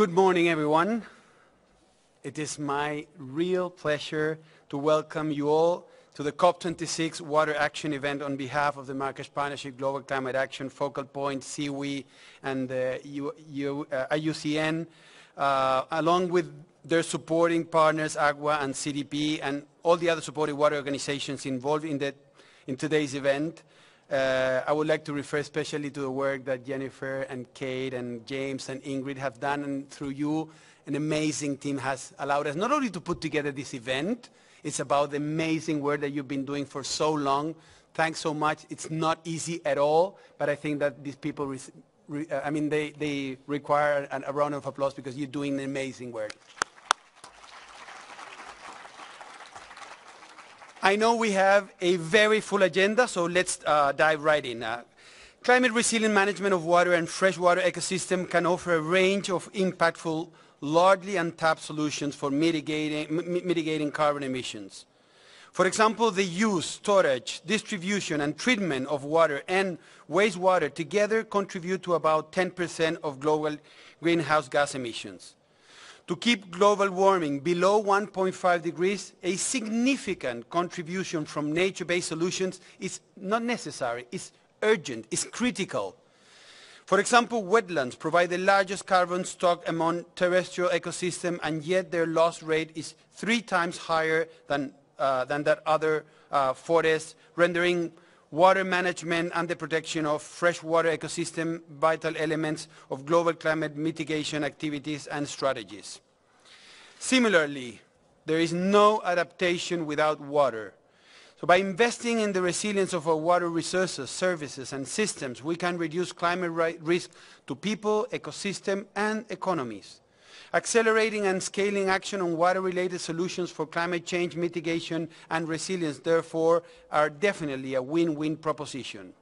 Good morning, everyone. It is my real pleasure to welcome you all to the COP26 Water Action event on behalf of the Marrakech Partnership Global Climate Action, Focal Point, SIWI, and the uh, IUCN, uh, along with their supporting partners, AGWA and CDP, and all the other supporting water organizations involved in, the, in today's event. Uh, I would like to refer especially to the work that Jennifer and Kate and James and Ingrid have done, and through you, an amazing team has allowed us not only to put together this event, it's about the amazing work that you've been doing for so long. Thanks so much. It's not easy at all, but I think that these people, uh, I mean, they, they require a round of applause because you're doing amazing work. I know we have a very full agenda, so let's uh, dive right in. Uh, climate resilient management of water and freshwater ecosystem can offer a range of impactful, largely untapped solutions for mitigating, mitigating carbon emissions. For example, the use, storage, distribution, and treatment of water and wastewater together contribute to about 10% of global greenhouse gas emissions to keep global warming below 1.5 degrees, a significant contribution from nature-based solutions is not necessary, it's urgent, it's critical. For example, wetlands provide the largest carbon stock among terrestrial ecosystems, and yet their loss rate is three times higher than, uh, than that other uh, forests, rendering water management and the protection of freshwater ecosystem vital elements of global climate mitigation activities and strategies. Similarly, there is no adaptation without water. So by investing in the resilience of our water resources, services and systems, we can reduce climate risk to people, ecosystem and economies. Accelerating and scaling action on water-related solutions for climate change mitigation and resilience, therefore, are definitely a win-win proposition.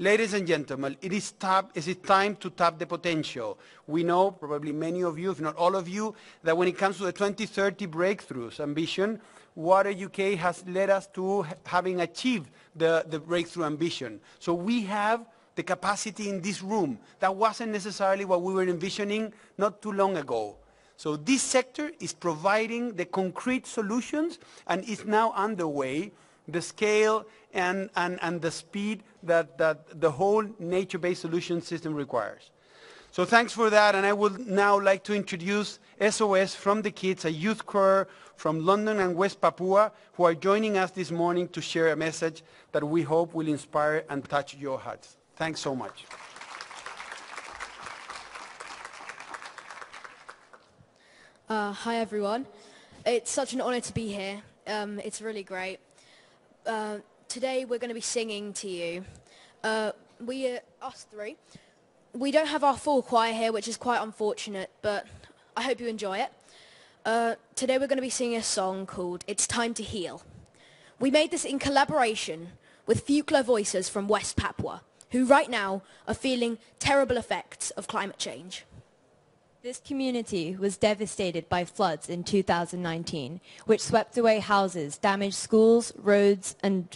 Ladies and gentlemen, it is, tap, time to tap the potential. We know, probably many of you, if not all of you, that when it comes to the 2030 breakthroughs ambition, Water UK has led us to having achieved the, the breakthrough ambition. So we have the capacity in this room. That wasn't necessarily what we were envisioning not too long ago. So this sector is providing the concrete solutions and is now underway. The scale and, and, and the speed that, that the whole nature-based solution system requires. So thanks for that, and I would now like to introduce SOS from the Kids, a youth choir from London and West Papua, who are joining us this morning to share a message that we hope will inspire and touch your hearts. Thanks so much. Uh, hi, everyone. It's such an honor to be here. Um, it's really great. Uh, today we're going to be singing to you. Uh, we, us three, we don't have our full choir here, which is quite unfortunate, but I hope you enjoy it. Uh, today we're going to be singing a song called It's Time to Heal. We made this in collaboration with Fucla Voices from West Papua, who right now are feeling terrible effects of climate change. This community was devastated by floods in 2019, which swept away houses, damaged schools, roads, and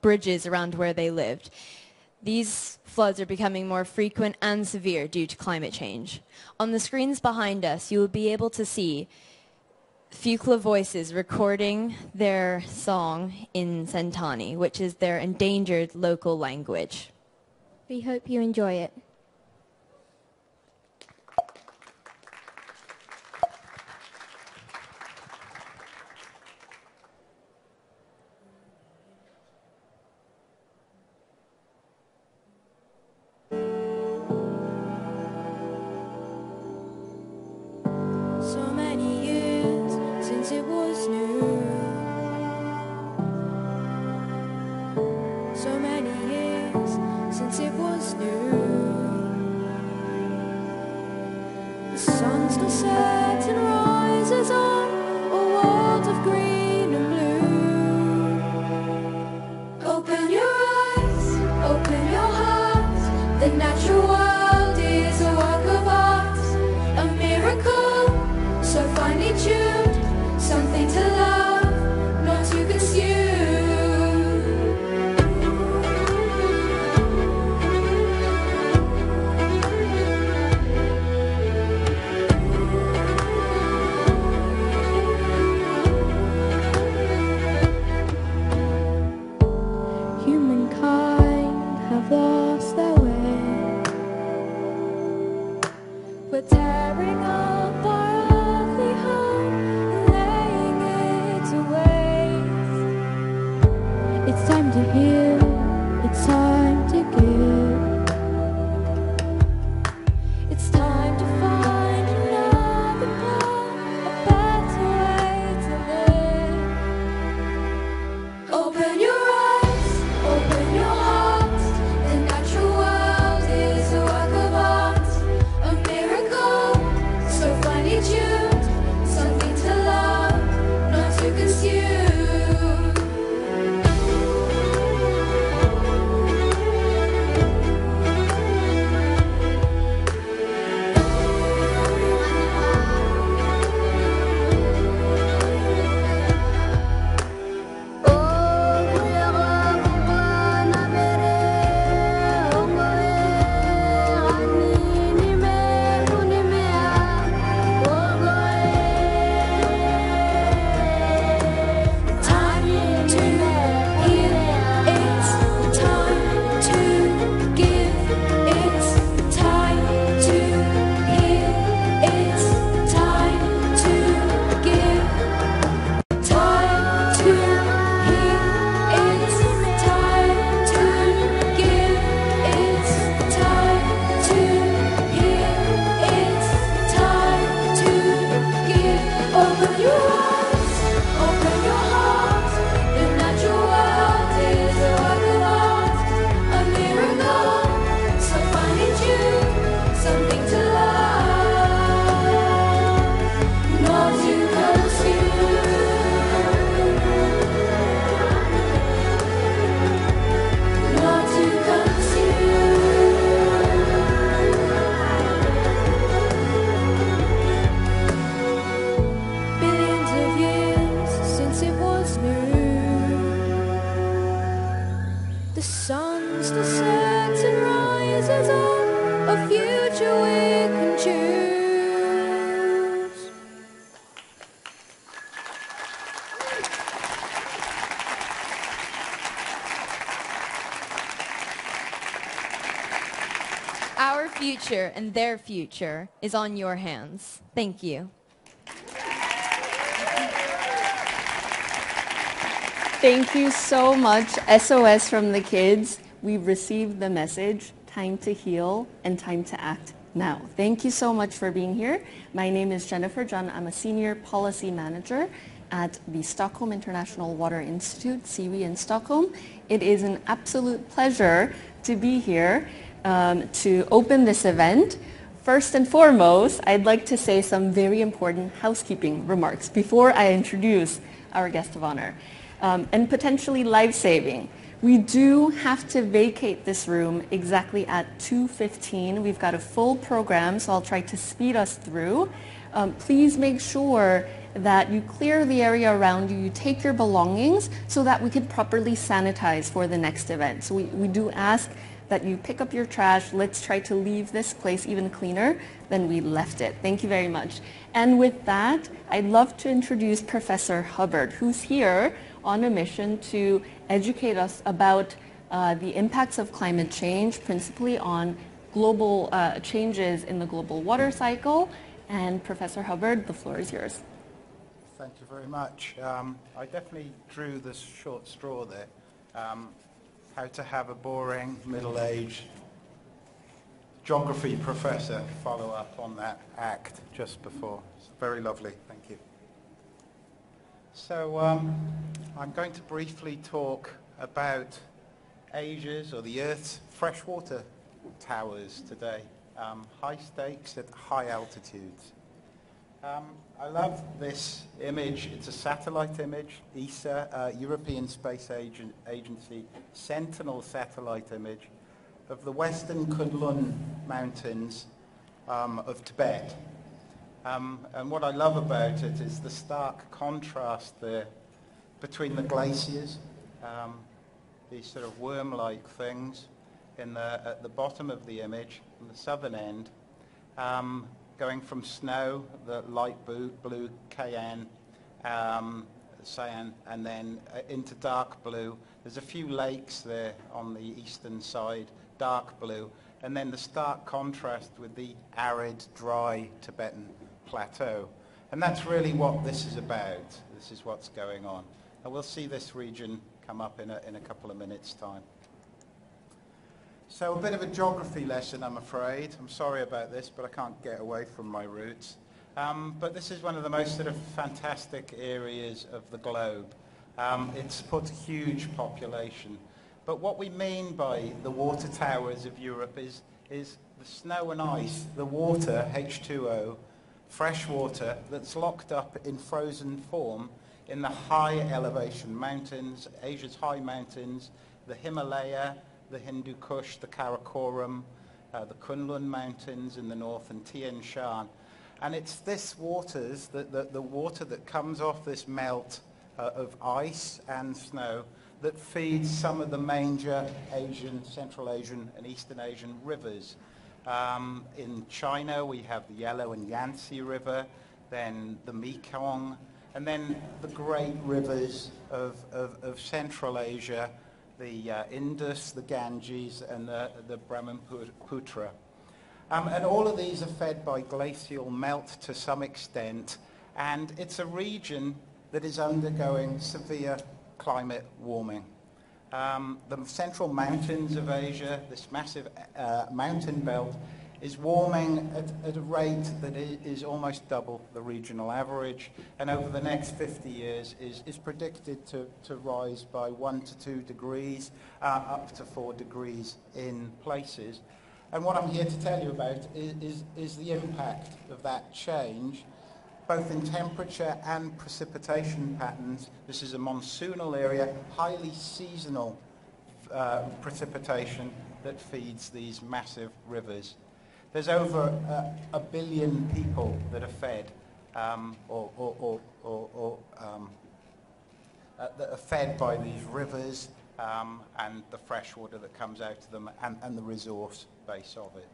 bridges around where they lived. These floods are becoming more frequent and severe due to climate change. On the screens behind us, you will be able to see Fucla Voices recording their song in Sentani, which is their endangered local language. We hope you enjoy it. And their future is on your hands. Thank you. Thank you so much, SOS from the kids. We've received the message, time to heal and time to act now. Thank you so much for being here. My name is Jennifer Jun. I'm a senior policy manager at the Stockholm International Water Institute, SIWI in Stockholm. It is an absolute pleasure to be here um, to open this event. First and foremost, I'd like to say some very important housekeeping remarks before I introduce our guest of honor um, and potentially life-saving. We do have to vacate this room exactly at 2.15. We've got a full program, so I'll try to speed us through. Um, please make sure that you clear the area around you, you take your belongings so that we can properly sanitize for the next event. So we, we do ask that you pick up your trash. Let's try to leave this place even cleaner than we left it. Thank you very much. And with that, I'd love to introduce Professor Hubbard, who's here on a mission to educate us about uh, the impacts of climate change, principally on global uh, changes in the global water cycle. And Professor Hubbard, the floor is yours. Thank you very much. Um, I definitely drew this short straw there. Um, how to have a boring, middle-aged geography professor follow up on that act just before. It's very lovely. Thank you. So um, I'm going to briefly talk about Asia's or the Earth's freshwater towers today. Um, high stakes at high altitudes. Um, I love this image. It's a satellite image, ESA, uh, European Space Agen- Agency, Sentinel satellite image of the western Kunlun Mountains um, of Tibet. Um, and what I love about it is the stark contrast there between the glaciers, um, these sort of worm-like things in the, at the bottom of the image, on the southern end, um, going from snow, the light blue, blue cayenne, um, cyan, and then uh, into dark blue. There's a few lakes there on the eastern side, dark blue, and then the stark contrast with the arid, dry Tibetan plateau. And that's really what this is about. This is what's going on. And we'll see this region come up in a, in a couple of minutes' time. So a bit of a geography lesson, I'm afraid. I'm sorry about this, but I can't get away from my roots. Um, but this is one of the most sort of fantastic areas of the globe. Um, it supports a huge population. But what we mean by the water towers of Europe is, is the snow and ice, the water, H2O, fresh water that's locked up in frozen form in the high elevation mountains, Asia's high mountains, the Himalaya, the Hindu Kush, the Karakoram, uh, the Kunlun Mountains in the north, and Tian Shan. And it's this waters, the, the, the water that comes off this melt uh, of ice and snow that feeds some of the major Asian, Central Asian and Eastern Asian rivers. Um, in China, we have the Yellow and Yangtze River, then the Mekong, and then the great rivers of, of, of Central Asia, the uh, Indus, the Ganges, and the, the Brahmaputra. Um, and all of these are fed by glacial melt to some extent, and it's a region that is undergoing severe climate warming. Um, the central mountains of Asia, this massive uh, mountain belt, is warming at, at a rate that is almost double the regional average, and over the next 50 years is, is predicted to, to rise by 1 to 2 degrees, uh, up to 4 degrees in places. And what I'm here to tell you about is, is, is the impact of that change both in temperature and precipitation patterns. This is a monsoonal area, highly seasonal uh, precipitation that feeds these massive rivers. There's over uh, a billion people that are fed um, or, or, or, or, or um, uh, that are fed by these rivers um, and the fresh water that comes out of them and, and the resource base of it.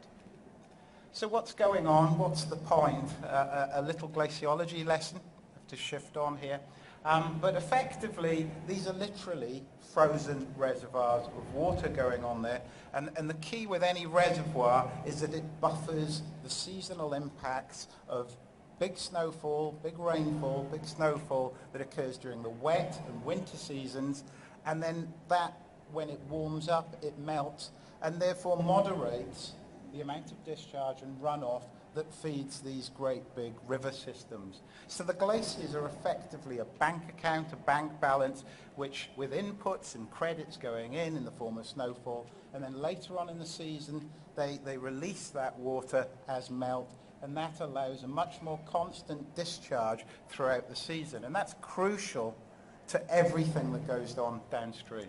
So what's going on? What's the point? Uh, a, a little glaciology lesson. I have to shift on here. Um, but effectively, these are literally frozen reservoirs of water going on there. And, and the key with any reservoir is that it buffers the seasonal impacts of big snowfall, big rainfall, big snowfall that occurs during the wet and winter seasons. And then that, when it warms up, it melts and therefore moderates the amount of discharge and runoff that feeds these great big river systems. So the glaciers are effectively a bank account, a bank balance, which with inputs and credits going in in the form of snowfall, and then later on in the season, they, they release that water as melt, and that allows a much more constant discharge throughout the season. And that's crucial to everything that goes on downstream.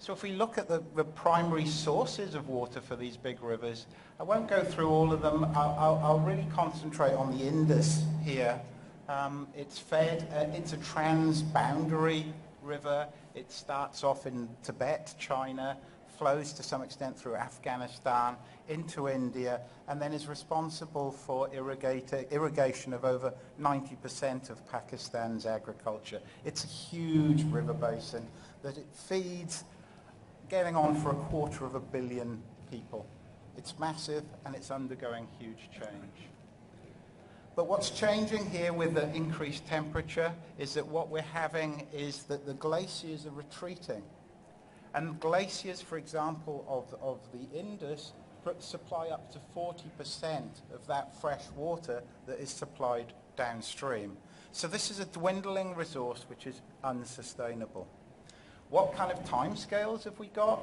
So if we look at the, the primary sources of water for these big rivers, I won't go through all of them. I'll, I'll, I'll really concentrate on the Indus here. Um, it's fed, uh, it's a transboundary river. It starts off in Tibet, China, flows to some extent through Afghanistan, into India, and then is responsible for irrigation of over 90% of Pakistan's agriculture. It's a huge river basin that it feeds getting on for a quarter of a billion people. It's massive and it's undergoing huge change. But what's changing here with the increased temperature is that what we're having is that the glaciers are retreating. And glaciers, for example, of, of the Indus supply up to 40% of that fresh water that is supplied downstream. So this is a dwindling resource which is unsustainable. What kind of timescales have we got?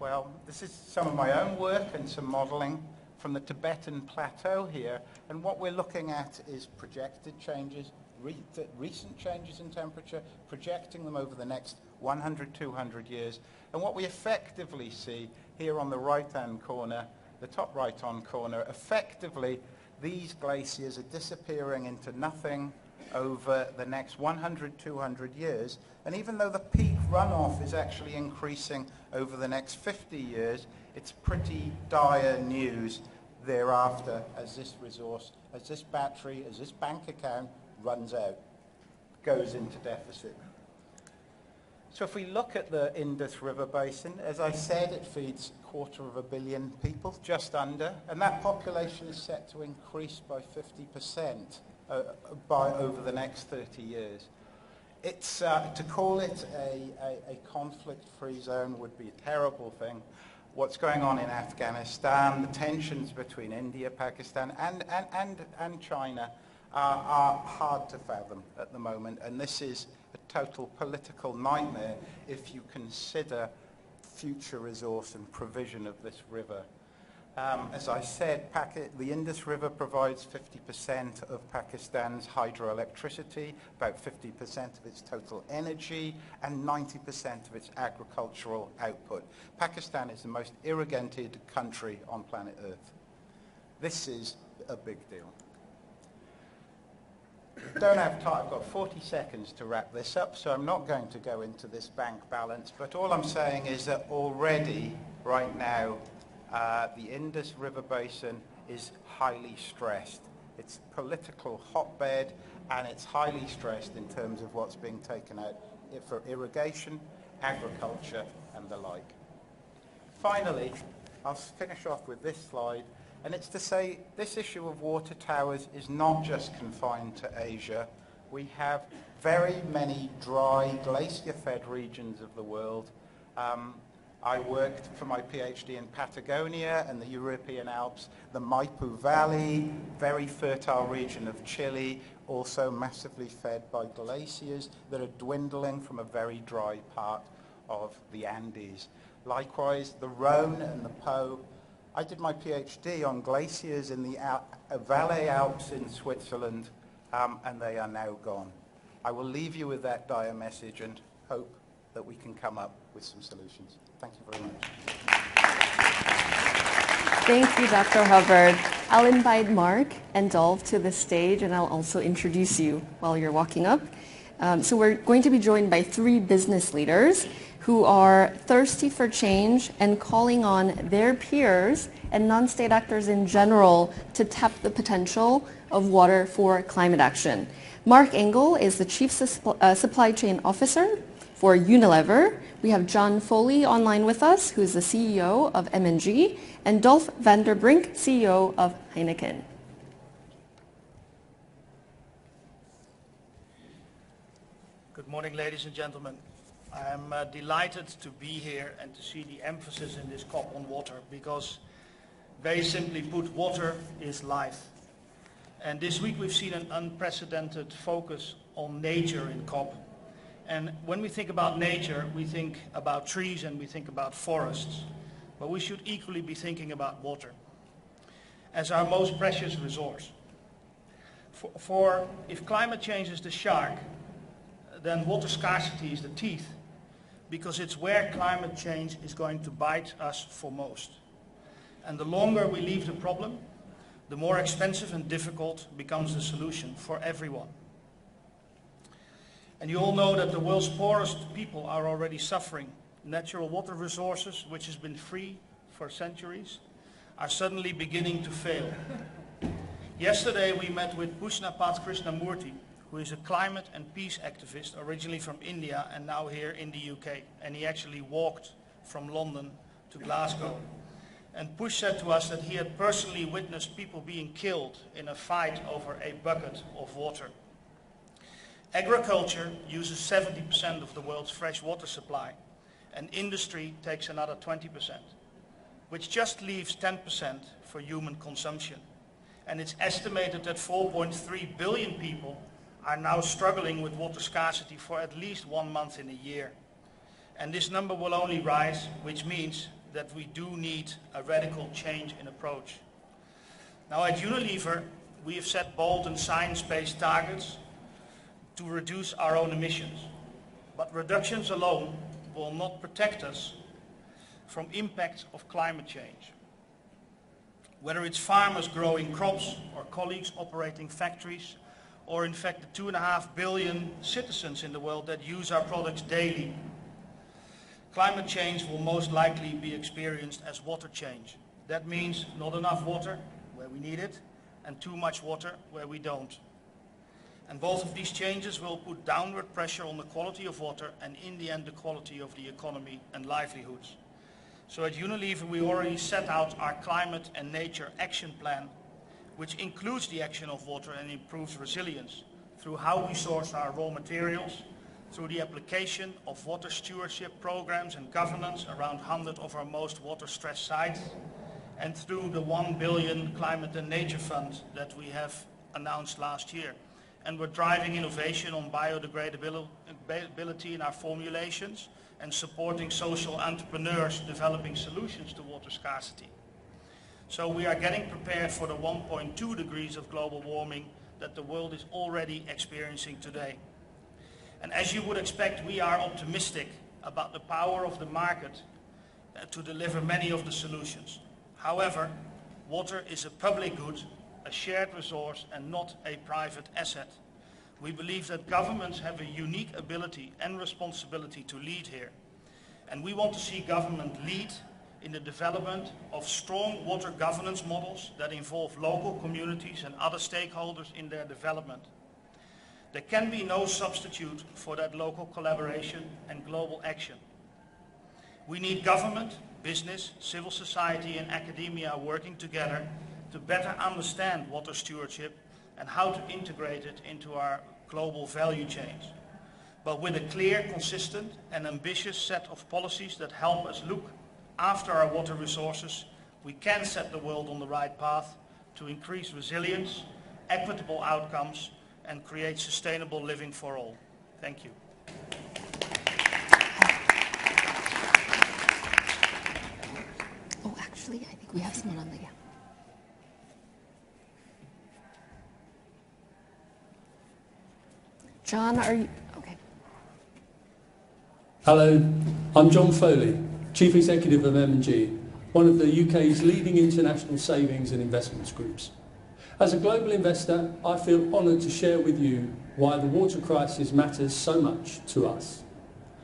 Well, this is some of my own work and some modeling from the Tibetan plateau here. And what we're looking at is projected changes, re- recent changes in temperature, projecting them over the next 100, 200 years. And what we effectively see here on the right-hand corner, the top right-hand corner, effectively these glaciers are disappearing into nothing over the next 100, 200 years. And even though the peak runoff is actually increasing over the next 50 years, it's pretty dire news thereafter as this resource, as this battery, as this bank account runs out, goes into deficit. So if we look at the Indus River Basin, as I said, it feeds a quarter of a billion people, just under, and that population is set to increase by 50% uh, by over the next 30 years. It's, uh, to call it a, a, a conflict-free zone would be a terrible thing. What's going on in Afghanistan, the tensions between India, Pakistan, and, and, and, and China are, are hard to fathom at the moment, and this is a total political nightmare if you consider future resource and provision of this river. Um, as I said, the Indus River provides 50% of Pakistan's hydroelectricity, about 50% of its total energy, and 90% of its agricultural output. Pakistan is the most irrigated country on planet Earth. This is a big deal. Don't have time. I've got 40 seconds to wrap this up, so I'm not going to go into this bank balance. But all I'm saying is that already, right now, uh, the Indus River Basin is highly stressed. It's political hotbed, and it's highly stressed in terms of what's being taken out for irrigation, agriculture, and the like. Finally, I'll finish off with this slide, and it's to say this issue of water towers is not just confined to Asia. We have very many dry, glacier-fed regions of the world. Um, I worked for my PhD in Patagonia and the European Alps, the Maipo Valley, very fertile region of Chile, also massively fed by glaciers that are dwindling from a very dry part of the Andes. Likewise, the Rhone and the Po. I did my PhD on glaciers in the Al- uh, Valais Alps in Switzerland, um, and they are now gone. I will leave you with that dire message and hope that we can come up with some solutions. Thank you very much. Thank you, Dr. Hubbard. I'll invite Marc and Dolf to the stage, and I'll also introduce you while you're walking up. Um, so we're going to be joined by three business leaders who are thirsty for change and calling on their peers and non-state actors in general to tap the potential of water for climate action. Marc Engel is the Chief uh, Supply Chain Officer for Unilever. We have John Foley online with us, who is the CEO of M&G, and Dolf Brink, CEO of Heineken. Good morning, ladies and gentlemen. I'm uh, delighted to be here and to see the emphasis in this COP on water because, very simply put, water is life. And this week we've seen an unprecedented focus on nature in COP. And when we think about nature, we think about trees and we think about forests. But we should equally be thinking about water as our most precious resource. For, for if climate change is the shark, then water scarcity is the teeth because it's where climate change is going to bite us for most. And the longer we leave the problem, the more expensive and difficult becomes the solution for everyone. And you all know that the world's poorest people are already suffering. Natural water resources, which has been free for centuries, are suddenly beginning to fail. Yesterday we met with Pushpanath Krishnamurthy, who is a climate and peace activist originally from India and now here in the UK. And he actually walked from London to Glasgow. And Push said to us that he had personally witnessed people being killed in a fight over a bucket of water. Agriculture uses 70% of the world's fresh water supply, and industry takes another 20%, which just leaves 10% for human consumption. And it's estimated that 4.3 billion people are now struggling with water scarcity for at least one month in a year. And this number will only rise, which means that we do need a radical change in approach. Now at Unilever, we have set bold and science-based targets to reduce our own emissions. But reductions alone will not protect us from impacts of climate change. Whether it's farmers growing crops or colleagues operating factories or in fact the two and a half billion citizens in the world that use our products daily. Climate change will most likely be experienced as water change. That means not enough water where we need it and too much water where we don't. And both of these changes will put downward pressure on the quality of water and in the end the quality of the economy and livelihoods. So at Unilever we already set out our climate and nature action plan which includes the action of water and improves resilience through how we source our raw materials, through the application of water stewardship programs and governance around 100 of our most water-stressed sites, and through the 1 billion Climate and Nature Fund that we have announced last year. And we're driving innovation on biodegradability in our formulations and supporting social entrepreneurs developing solutions to water scarcity. So we are getting prepared for the 1.2 degrees of global warming that the world is already experiencing today. And as you would expect, we are optimistic about the power of the market uh, to deliver many of the solutions. However, water is a public good, a shared resource and not a private asset. We believe that governments have a unique ability and responsibility to lead here. And we want to see government lead in the development of strong water governance models that involve local communities and other stakeholders in their development. There can be no substitute for that local collaboration and global action. We need government, business, civil society and academia working together to better understand water stewardship and how to integrate it into our global value chains. But with a clear, consistent and ambitious set of policies that help us look after our water resources, we can set the world on the right path to increase resilience, equitable outcomes and create sustainable living for all. Thank you. Oh, actually, I think we have someone on the, yeah. John, are you, okay. Hello, I'm John Foley, Chief Executive of M&G, one of the UK's leading international savings and investments groups. As a global investor, I feel honoured to share with you why the water crisis matters so much to us.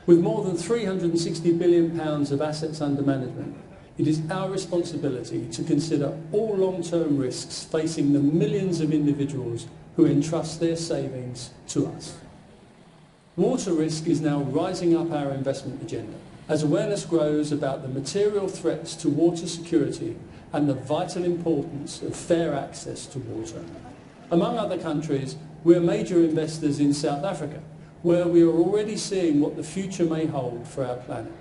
With more than £360 billion of assets under management, it is our responsibility to consider all long-term risks facing the millions of individuals who entrust their savings to us. Water risk is now rising up our investment agenda as awareness grows about the material threats to water security and the vital importance of fair access to water. Among other countries, we are major investors in South Africa, where we are already seeing what the future may hold for our planet.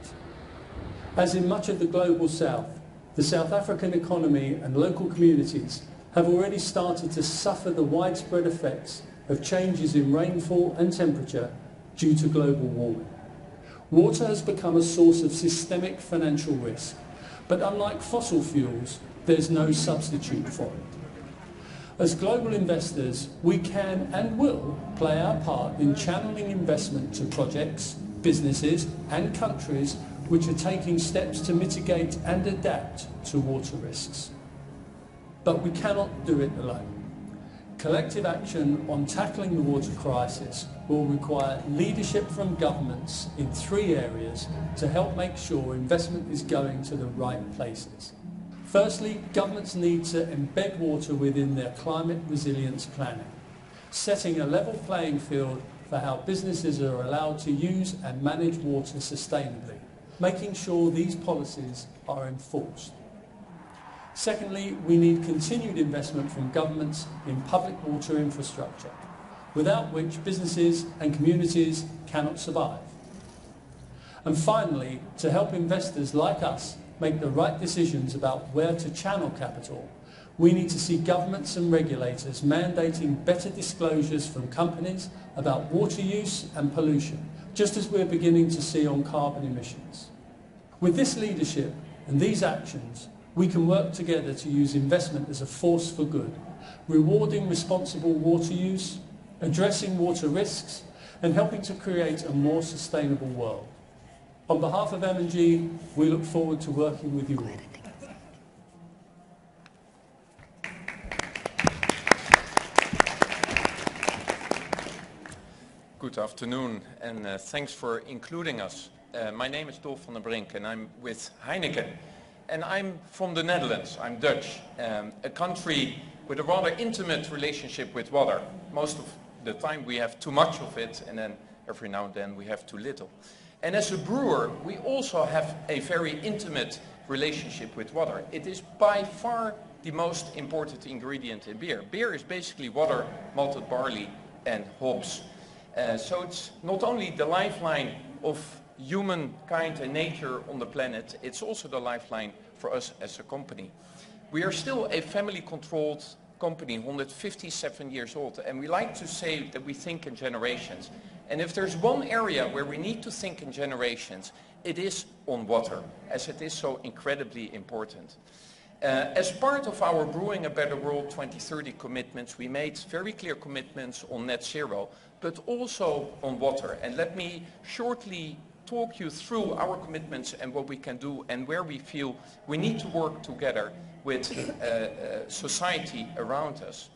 As in much of the global south, the South African economy and local communities have already started to suffer the widespread effects of changes in rainfall and temperature due to global warming. Water has become a source of systemic financial risk, but unlike fossil fuels, there's no substitute for it. As global investors, we can and will play our part in channeling investment to projects, businesses and countries which are taking steps to mitigate and adapt to water risks. But we cannot do it alone. Collective action on tackling the water crisis will require leadership from governments in three areas to help make sure investment is going to the right places. Firstly, governments need to embed water within their climate resilience planning, setting a level playing field for how businesses are allowed to use and manage water sustainably, making sure these policies are enforced. Secondly, we need continued investment from governments in public water infrastructure, without which businesses and communities cannot survive. And finally, to help investors like us make the right decisions about where to channel capital, we need to see governments and regulators mandating better disclosures from companies about water use and pollution, just as we're beginning to see on carbon emissions. With this leadership and these actions, we can work together to use investment as a force for good, rewarding responsible water use, addressing water risks, and helping to create a more sustainable world. On behalf of M&G, we look forward to working with you all. Good afternoon, and uh, thanks for including us. Uh, my name is Dolf van den Brink, and I'm with Heineken. And I'm from the Netherlands. I'm Dutch, um, a country with a rather intimate relationship with water. Most of the time we have too much of it and then every now and then we have too little. And as a brewer, we also have a very intimate relationship with water. It is by far the most important ingredient in beer. Beer is basically water, malted barley and hops. Uh, so it's not only the lifeline of humankind and nature on the planet, it's also the lifeline for us as a company. We are still a family-controlled company, 157 years old, and we like to say that we think in generations. And if there's one area where we need to think in generations, it is on water, as it is so incredibly important. Uh, as part of our Brewing a Better World 2030 commitments, we made very clear commitments on net zero, but also on water. And let me shortly talk you through our commitments and what we can do and where we feel we need to work together with uh, uh, society around us.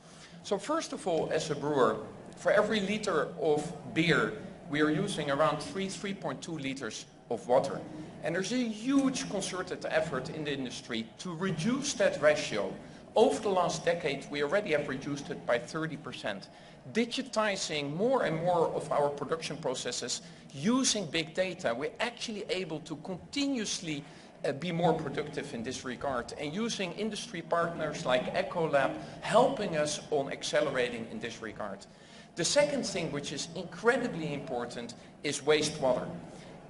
So first of all, as a brewer, for every liter of beer, we are using around 3, 3.2 liters of water. And there's a huge concerted effort in the industry to reduce that ratio. Over the last decade, we already have reduced it by 30%. Digitizing more and more of our production processes using big data, we're actually able to continuously uh, be more productive in this regard and using industry partners like Ecolab helping us on accelerating in this regard. The second thing which is incredibly important is wastewater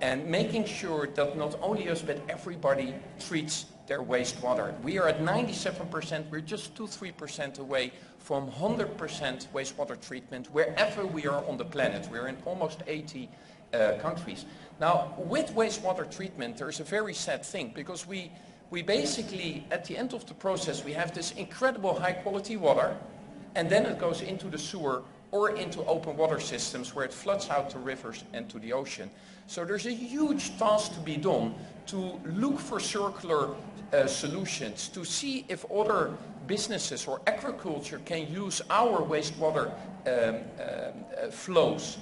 and making sure that not only us but everybody treats their wastewater. We are at 97%, we're just 2-3% away from 100% wastewater treatment wherever we are on the planet. We're in almost 80 uh, countries. Now, with wastewater treatment, there's a very sad thing because we, we basically, at the end of the process, we have this incredible high quality water and then it goes into the sewer or into open water systems where it floods out to rivers and to the ocean. So there's a huge task to be done to look for circular uh, solutions, to see if other businesses or agriculture can use our wastewater um, uh, flows.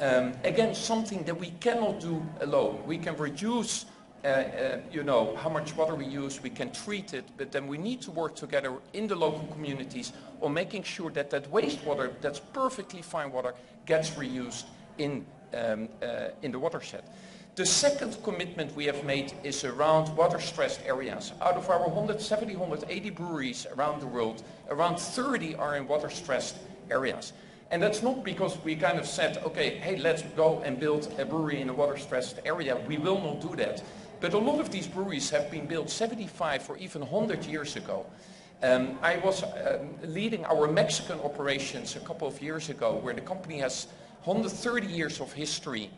Um, again, something that we cannot do alone. We can reduce uh, uh, you know, how much water we use, we can treat it, but then we need to work together in the local communities on making sure that that wastewater, that's perfectly fine water, gets reused in, um, uh, in the watershed. The second commitment we have made is around water-stressed areas. Out of our 170, 180 breweries around the world, around 30 are in water-stressed areas. And that's not because we kind of said, okay, hey, let's go and build a brewery in a water-stressed area. We will not do that. But a lot of these breweries have been built 75 or even 100 years ago. Um, I was um, leading our Mexican operations a couple of years ago where the company has 130 years of history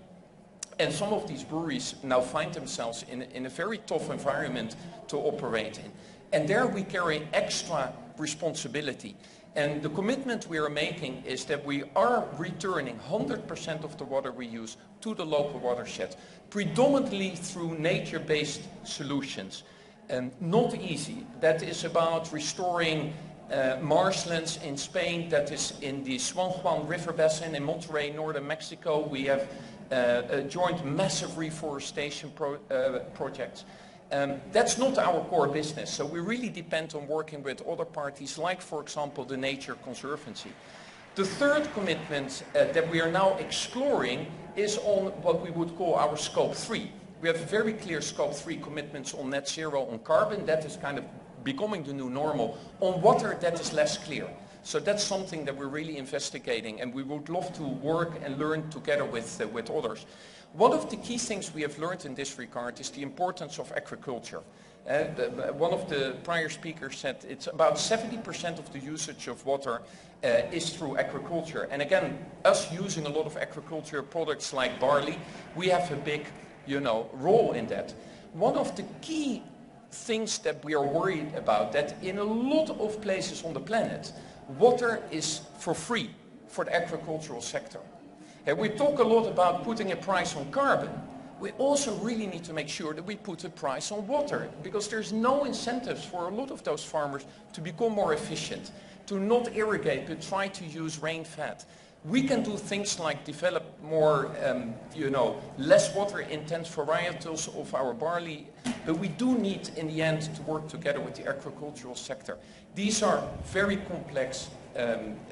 and some of these breweries now find themselves in, in a very tough environment to operate in. And there we carry extra responsibility. And the commitment we are making is that we are returning 100% of the water we use to the local watershed, predominantly through nature-based solutions. And not easy. That is about restoring uh, marshlands in Spain, that is in the San Juan River Basin in Monterrey, northern Mexico. We have uh, joint massive reforestation pro uh, projects. Um, that's not our core business, so we really depend on working with other parties, like, for example, the Nature Conservancy. The third commitment uh, that we are now exploring is on what we would call our Scope 3. We have very clear Scope 3 commitments on net zero on carbon. That is kind of becoming the new normal. On water, that is less clear. So that's something that we're really investigating, and we would love to work and learn together with, uh, with others. One of the key things we have learned in this regard is the importance of agriculture. Uh, the, one of the prior speakers said it's about 70% of the usage of water uh, is through agriculture. And again, us using a lot of agriculture products like barley, we have a big you know, role in that. One of the key things that we are worried about that in a lot of places on the planet, water is for free for the agricultural sector. And we talk a lot about putting a price on carbon. We also really need to make sure that we put a price on water because there's no incentives for a lot of those farmers to become more efficient, to not irrigate, but try to use rain-fed. We can do things like develop more, um, you know, less water-intense varietals of our barley, but we do need, in the end, to work together with the agricultural sector. These are very complex, um,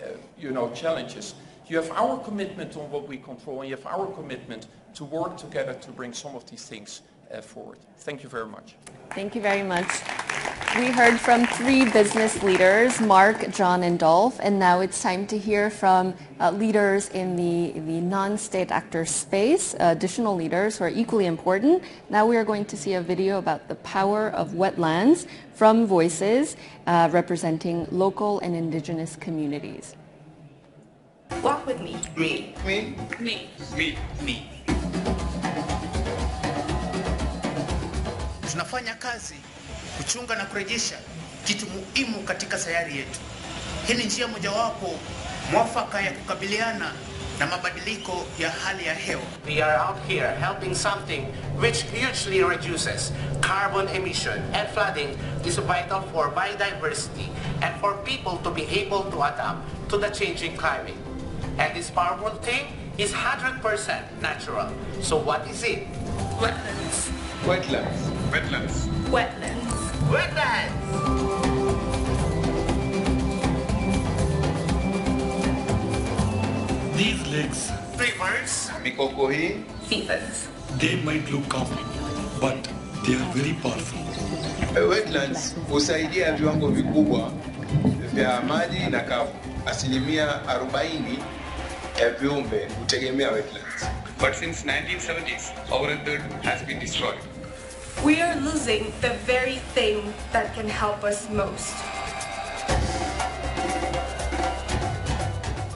uh, you know, challenges. You have our commitment on what we control, and you have our commitment to work together to bring some of these things uh, forward. Thank you very much. Thank you very much. We heard from three business leaders, Marc, John, and Dolf, and now it's time to hear from uh, leaders in the, the non-state actor space, uh, additional leaders who are equally important. Now we are going to see a video about the power of wetlands from Voices uh, representing local and indigenous communities. Walk with me. Me. Me. Me. Me. Me. Tunafanya kazi kuchunga na kurejesha kitu muhimu katika sayari yetu. Hii ni njia mojawapo mwafaka ya kukabiliana na mabadiliko ya hali ya hewa. We are out here helping something which hugely reduces carbon emission and flooding is vital for biodiversity and for people to be able to adapt to the changing climate. And this powerful thing is 100% natural. So what is it? Wetlands. Wetlands. Wetlands. Wetlands. Wetlands. These lakes, Rivers. Mikokohi. Seasons. they might look common, but they are very powerful. Wetlands husaidia viwango vikubwa vya maji na kavu. Asilimia 40 ya viumbe hutegemea wetlands. But since 1970s, our earth has been destroyed. We are losing the very thing that can help us most.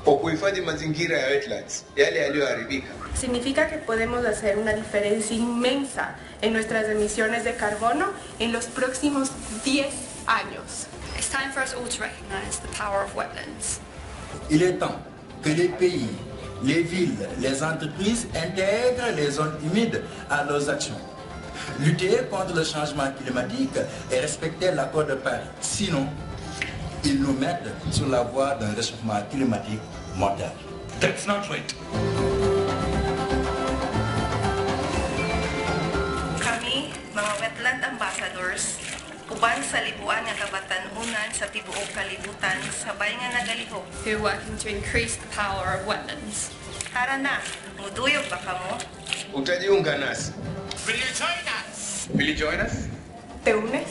Kwa kuhifadhi mazingira ya wetlands, yale yaliyoharibika, Significa que podemos hacer una diferencia inmensa en nuestras emisiones de carbono en los próximos 10 años. It's time for us all to recognize the power of wetlands. Il est temps que les pays, les villes, les entreprises intègrent les zones humides à leurs actions. Lutter contre le changement climatique et respecter l'accord de Paris. Sinon, ils nous mettent sur la voie d'un réchauffement climatique mortel. That's not right. Kami, mga wetland ambassadors, uban sa libuan nga kabatanunan sa tibuok kalibutan, sabay nga nagalihok. We're working to increase the power of wetlands. Tara na, muduyog ba kamo? utajiunga nasi. Will you join us? Will you join us? ¿Te unes?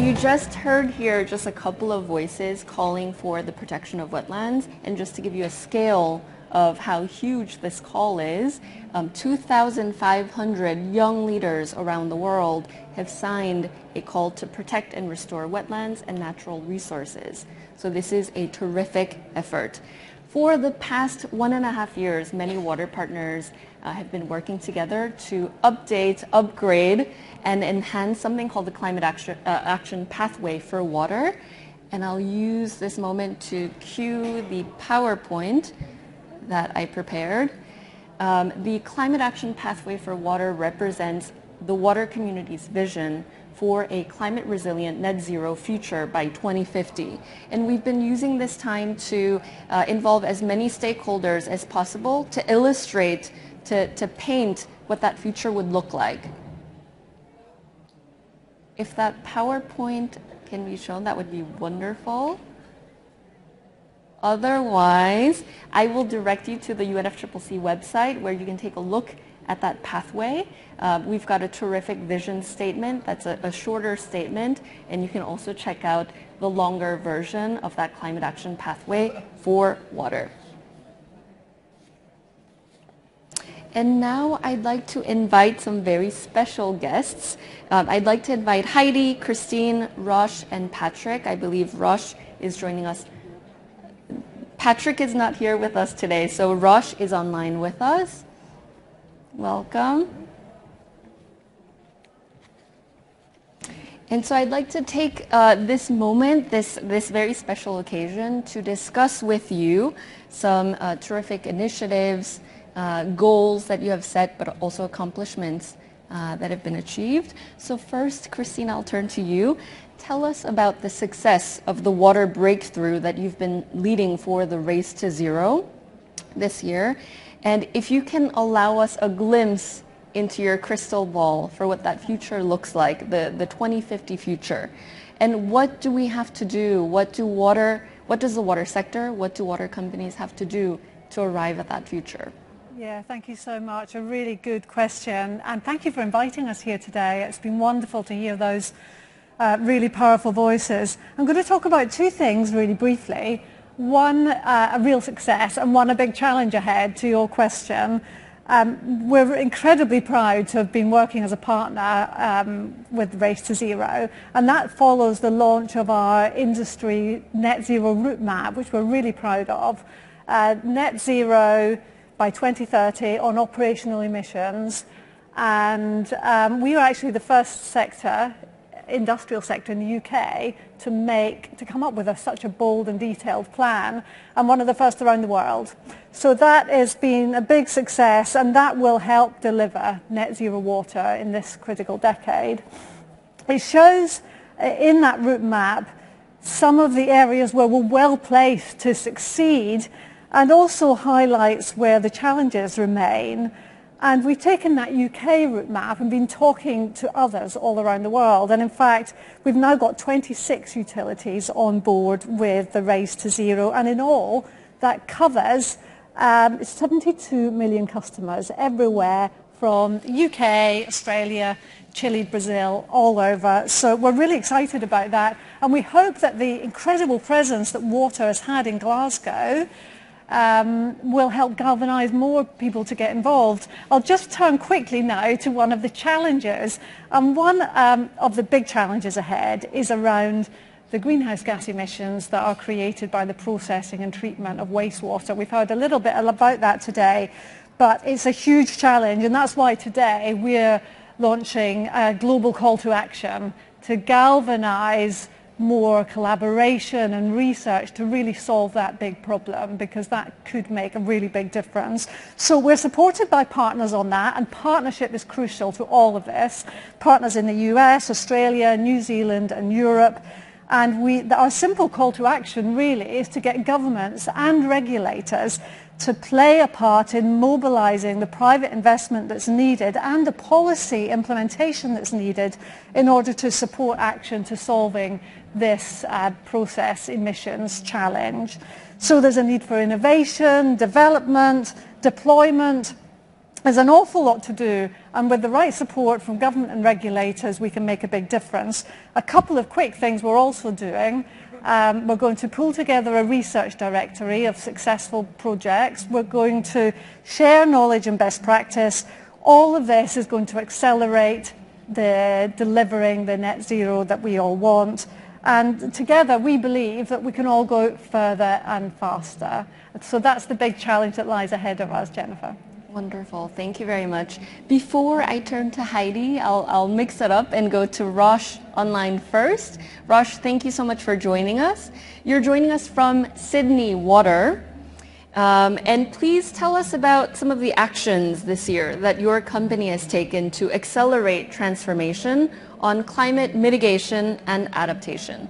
And you just heard here just a couple of voices calling for the protection of wetlands. And just to give you a scale of how huge this call is, um, 2,500 young leaders around the world have signed a call to protect and restore wetlands and natural resources. So this is a terrific effort. For the past one and a half years, many water partners uh, have been working together to update, upgrade, and enhance something called the Climate Action, uh, Action Pathway for Water. And I'll use this moment to cue the PowerPoint that I prepared. Um, the Climate Action Pathway for Water represents the water community's vision for a climate resilient net zero future by 2050. And we've been using this time to uh, involve as many stakeholders as possible to illustrate, to, to paint what that future would look like. If that PowerPoint can be shown, that would be wonderful. Otherwise, I will direct you to the UNFCCC website where you can take a look at that pathway. Uh, we've got a terrific vision statement that's a, a shorter statement, and you can also check out the longer version of that climate action pathway for water. And now I'd like to invite some very special guests. Um, I'd like to invite Heidi, Christine, Rosh, and Patrick. I believe Rosh is joining us. Patrick is not here with us today, so Rosh is online with us. Welcome. And so I'd like to take uh, this moment, this, this very special occasion, to discuss with you some uh, terrific initiatives, uh, goals that you have set, but also accomplishments uh, that have been achieved. So first, Christine, I'll turn to you. Tell us about the success of the water breakthrough that you've been leading for the Race to Zero this year. And if you can allow us a glimpse into your crystal ball for what that future looks like, the, the 2050 future. And what do we have to do? What do water, what does the water sector, what do water companies have to do to arrive at that future? Yeah, thank you so much. A really good question. And thank you for inviting us here today. It's been wonderful to hear those uh, really powerful voices. I'm going to talk about two things really briefly. One, uh, a real success, and one, a big challenge ahead to your question. Um, we're incredibly proud to have been working as a partner um, with Race to Zero, and that follows the launch of our industry net zero route map, which we're really proud of. Uh, net zero by 2030 on operational emissions. And um, we were actually the first sector, industrial sector in the UK, to make, to come up with a, such a bold and detailed plan, and one of the first around the world. So that has been a big success, and that will help deliver net zero water in this critical decade. It shows uh, in that route map some of the areas where we're well placed to succeed and also highlights where the challenges remain. And we've taken that UK route map and been talking to others all around the world. And in fact, we've now got 26 utilities on board with the Race to Zero. And in all, that covers um, 72 million customers everywhere from UK, Australia, Chile, Brazil, all over. So we're really excited about that. And we hope that the incredible presence that water has had in Glasgow um, will help galvanise more people to get involved. I'll just turn quickly now to one of the challenges. And one um, of the big challenges ahead is around the greenhouse gas emissions that are created by the processing and treatment of wastewater. We've heard a little bit about that today, but it's a huge challenge, and that's why today we're launching a global call to action to galvanise more collaboration and research to really solve that big problem because that could make a really big difference. So we're supported by partners on that and partnership is crucial to all of this. Partners in the US, Australia, New Zealand and Europe. And we, our simple call to action really is to get governments and regulators to play a part in mobilizing the private investment that's needed and the policy implementation that's needed in order to support action to solving this uh, process emissions challenge. So there's a need for innovation, development, deployment. There's an awful lot to do, and with the right support from government and regulators, we can make a big difference. A couple of quick things we're also doing. Um, we're going to pull together a research directory of successful projects. We're going to share knowledge and best practice. All of this is going to accelerate the delivering the net zero that we all want. And together we believe that we can all go further and faster. So that's the big challenge that lies ahead of us, Jennifer. Wonderful. Thank you very much. Before I turn to Heidi, I'll, I'll mix it up and go to Rosh online first. Rosh, thank you so much for joining us. You're joining us from Sydney Water. Um, and please tell us about some of the actions this year that your company has taken to accelerate transformation on climate mitigation and adaptation.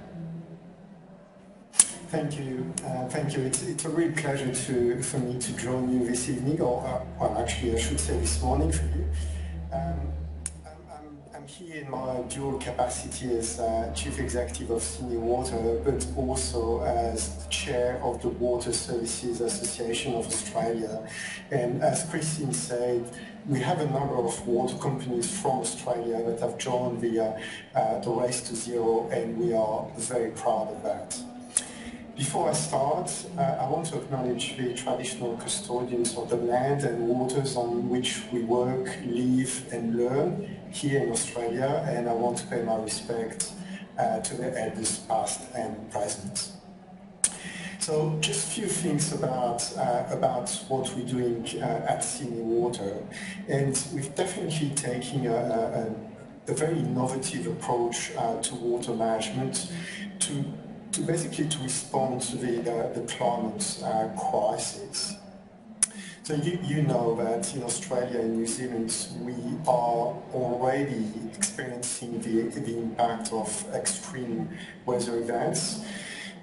Thank you. Uh, thank you. It's, it's a real pleasure to, for me to join you this evening, or uh, well, actually, I should say this morning for you. Um, I'm, I'm, here in my dual capacity as uh, Chief Executive of Sydney Water, but also as Chair of the Water Services Association of Australia. And as Christine said, we have a number of water companies from Australia that have joined the, uh, the Race to Zero, and we are very proud of that. Before I start, uh, I want to acknowledge the traditional custodians of the land and waters on which we work, live and learn here in Australia and I want to pay my respect uh, to the elders past and present. So just a few things about, uh, about what we're doing uh, at Sydney Water and we've definitely taken a, a, a very innovative approach uh, to water management to to basically to respond to the, uh, the climate uh, crisis. So you, you know that in Australia and New Zealand we are already experiencing the, the impact of extreme weather events.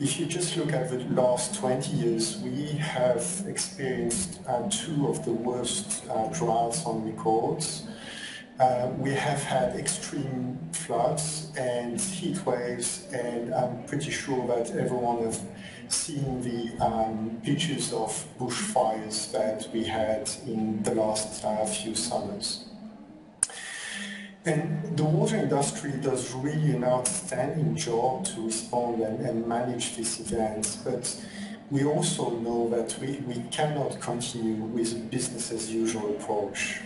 If you just look at the last 20 years, we have experienced uh, two of the worst uh, droughts on records. Uh, we have had extreme floods and heat waves, and I'm pretty sure that everyone has seen the um, pictures of bushfires that we had in the last uh, few summers. And the water industry does really an outstanding job to respond and, and manage these events, but we also know that we, we cannot continue with a business as usual approach.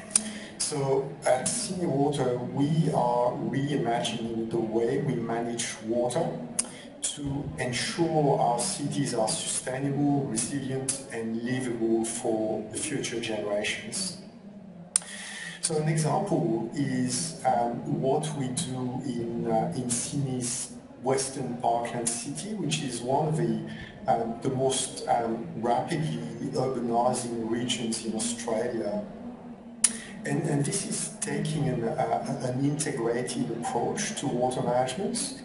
So at Sydney Water, we are reimagining the way we manage water to ensure our cities are sustainable, resilient and livable for the future generations. So an example is um, what we do in, uh, in Sydney's Western Parkland City, which is one of the, um, the most um, rapidly urbanizing regions in Australia. And, and this is taking an, uh, an integrated approach to water management.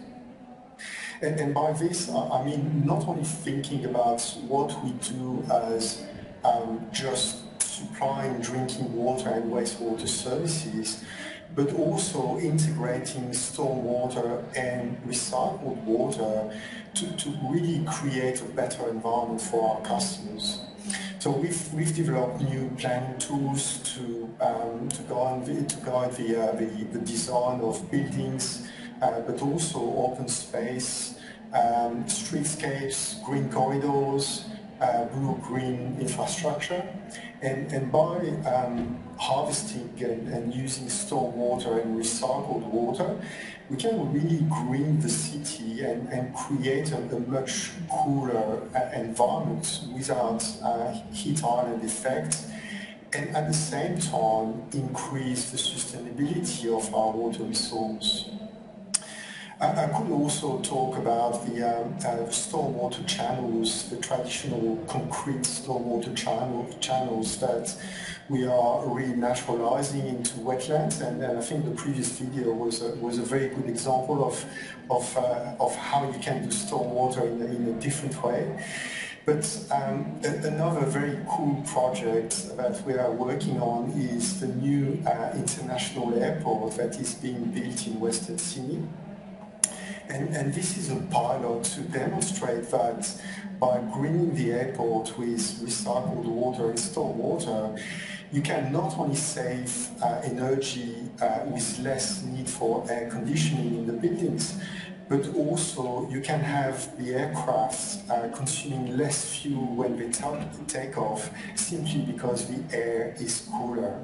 And, and by this, I mean not only thinking about what we do as um, just supplying drinking water and wastewater services, but also integrating stormwater and recycled water to, to really create a better environment for our customers. So we've, we've developed new planning tools to, um, to guide, the, to guide the, uh, the, the, design of buildings, uh, but also open space, um, streetscapes, green corridors, uh, blue-green infrastructure. And, and by um, harvesting and, and using stormwater and recycled water, we can really green the city and, and create a, a much cooler uh, environment without uh, heat island effect and at the same time increase the sustainability of our water resource. I, could also talk about the uh, stormwater channels, the traditional concrete stormwater channel, channels that we are renaturalizing into wetlands, and, and, I think the previous video was a, was a very good example of of, uh, of how you can do stormwater in a, in a different way. But um, another very cool project that we are working on is the new uh, international airport that is being built in Western Sydney. And, and this is a pilot to demonstrate that by greening the airport with recycled water and stored water, you can not only save uh, energy uh, with less need for air conditioning in the buildings, but also you can have the aircraft uh, consuming less fuel when they take off simply because the air is cooler.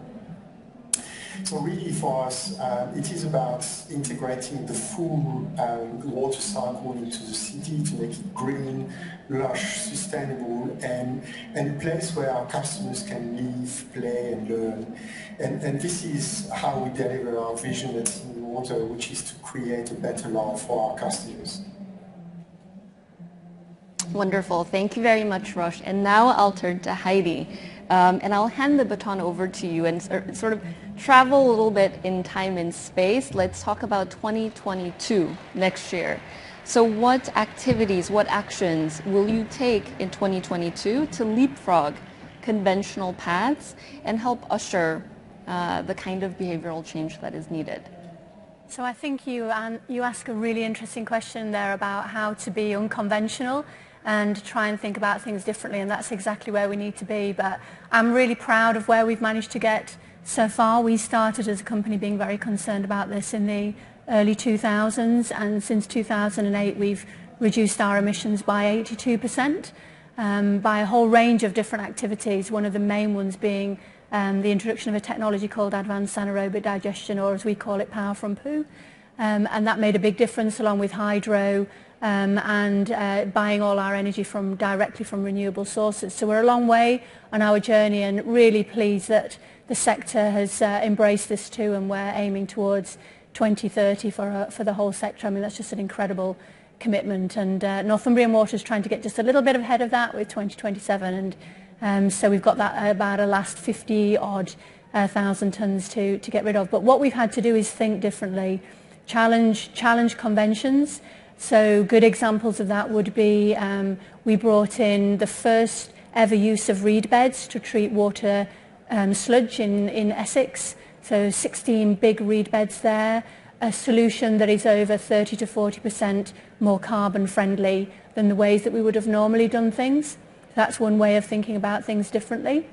So really for us, uh, it is about integrating the full um, water cycle into the city to make it green, lush, sustainable, and, and a place where our customers can live, play, and learn. And, and this is how we deliver our vision at Sydney Water, which is to create a better life for our customers. Wonderful. Thank you very much, Rosh. And now I'll turn to Heidi. Um, and I'll hand the baton over to you and sort of travel a little bit in time and space. Let's talk about 2022 next year. So what activities, what actions will you take in 2022 to leapfrog conventional paths and help usher uh, the kind of behavioral change that is needed? So I think you, um, you ask a really interesting question there about how to be unconventional and try and think about things differently and that's exactly where we need to be. But I'm really proud of where we've managed to get so far. We started as a company being very concerned about this in the early 2000s and since 2008 we've reduced our emissions by 82% um, by a whole range of different activities, one of the main ones being um, the introduction of a technology called advanced anaerobic digestion or as we call it power from poo um, and that made a big difference along with hydro um, and uh, buying all our energy from directly from renewable sources. So we're a long way on our journey and really pleased that the sector has uh, embraced this too and we're aiming towards 2030 for, uh, for the whole sector. I mean, that's just an incredible commitment and uh, Northumbrian Water is trying to get just a little bit ahead of that with 2027 and Um, so we've got that about a last 50 odd uh, thousand tons to, to get rid of. But what we've had to do is think differently, challenge, challenge conventions. So good examples of that would be um, we brought in the first ever use of reed beds to treat water um, sludge in, in Essex. So 16 big reed beds there, a solution that is over 30 to 40% more carbon friendly than the ways that we would have normally done things. That's one way of thinking about things differently.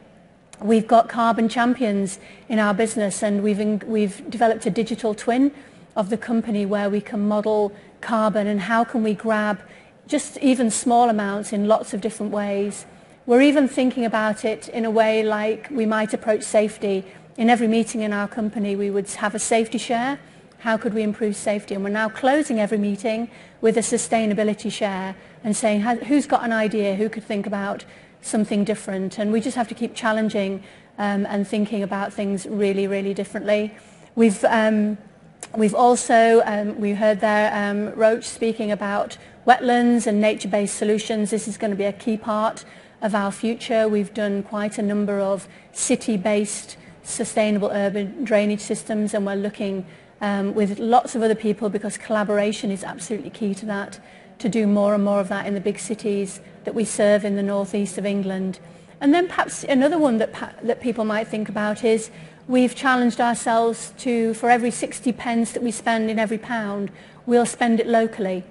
We've got carbon champions in our business and we've, in, we've developed a digital twin of the company where we can model carbon and how can we grab just even small amounts in lots of different ways. We're even thinking about it in a way like we might approach safety. In every meeting in our company we would have a safety share. How could we improve safety? And we're now closing every meeting with a sustainability share and saying who's got an idea, who could think about something different. And we just have to keep challenging um, and thinking about things really, really differently. We've, um, we've also, um, we heard there um, Rosh speaking about wetlands and nature-based solutions. This is going to be a key part of our future. We've done quite a number of city-based sustainable urban drainage systems and we're looking um, with lots of other people because collaboration is absolutely key to that, to do more and more of that in the big cities that we serve in the northeast of England. And then perhaps another one that, that people might think about is we've challenged ourselves to, for every 60 pence that we spend in every pound, we'll spend it locally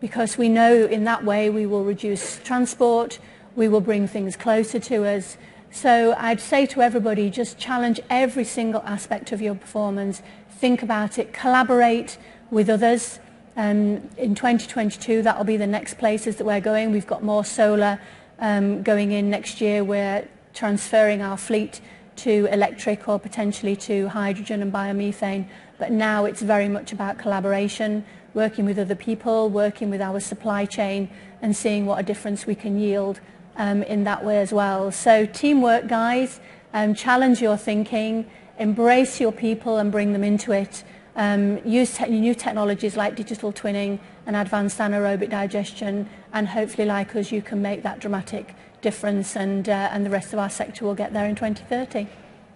because we know in that way we will reduce transport, we will bring things closer to us. So I'd say to everybody, just challenge every single aspect of your performance, think about it, collaborate with others, um, in 2022, that will be the next places that we're going. We've got more solar um, going in next year. We're transferring our fleet to electric or potentially to hydrogen and biomethane. But now it's very much about collaboration, working with other people, working with our supply chain and seeing what a difference we can yield um, in that way as well. So teamwork, guys, um, challenge your thinking, embrace your people and bring them into it um, use te new technologies like digital twinning and advanced anaerobic digestion, and hopefully, like us, you can make that dramatic difference, and, uh, and the rest of our sector will get there in 2030.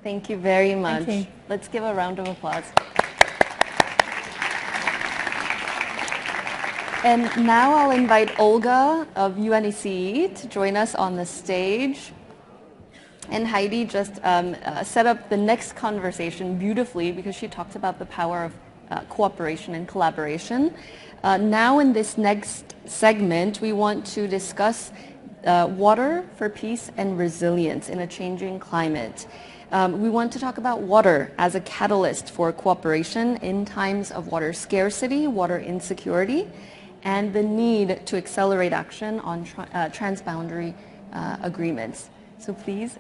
Thank you very much. You. Let's give a round of applause. And now I'll invite Olga of UNECE to join us on the stage. And Heidi just um, uh, set up the next conversation beautifully because she talked about the power of uh, cooperation and collaboration. Uh, now in this next segment, we want to discuss uh, water for peace and resilience in a changing climate. Um, we want to talk about water as a catalyst for cooperation in times of water scarcity, water insecurity, and the need to accelerate action on tra uh, transboundary uh, agreements. So please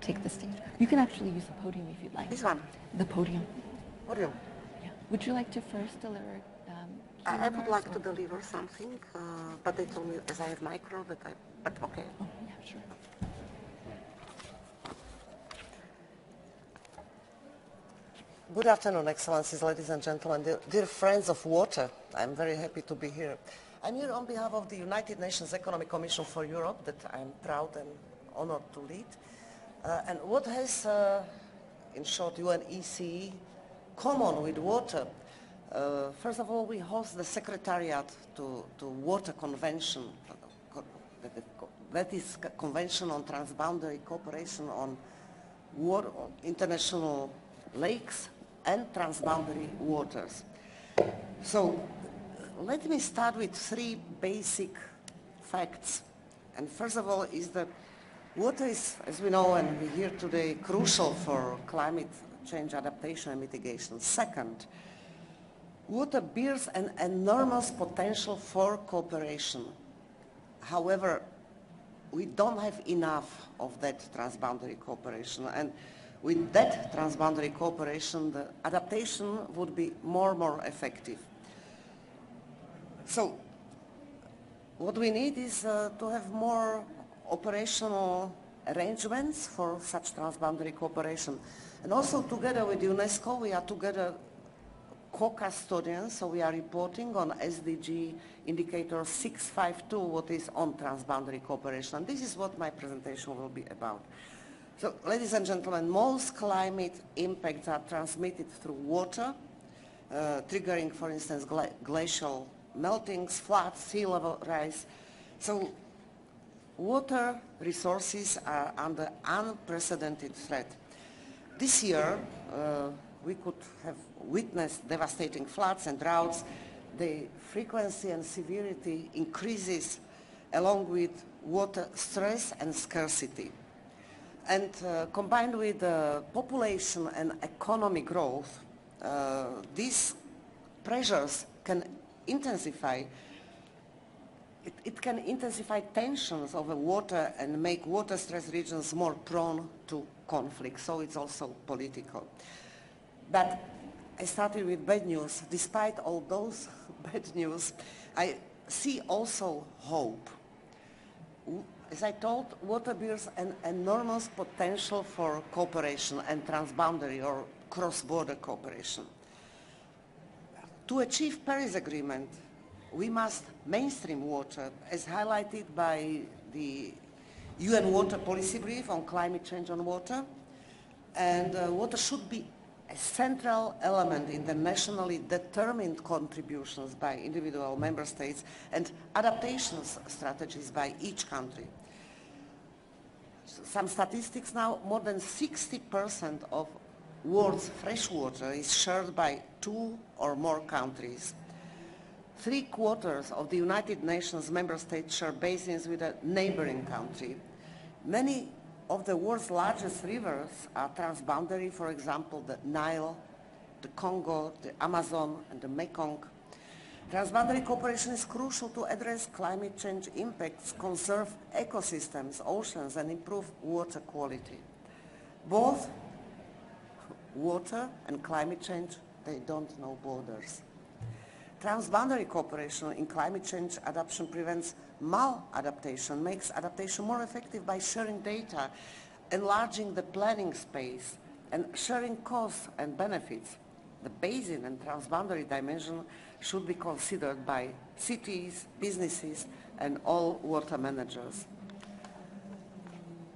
take the stage. You can actually use the podium if you'd like. This one? The podium. Podium. Yeah. Would you like to first deliver? Um, I, I would like to deliver something, uh, but they told me as I have micro that I, but okay. Oh, yeah, sure. Good afternoon, Excellencies, ladies and gentlemen, dear, dear friends of water. I'm very happy to be here. I'm here on behalf of the United Nations Economic Commission for Europe that I'm proud and honored to lead. Uh, and what has, uh, in short, UNECE common with water? Uh, first of all, we host the Secretariat to, to Water Convention. That is Convention on Transboundary Cooperation on water, international lakes and transboundary waters. So let me start with three basic facts. And first of all is that Water is, as we know and we hear today, crucial for climate change adaptation and mitigation. Second, water bears an enormous potential for cooperation. However, we don't have enough of that transboundary cooperation. And with that transboundary cooperation, the adaptation would be more and more effective. So what we need is uh, to have more operational arrangements for such transboundary cooperation. And also together with UNESCO, we are together co-custodians, so we are reporting on SDG indicator 652, what is on transboundary cooperation. And this is what my presentation will be about. So, ladies and gentlemen, most climate impacts are transmitted through water, uh, triggering, for instance, gla glacial meltings, floods, sea level rise. So water resources are under unprecedented threat. This year, uh, we could have witnessed devastating floods and droughts. The frequency and severity increases along with water stress and scarcity. And uh, combined with uh, population and economic growth, uh, these pressures can intensify it, it, can intensify tensions over water and make water stress regions more prone to conflict, so it's also political. But I started with bad news. Despite all those bad news, I see also hope. As I told, water bears an enormous potential for cooperation and transboundary or cross-border cooperation. To achieve Paris Agreement, we must mainstream water, as highlighted by the UN Water Policy Brief on Climate Change on Water, and uh, water should be a central element in the nationally determined contributions by individual member states and adaptation strategies by each country. Some statistics now, more than 60% of world's fresh water is shared by two or more countries. Three quarters of the United Nations member states share basins with a neighboring country. Many of the world's largest rivers are transboundary, for example, the Nile, the Congo, the Amazon, and the Mekong. Transboundary cooperation is crucial to address climate change impacts, conserve ecosystems, oceans, and improve water quality. Both water and climate change, they don't know borders. Transboundary cooperation in climate change adaptation prevents maladaptation, makes adaptation more effective by sharing data, enlarging the planning space, and sharing costs and benefits. The basin and transboundary dimension should be considered by cities, businesses, and all water managers.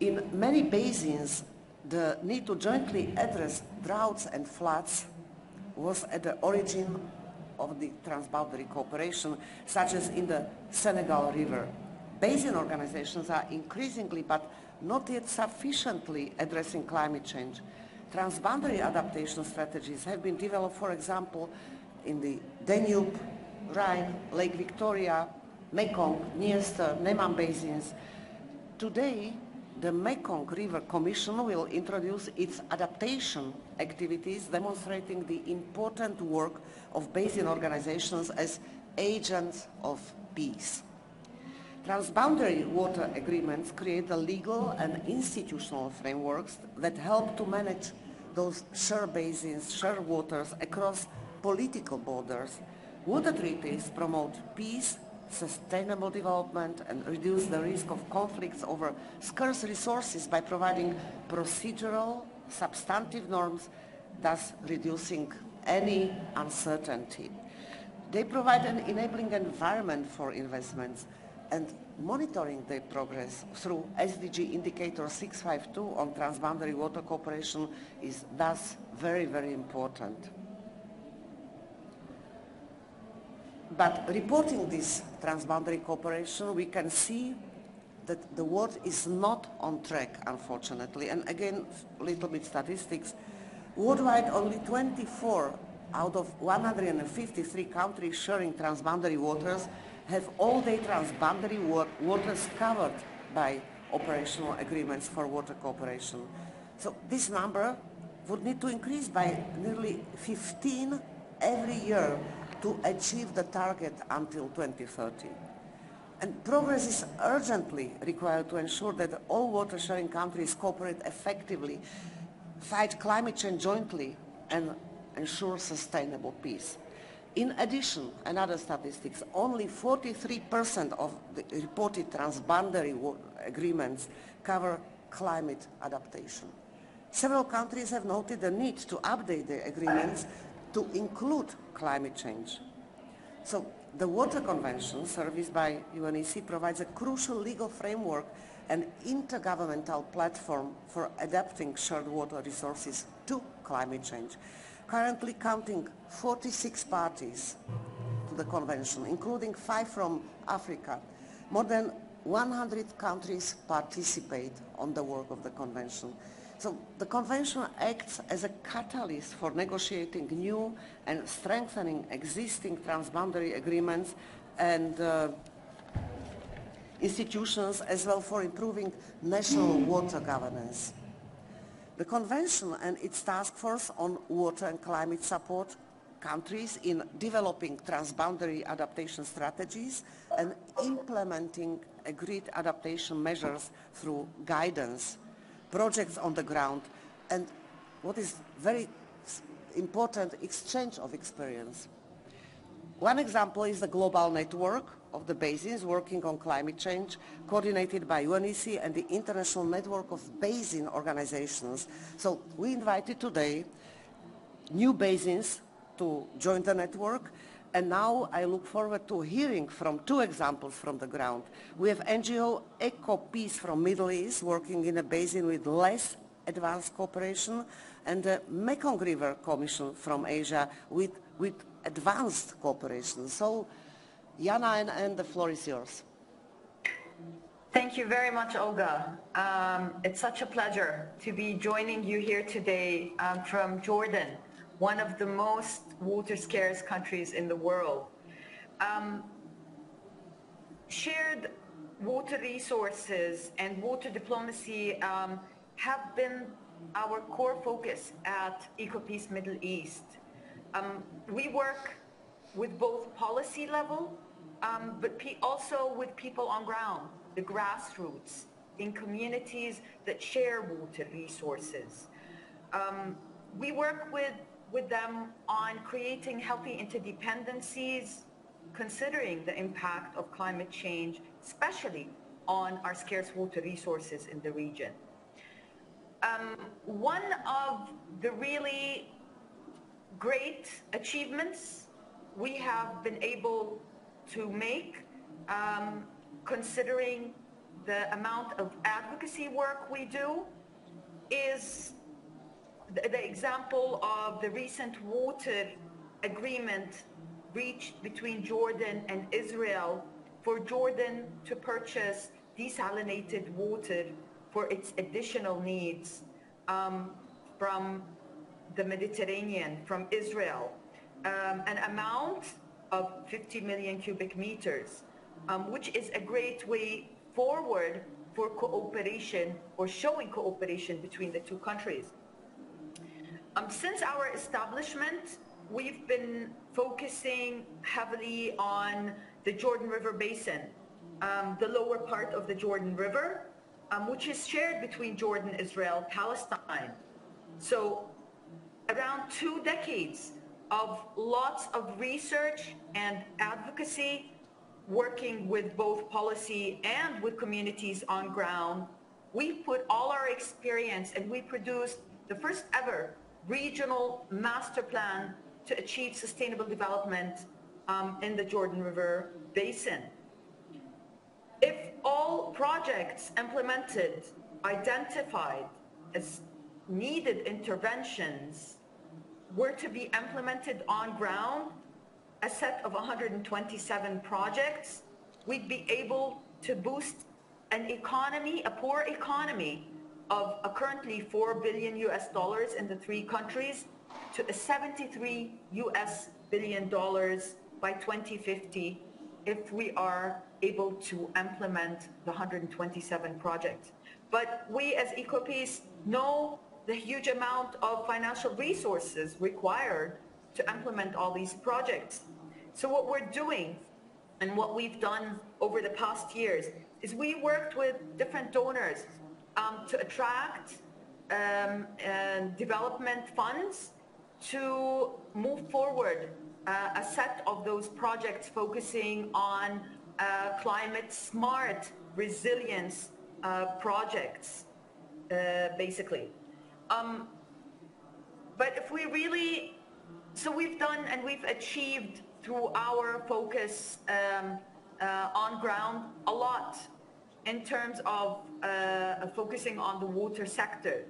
In many basins, the need to jointly address droughts and floods was at the origin of the transboundary cooperation, such as in the Senegal River. Basin organizations are increasingly, but not yet sufficiently, addressing climate change. Transboundary adaptation strategies have been developed, for example, in the Danube, Rhine, Lake Victoria, Mekong, Dniester, Neman basins. Today, the Mekong River Commission will introduce its adaptation activities demonstrating the important work of basin organizations as agents of peace. Transboundary water agreements create the legal and institutional frameworks that help to manage those share basins, share waters across political borders. Water treaties promote peace sustainable development and reduce the risk of conflicts over scarce resources by providing procedural, substantive norms, thus reducing any uncertainty. They provide an enabling environment for investments and monitoring their progress through SDG indicator 652 on transboundary water cooperation is thus very, very important. But reporting this transboundary cooperation, we can see that the world is not on track, unfortunately. And again, a little bit statistics. Worldwide, only 24 out of 153 countries sharing transboundary waters have all their transboundary waters covered by operational agreements for water cooperation. So this number would need to increase by nearly 15 every year to achieve the target until 2030. And progress is urgently required to ensure that all water-sharing countries cooperate effectively, fight climate change jointly, and ensure sustainable peace. In addition, another statistics, only 43% of the reported transboundary agreements cover climate adaptation. Several countries have noted the need to update their agreements to include climate change. So the Water Convention, serviced by UNECE, provides a crucial legal framework and intergovernmental platform for adapting shared water resources to climate change. Currently counting 46 parties to the convention, including five from Africa. More than 100 countries participate on the work of the convention. So the convention acts as a catalyst for negotiating new and strengthening existing transboundary agreements and uh, institutions as well for improving national water governance. The convention and its task force on water and climate support countries in developing transboundary adaptation strategies and implementing agreed adaptation measures through guidance, projects on the ground, and what is very important, exchange of experience. One example is the global network of the basins working on climate change, coordinated by UNECE and the International Network of Basin Organizations. So we invited today new basins to join the network, and now I look forward to hearing from two examples from the ground. We have NGO EcoPeace from Middle East working in a basin with less advanced cooperation and the Mekong River Commission from Asia with, with advanced cooperation. So Jana and, and the floor is yours. Thank you very much, Olga. Um, it's such a pleasure to be joining you here today um, from Jordan, one of the most water scarce countries in the world. Um, shared water resources and water diplomacy um, have been our core focus at EcoPeace Middle East. Um, we work with both policy level, um, but also with people on ground, the grassroots, in communities that share water resources. Um, we work with, with them on creating healthy interdependencies, considering the impact of climate change, especially on our scarce water resources in the region. Um, one of the really great achievements we have been able to make, um, considering the amount of advocacy work we do, is the, the example of the recent water agreement reached between Jordan and Israel for Jordan to purchase desalinated water for its additional needs um, from the Mediterranean, from Israel, um, an amount of 50 million cubic meters, um, which is a great way forward for cooperation or showing cooperation between the two countries. Um, since our establishment, we've been focusing heavily on the Jordan River Basin, um, the lower part of the Jordan River, um, which is shared between Jordan, Israel, Palestine. So around two decades of lots of research and advocacy, working with both policy and with communities on ground. We put all our experience and we produced the first ever regional master plan to achieve sustainable development um, in the Jordan River Basin. If all projects implemented, identified as needed interventions were to be implemented on ground, a set of 127 projects, we'd be able to boost an economy, a poor economy of a currently 4 billion US dollars in the three countries to a 73 US billion dollars by 2050 if we are able to implement the 127 projects. But we as EcoPeace know the huge amount of financial resources required to implement all these projects. So what we're doing and what we've done over the past years is we worked with different donors um, to attract um, development funds to move forward uh, a set of those projects focusing on uh, climate smart resilience uh, projects, uh, basically. Um, but if we really so we've done and we've achieved through our focus um, uh, on ground a lot in terms of uh, focusing on the water sector.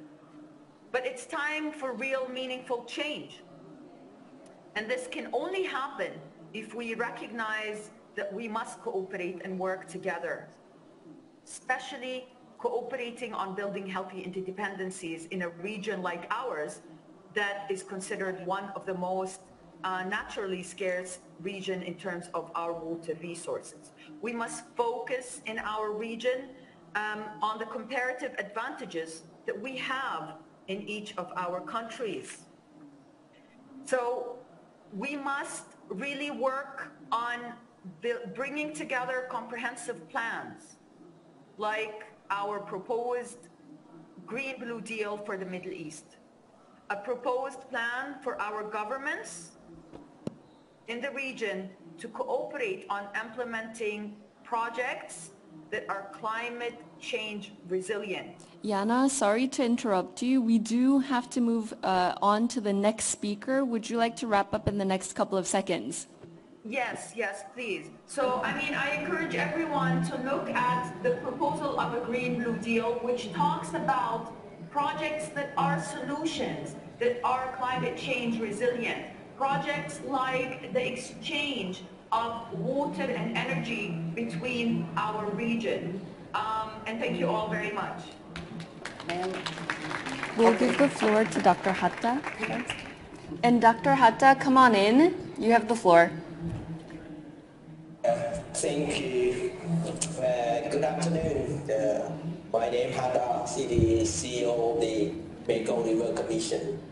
But it's time for real meaningful change. And this can only happen if we recognize that we must cooperate and work together, especially cooperating on building healthy interdependencies in a region like ours that is considered one of the most uh, naturally scarce region in terms of our water resources. We must focus in our region um, on the comparative advantages that we have in each of our countries. So we must really work on bringing together comprehensive plans like our proposed Green-Blue Deal for the Middle East, a proposed plan for our governments in the region to cooperate on implementing projects that are climate change resilient. Yana, sorry to interrupt you. We do have to move uh, on to the next speaker. Would you like to wrap up in the next couple of seconds? Yes, yes, please. So, I mean, I encourage everyone to look at the proposal of a Green Blue Deal, which talks about projects that are solutions, that are climate change resilient. Projects like the exchange of water and energy between our region. Um, and thank you all very much. We'll give the floor to Dr. Hatda. And Dr. Hatda, come on in. You have the floor. Thank you. Uh, good afternoon. Uh, my name is Hada Sidi, CEO of the Mekong River Commission.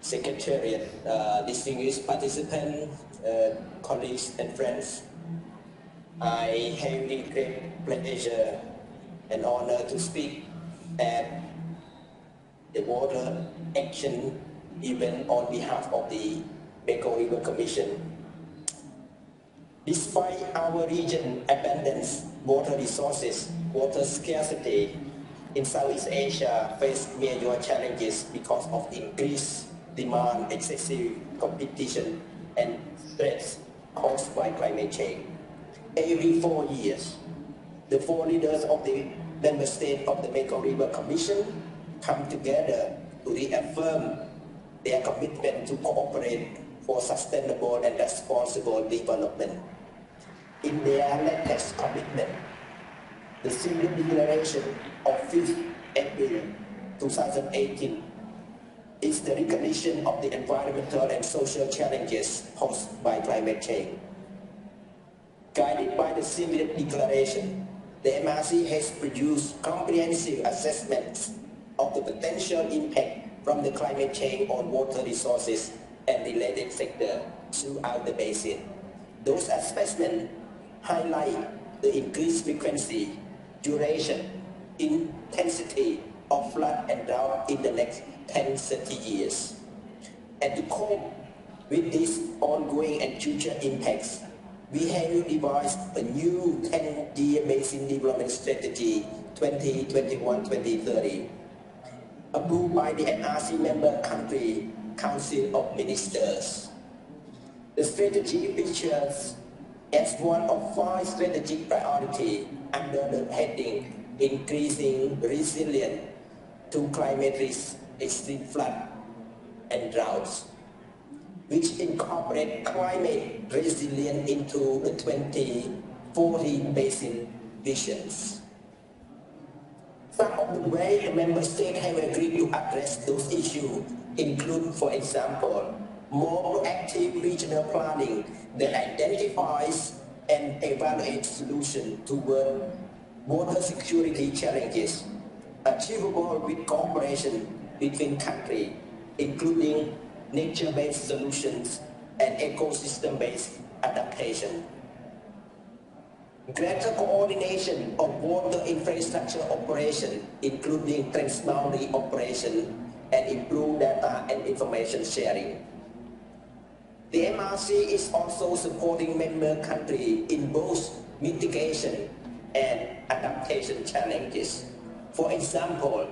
Secretariat, uh, distinguished participants, uh, colleagues and friends. I have the great pleasure and honor to speak at the Water Action event on behalf of the Mekong River Commission Despite our region abundance water resources, water scarcity in Southeast Asia face major challenges because of increased demand, excessive competition, and threats caused by climate change. Every four years, the four leaders of the member state of the Mekong River Commission come together to reaffirm their commitment to cooperate for sustainable and responsible development. In their latest commitment, the Siem Reap Declaration of 5th April 2018 is the recognition of the environmental and social challenges posed by climate change. Guided by the Siem Reap Declaration, the MRC has produced comprehensive assessments of the potential impact from the climate change on water resources and related sectors throughout the basin. Those assessments highlight the increased frequency, duration, intensity of flood and drought in the next 10, 30 years. And to cope with these ongoing and future impacts, we have devised a new 10-year basin development strategy 2021-2030 approved by the MRC member country Council of Ministers. The strategy features as one of five strategic priorities under the heading Increasing Resilience to Climate Risk, Extreme Flood and Droughts, which incorporate climate resilience into the 2040 basin visions. Some of the ways the member states have agreed to address those issues include, for example, more proactive regional planning that identifies and evaluates solutions toward water security challenges achievable with cooperation between countries, including nature-based solutions and ecosystem-based adaptation. Greater coordination of water infrastructure operation, including transboundary operation, and improved data and information sharing. The MRC is also supporting member countries in both mitigation and adaptation challenges. For example,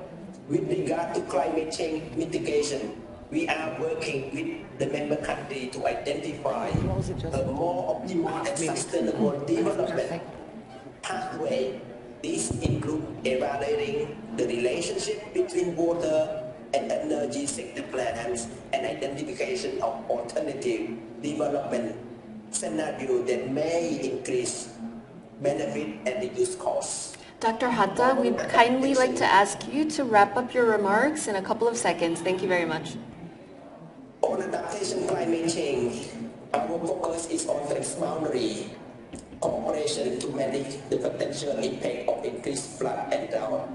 with regard to climate change mitigation, we are working with the member country to identify a more optimal and sustainable development pathway. This includes evaluating the relationship between water and energy sector plans and identification of alternative development scenario that may increase benefit and reduce costs. Dr. Hatda, we'd kindly like to ask you to wrap up your remarks in a couple of seconds. Thank you very much. On adaptation climate change, our focus is on transboundary cooperation to manage the potential impact of increased flood and drought.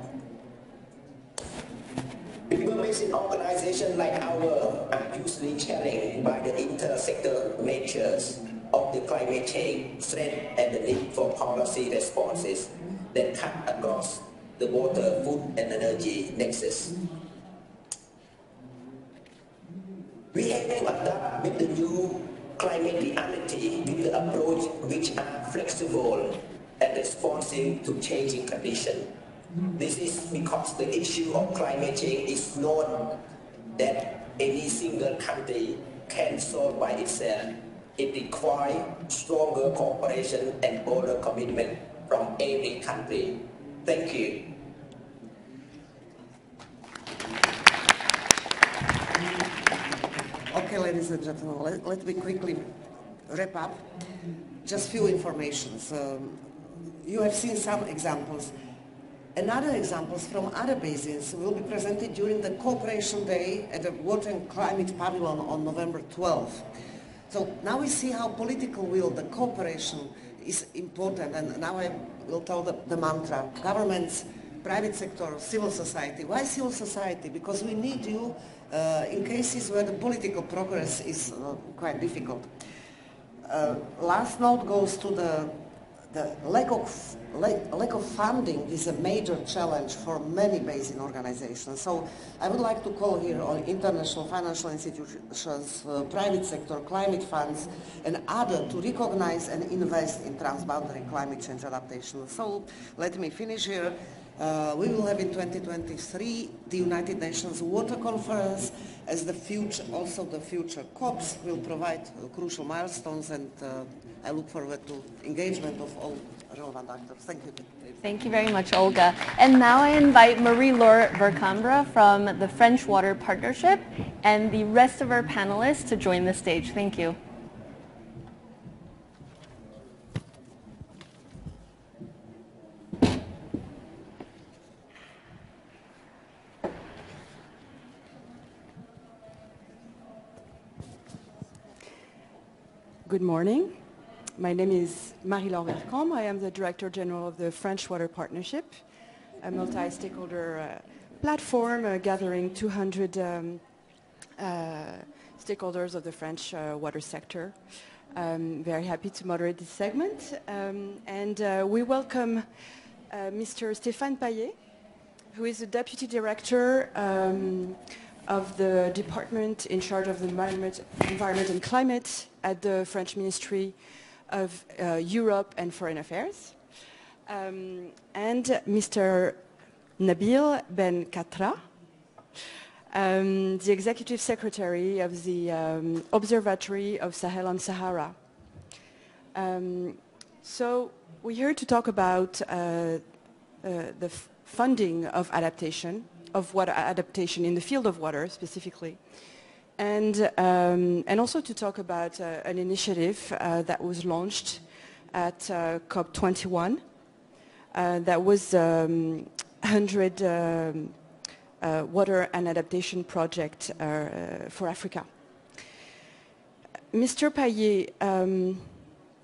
People-based organizations like ours are usually challenged by the inter-sector natures of the climate change threat and the need for policy responses that cut across the water, food and energy nexus. We have to adapt with the new climate reality with the approach which are flexible and responsive to changing conditions. This is because the issue of climate change is not that any single country can solve by itself. It requires stronger cooperation and broader commitment from every country. Thank you. Okay, ladies and gentlemen, let, let me quickly wrap up. Just few informations. Um, you have seen some examples. Another examples from other basins will be presented during the Cooperation Day at the Water and Climate Pavilion on November 12th. So now we see how political will, the cooperation is important and now I will tell the, the mantra. Governments, private sector, civil society. Why civil society? Because we need you uh, in cases where the political progress is uh, quite difficult. Uh, last note goes to the the lack of, lack, of funding is a major challenge for many basin organizations. So I would like to call here on international financial institutions, uh, private sector, climate funds, and other to recognize and invest in transboundary climate change adaptation. So let me finish here. Uh, we will have in 2023 the United Nations Water Conference as the future, also the future COPs will provide uh, crucial milestones and uh, I look forward to engagement of all relevant actors. Thank you. Thank you very much, Olga. And now I invite Marie-Laure Vercambre from the French Water Partnership and the rest of our panelists to join the stage. Thank you. Good morning. My name is Marie-Laure Vercambre. I am the Director General of the French Water Partnership, a multi-stakeholder uh, platform uh, gathering 200 um, uh, stakeholders of the French water sector. I'm very happy to moderate this segment. Um, and uh, we welcome uh, Mr. Stéphane Payet, who is the Deputy Director um, of the department in charge of the environment, environment and climate at the French Ministry of uh, Europe and Foreign Affairs. Um, and Mr. Nabil Ben Khatra, um, the Executive Secretary of the um, Observatory of Sahel and Sahara. Um, so we're here to talk about uh, uh, the funding of adaptation of water adaptation in the field of water specifically. And, um, and also to talk about uh, an initiative uh, that was launched at uh, COP21 uh, that was um, 100 um, uh, water and adaptation project uh, for Africa. Mr. Payet, um,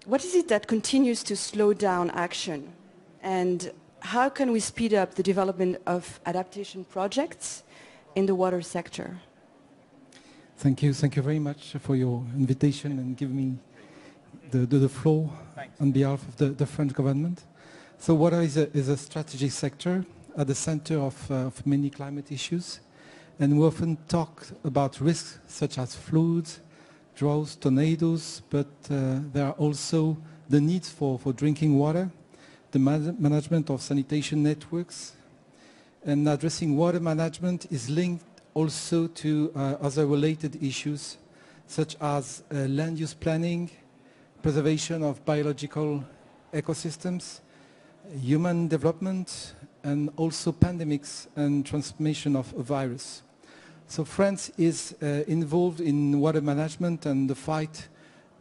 what is it that continues to slow down action and how can we speed up the development of adaptation projects in the water sector? Thank you. Thank you very much for your invitation and give me the, the, the floor Thanks. on behalf of the, the, French government. So water is a, is a strategic sector at the center of, uh, of many climate issues. And we often talk about risks such as floods, droughts, tornadoes, but uh, there are also the needs for, for drinking water the management of sanitation networks. And addressing water management is linked also to uh, other related issues such as uh, land use planning, preservation of biological ecosystems, human development, and also pandemics and transmission of a virus. So France is uh, involved in water management and the fight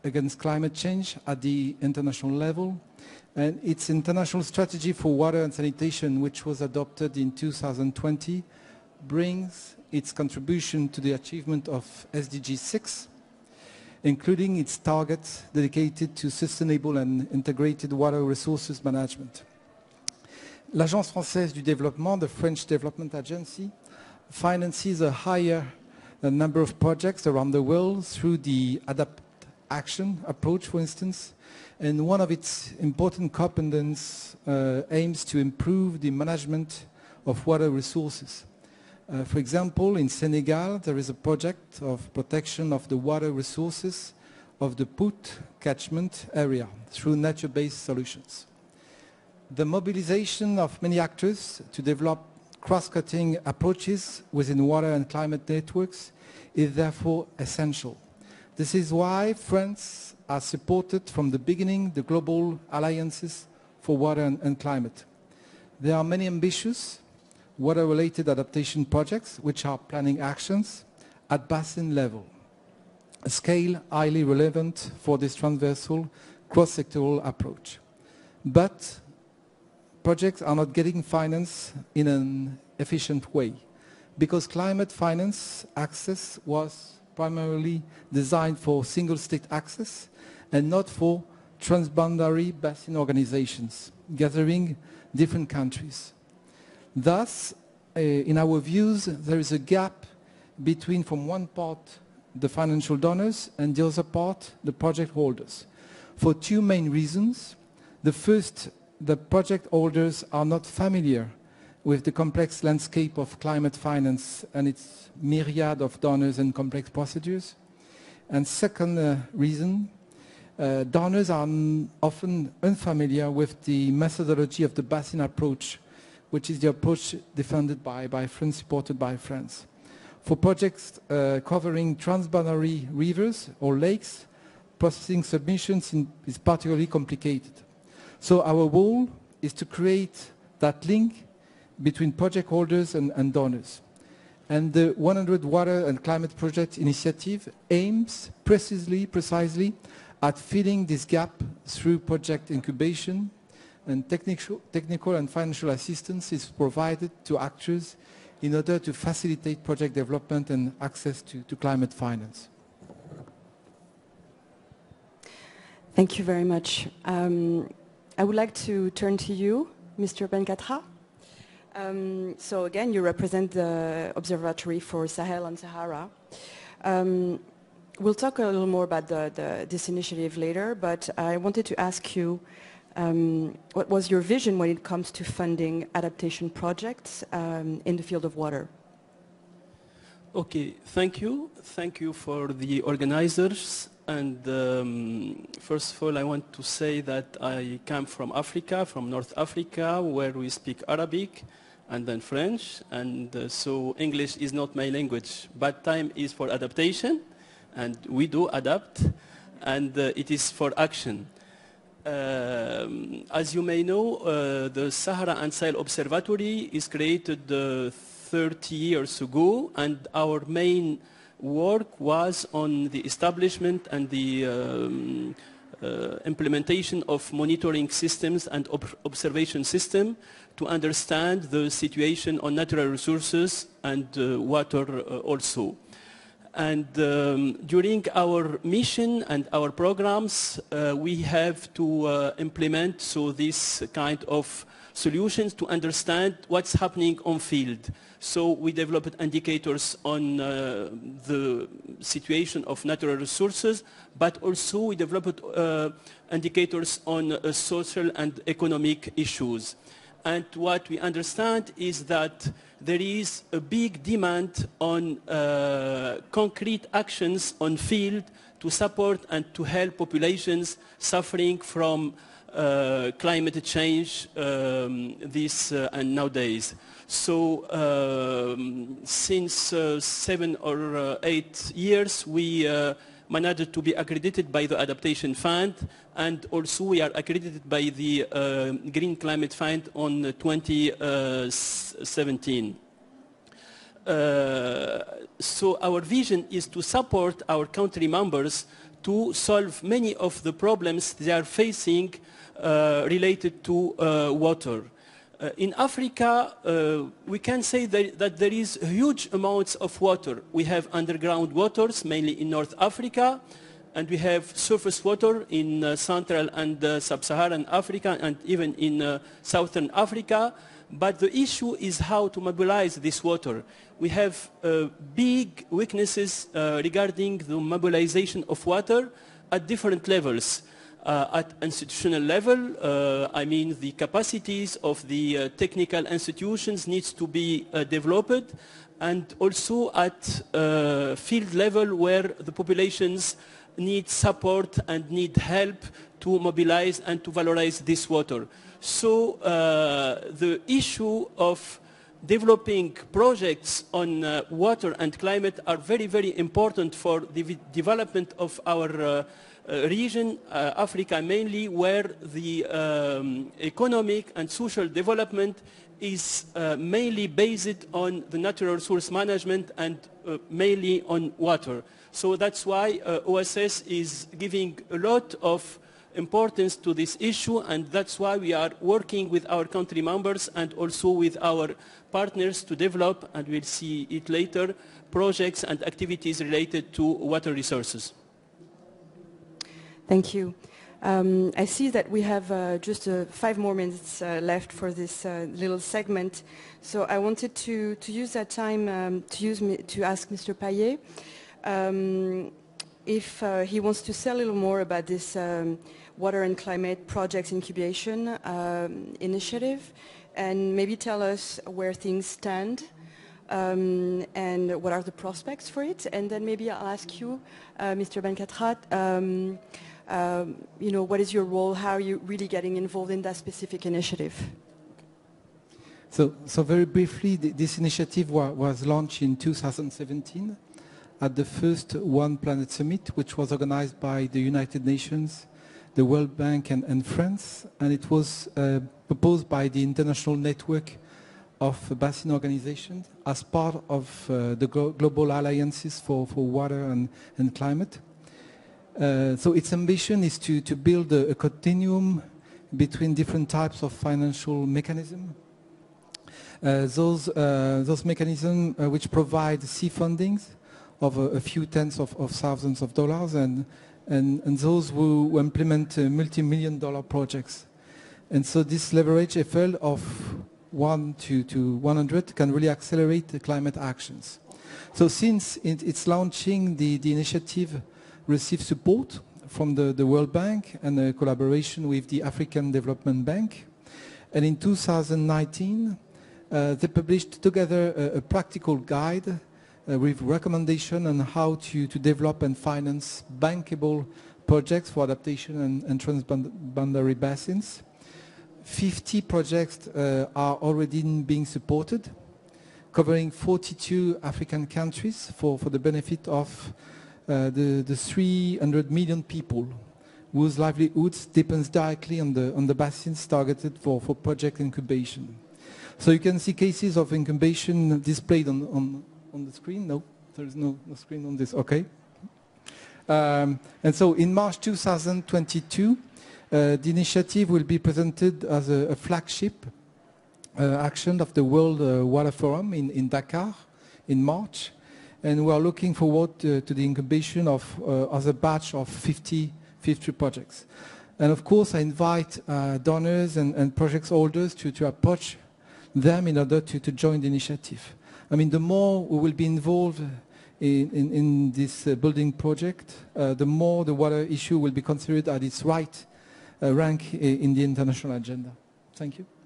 against climate change at the international level. And its international strategy for water and sanitation, which was adopted in 2020, brings its contribution to the achievement of SDG 6, including its targets dedicated to sustainable and integrated water resources management. L'Agence française du développement, the French Development Agency, finances a higher number of projects around the world through the Adapt Action approach, for instance. And one of its important components uh, aims to improve the management of water resources. Uh, for example, in Senegal, there is a project of protection of the water resources of the Pout catchment area through nature-based solutions. The mobilization of many actors to develop cross-cutting approaches within water and climate networks is therefore essential. This is why France has supported from the beginning the global alliances for water and, and climate. There are many ambitious water-related adaptation projects which are planning actions at basin level, a scale highly relevant for this transversal cross-sectoral approach. But projects are not getting finance in an efficient way because climate finance access was primarily designed for single state access and not for transboundary basin organizations gathering different countries. Thus, uh, in our views, there is a gap between, from one part, the financial donors and the other part, the project holders. For two main reasons. The first, the project holders are not familiar with the complex landscape of climate finance and its myriad of donors and complex procedures. And second uh, reason, uh, donors are often unfamiliar with the methodology of the basin approach which is the approach defended by, by France, supported by France. For projects uh, covering transboundary rivers or lakes, processing submissions in, is particularly complicated. So our goal is to create that link between project holders and, and donors. And the 100 Water and Climate Project initiative aims precisely, precisely at filling this gap through project incubation, and technical, technical and financial assistance is provided to actors in order to facilitate project development and access to, to climate finance. Thank you very much. Um, I would like to turn to you, Mr. Ben Khatra. Um, so again, you represent the Observatory for Sahel and Sahara. Um, we'll talk a little more about the, the, this initiative later, but I wanted to ask you um, what was your vision when it comes to funding adaptation projects um, in the field of water? Okay, thank you. Thank you for the organizers. And um, first of all, I want to say that I come from Africa, from North Africa, where we speak Arabic and then French. And uh, so English is not my language, but time is for adaptation. And we do adapt, and uh, it is for action. Um, as you may know, uh, the Sahara and Sahel Observatory is created uh, 30 years ago, and our main work was on the establishment and the um, uh, implementation of monitoring systems and ob observation system to understand the situation on natural resources and uh, water uh, also. And um, during our mission and our programs, uh, we have to uh, implement so this kind of solutions to understand what's happening on field. So we developed indicators on uh, the situation of natural resources, but also we developed uh, indicators on uh, social and economic issues. And what we understand is that there is a big demand on uh, concrete actions on field to support and to help populations suffering from uh, climate change um, this uh, and nowadays. So um, since uh, seven or uh, eight years, we uh, managed to be accredited by the Adaptation Fund, and also we are accredited by the uh, Green Climate Fund on 2017. Uh, so our vision is to support our country members to solve many of the problems they are facing uh, related to uh, water. Uh, in Africa, uh, we can say that, that, there is huge amounts of water. We have underground waters, mainly in North Africa, and we have surface water in uh, Central and Sub-Saharan Africa, and even in Southern Africa. But the issue is how to mobilize this water. We have uh, big weaknesses uh, regarding the mobilization of water at different levels. Uh, at institutional level, uh, I mean the capacities of the uh, technical institutions needs to be uh, developed and also at field level where the populations need support and need help to mobilize and to valorize this water. So the issue of developing projects on uh, water and climate are very, very important for the development of our uh, uh, region, uh, Africa mainly, where the um, economic and social development is uh, mainly based on the natural resource management and mainly on water. So that's why OSS is giving a lot of importance to this issue and that's why we are working with our country members and also with our partners to develop, and we'll see it later, projects and activities related to water resources. Thank you. Um, I see that we have uh, just uh, five more minutes uh, left for this uh, little segment. So I wanted to, to use that time um, to, use me, to ask Mr. Payet um, if uh, he wants to say a little more about this um, water and climate project incubation um, initiative and maybe tell us where things stand um, and what are the prospects for it. And then maybe I'll ask you, uh, Mr. Benkatrat, um, um, you know, what is your role? How are you really getting involved in that specific initiative? So, so very briefly, th this initiative wa was launched in 2017 at the first One Planet Summit, which was organized by the United Nations, the World Bank and, and France, and it was uh, proposed by the International Network of Basin Organizations as part of uh, the Global Alliances for, for Water and, and Climate. Uh, so its ambition is to, to build a, a continuum between different types of financial mechanism. Uh, those, uh, those mechanisms uh, which provide seed fundings of a, a few tens of, of, thousands of dollars and, and, and those who, implement uh, multi-million dollar projects. And so this leverage effect of 1 to, to 100 can really accelerate the climate actions. So since it, it's launching, the, the initiative received support from the, the World Bank and a collaboration with the African Development Bank. And in 2019, uh, they published together a, a practical guide uh, with recommendation on how to, to develop and finance bankable projects for adaptation and, and transboundary basins. 50 projects uh, are already being supported, covering 42 African countries for, for the benefit of uh, the, the 300 million people whose livelihoods depends directly on the, on the basins targeted for, for project incubation. So you can see cases of incubation displayed on, on, on the screen. No, there is no, no screen on this. Okay. Um, and so in March 2022, uh, the initiative will be presented as a, a flagship uh, action of the World uh, Water Forum in, in Dakar in March and we are looking forward to, to the incubation of uh, other batch of 50, 50 projects. And of course, I invite uh, donors and, and project holders to, to approach them in order to, to join the initiative. I mean, the more we will be involved in, in, in this uh, building project, uh, the more the water issue will be considered at its right uh, rank in the international agenda. Thank you.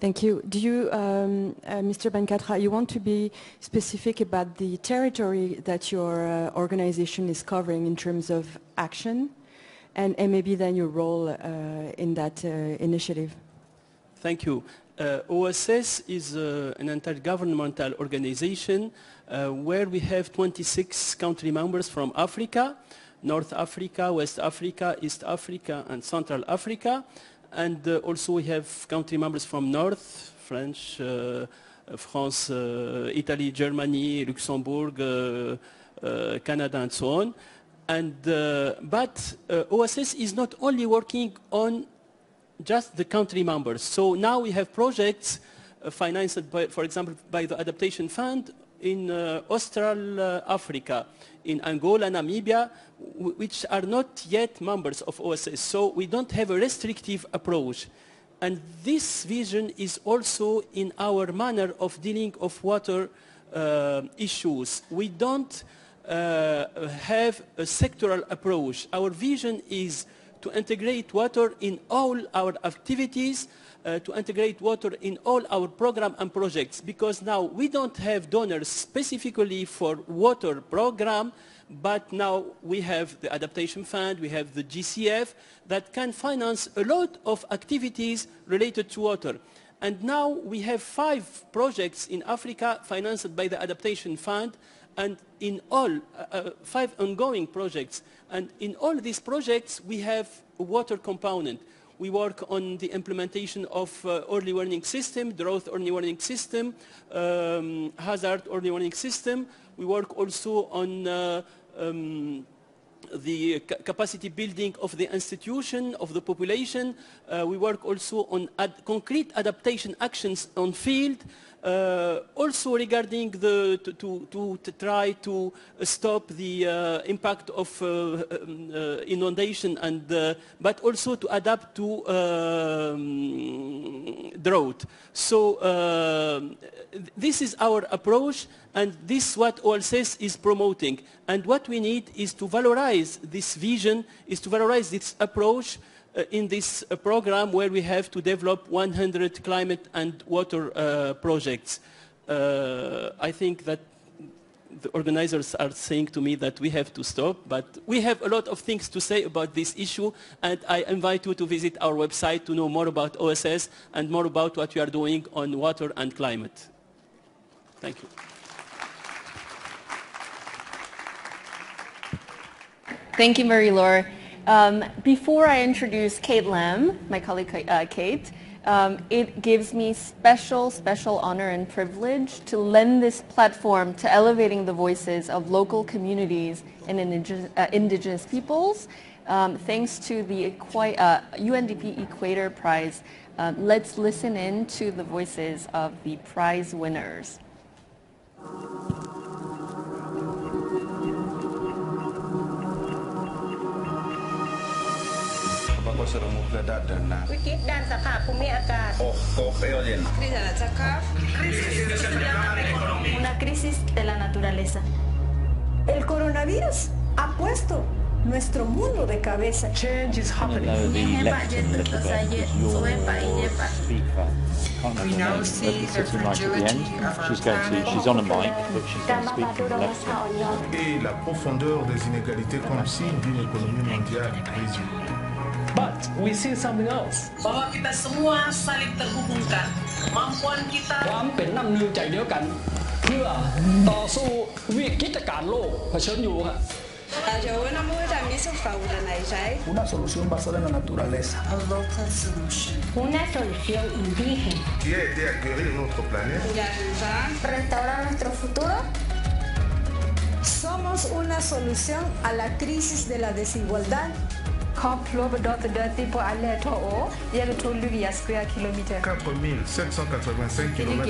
Thank you. Do you, um, uh, Mr. Ben Khatra, you want to be specific about the territory that your uh, organization is covering in terms of action? and, and maybe then your role uh, in that uh, initiative. Thank you. Uh, OSS is uh, an intergovernmental organization where we have 26 country members from Africa, North Africa, West Africa, East Africa, and Central Africa. And uh, also we have country members from North, French, uh, uh France, uh, Italy, Germany, Luxembourg, uh, uh, Canada, and so on. And, but OSS is not only working on just the country members. So now we have projects financed, by, for example, by the Adaptation Fund in Austral Africa, in Angola, and Namibia, which are not yet members of OSS. So we don't have a restrictive approach. And this vision is also in our manner of dealing of water uh, issues. We don't uh, have a sectoral approach. Our vision is to integrate water in all our activities, uh, to integrate water in all our program and projects, because now we don't have donors specifically for water program, but now we have the Adaptation Fund, we have the GCF that can finance a lot of activities related to water. And now we have five projects in Africa financed by the Adaptation Fund and in all, uh, uh, five ongoing projects. And in all these projects, we have a water component. We work on the implementation of uh, early warning system, drought early warning system, um, hazard early warning system. We work also on uh, um, the capacity building of the institution, of the population. Uh, we work also on ad concrete adaptation actions on field. Uh, also regarding the, to, to, to, try to stop the uh, impact of uh, um, uh, inundation, and, uh, but also to adapt to um, drought. So uh, this is our approach, and this is what OSS is promoting. And what we need is to valorize this vision, is to valorize this approach in this uh, program where we have to develop 100 climate and water uh, projects. Uh, I think that the organizers are saying to me that we have to stop, but we have a lot of things to say about this issue, and I invite you to visit our website to know more about OSS and more about what we are doing on water and climate. Thank you. Thank you, Marie-Laure. Um, before I introduce Kate Lamb, my colleague uh, Kate, um, it gives me special, special honor and privilege to lend this platform to elevating the voices of local communities and indigenous, uh, indigenous peoples. Um, thanks to the Equi uh, UNDP Equator Prize, um, let's listen in to the voices of the prize winners. kwasirumukira dada na wikiddan crisis de la naturaleza el coronavirus ha puesto nuestro mundo de cabeza. We now see our she's on a mic, but she's going to speak But we see something else. Bahwa kita semua saling terhubungkan. Kemampuan kita ความเป็นน้ำหนึ่งใจเดียวกัน เพื่อต่อสู้วิกฤตการณ์โลกเผชิญอยู่ครับ Una mujer también fauna Una solución basada en la naturaleza. A local solution. Una solución indígena. Qui a aidé à guérir notre planète. Restaurar nuestro futuro. Somos una solución a la crisis de la desigualdad. Complot dot dirty pour aller to o yel to lugia square kilometer. 4785 km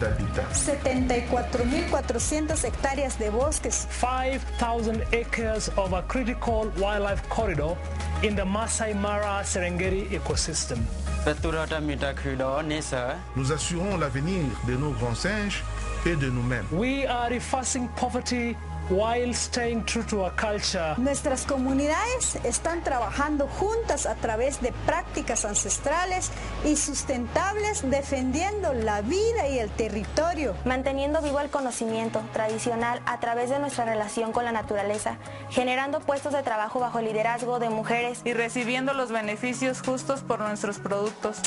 d'habitat. 74.400 hectáreas de bosques. 5,000 acres of a critical wildlife corridor in the Masai Mara Serengeti ecosystem. Nous assurons l'avenir de nos grands singes et de nous-mêmes. We are reversing poverty while staying true to our culture. Nuestras comunidades están trabajando juntas a través de prácticas ancestrales y sustentables defendiendo la vida y el territorio. Manteniendo vivo el conocimiento tradicional a través de nuestra relación con la naturaleza, generando puestos de trabajo bajo el liderazgo de mujeres y recibiendo los beneficios justos por nuestros productos.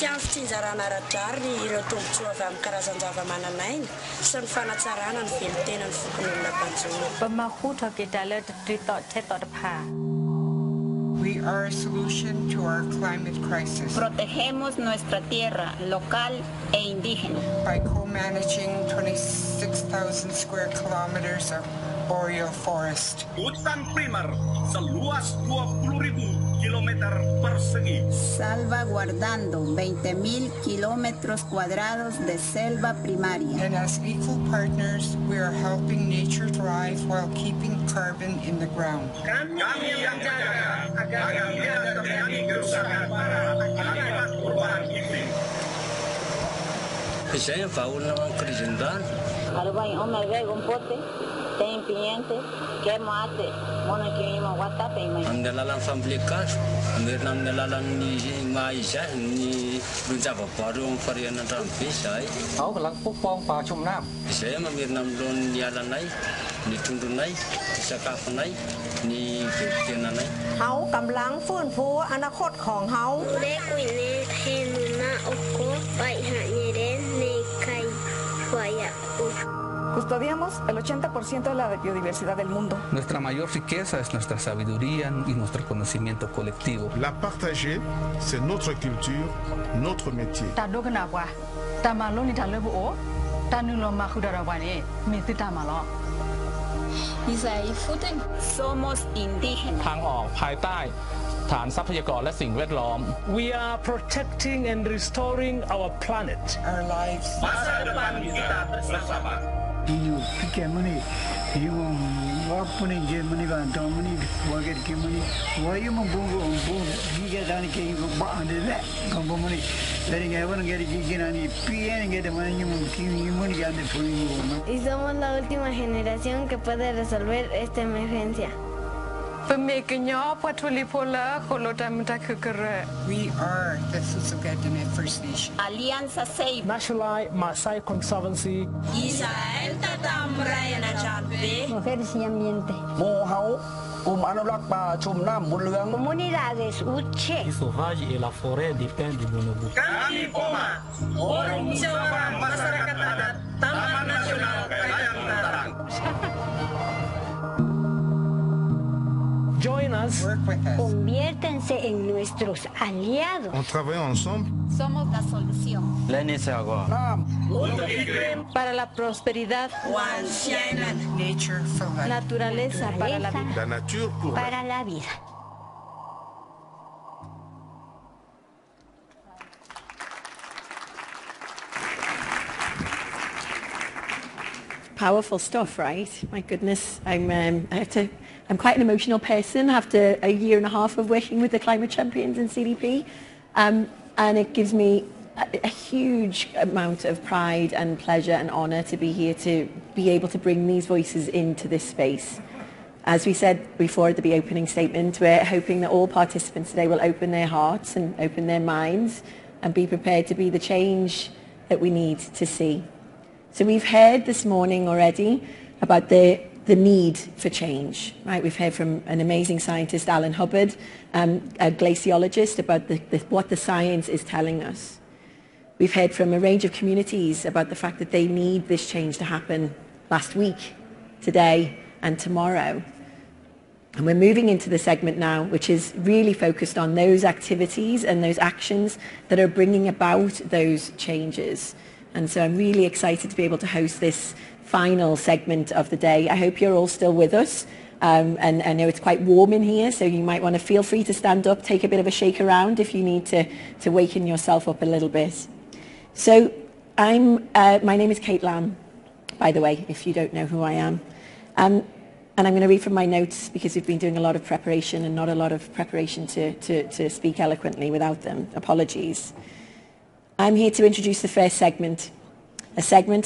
We are a solution to our climate crisis. Protegemos nuestra tierra local e indígena. By co-managing 26,000 square kilometers of boreal forest. Hutan primer seluas 20.000 kilometer persegi. Salvaguardando 20.000 kilómetros cuadrados de selva primaria. And as equal partners, we are helping nature thrive while keeping carbon in the ground. Kami yang jaga agar kami berusaha para akibat perubahan iklim. Saya faul naman krisindan. Kalau bayi om mereka gompote, tem piniente, que mate, mona que ima watape ima. Ang nalalang famblikas, meron ang nalalang ni maisa ni dun sa paparu ang parian ng trampis ay. เขากำลังปกป้องป่าชุ่มน้ Saya mamirnam don ni alanay, ni tundunay, ni sakafanay, ni kirtiananay. เขากำลังฟื้นฟูอนาคตของเขา เล็กวินเนเฮนุนาโอโกไปหาเยเรนในไคฟายาอุ Custodiamos el 80% de la biodiversidad del mundo. Nuestra mayor riqueza es nuestra sabiduría y nuestro conocimiento colectivo. La partager, c'est notre culture, notre métier. Somos indígenas. ทางออกภายใต้ฐานทรัพยากรและสิ่งแวดล้อม We are protecting and restoring our planet. Our lives. Masa depan kita bersama. Iyo pikemuni, iyo wapuni gemuni ba domuni waget gemuni, wayu mambungu umbu giga dani ke iyo ba ande le gambumuni. Dari gawan gari giga nani pien gade mani yumu kimi muni gande puni yumu. Y somos la última generación que puede resolver esta emergencia. Pemeknya patulipola kolota mutakukere. We are the Susugatane First Nation. Alianza Sei. National Maasai Conservancy. Israel tatamraya na chape. Mujeres y ya ambiente. Mohau. Um Anulakpa Chumnam Bulgang. Comunidades Uche. Y sauvage et la forêt dépend du bonobo. Kami Poma. Orang Jawa masyarakat adat Taman Nasional Kayang Tarang. Join us. Work with us. Conviértanse en nuestros aliados. En travaillant ensemble, Somos la solución. Para la prosperidad, Nature for life. naturaleza para la vida. la nature pour la Para la vida. Powerful stuff, right? My goodness, I'm, um, I have to, I'm quite an emotional person after a year and a half of working with the climate champions in CDP. Um, and it gives me a, a huge amount of pride and pleasure and honour to be here to be able to bring these voices into this space. As we said before at the opening statement, we're hoping that all participants today will open their hearts and open their minds and be prepared to be the change that we need to see. So we've heard this morning already about the, the need for change, right? We've heard from an amazing scientist, Alun Hubbard, um, a glaciologist, about the, the, what the science is telling us. We've heard from a range of communities about the fact that they need this change to happen last week, today, and tomorrow. And we're moving into the segment now, which is really focused on those activities and those actions that are bringing about those changes. And so I'm really excited to be able to host this final segment of the day. I hope you're all still with us. Um, and I know it's quite warm in here, so you might want to feel free to stand up, take a bit of a shake around if you need to, to waken yourself up a little bit. So I'm, uh, my name is Kate Lamb, by the way, if you don't know who I am. Um, and I'm going to read from my notes because we've been doing a lot of preparation and not a lot of preparation to, to, to speak eloquently without them. Apologies. I'm here to introduce the first segment a segment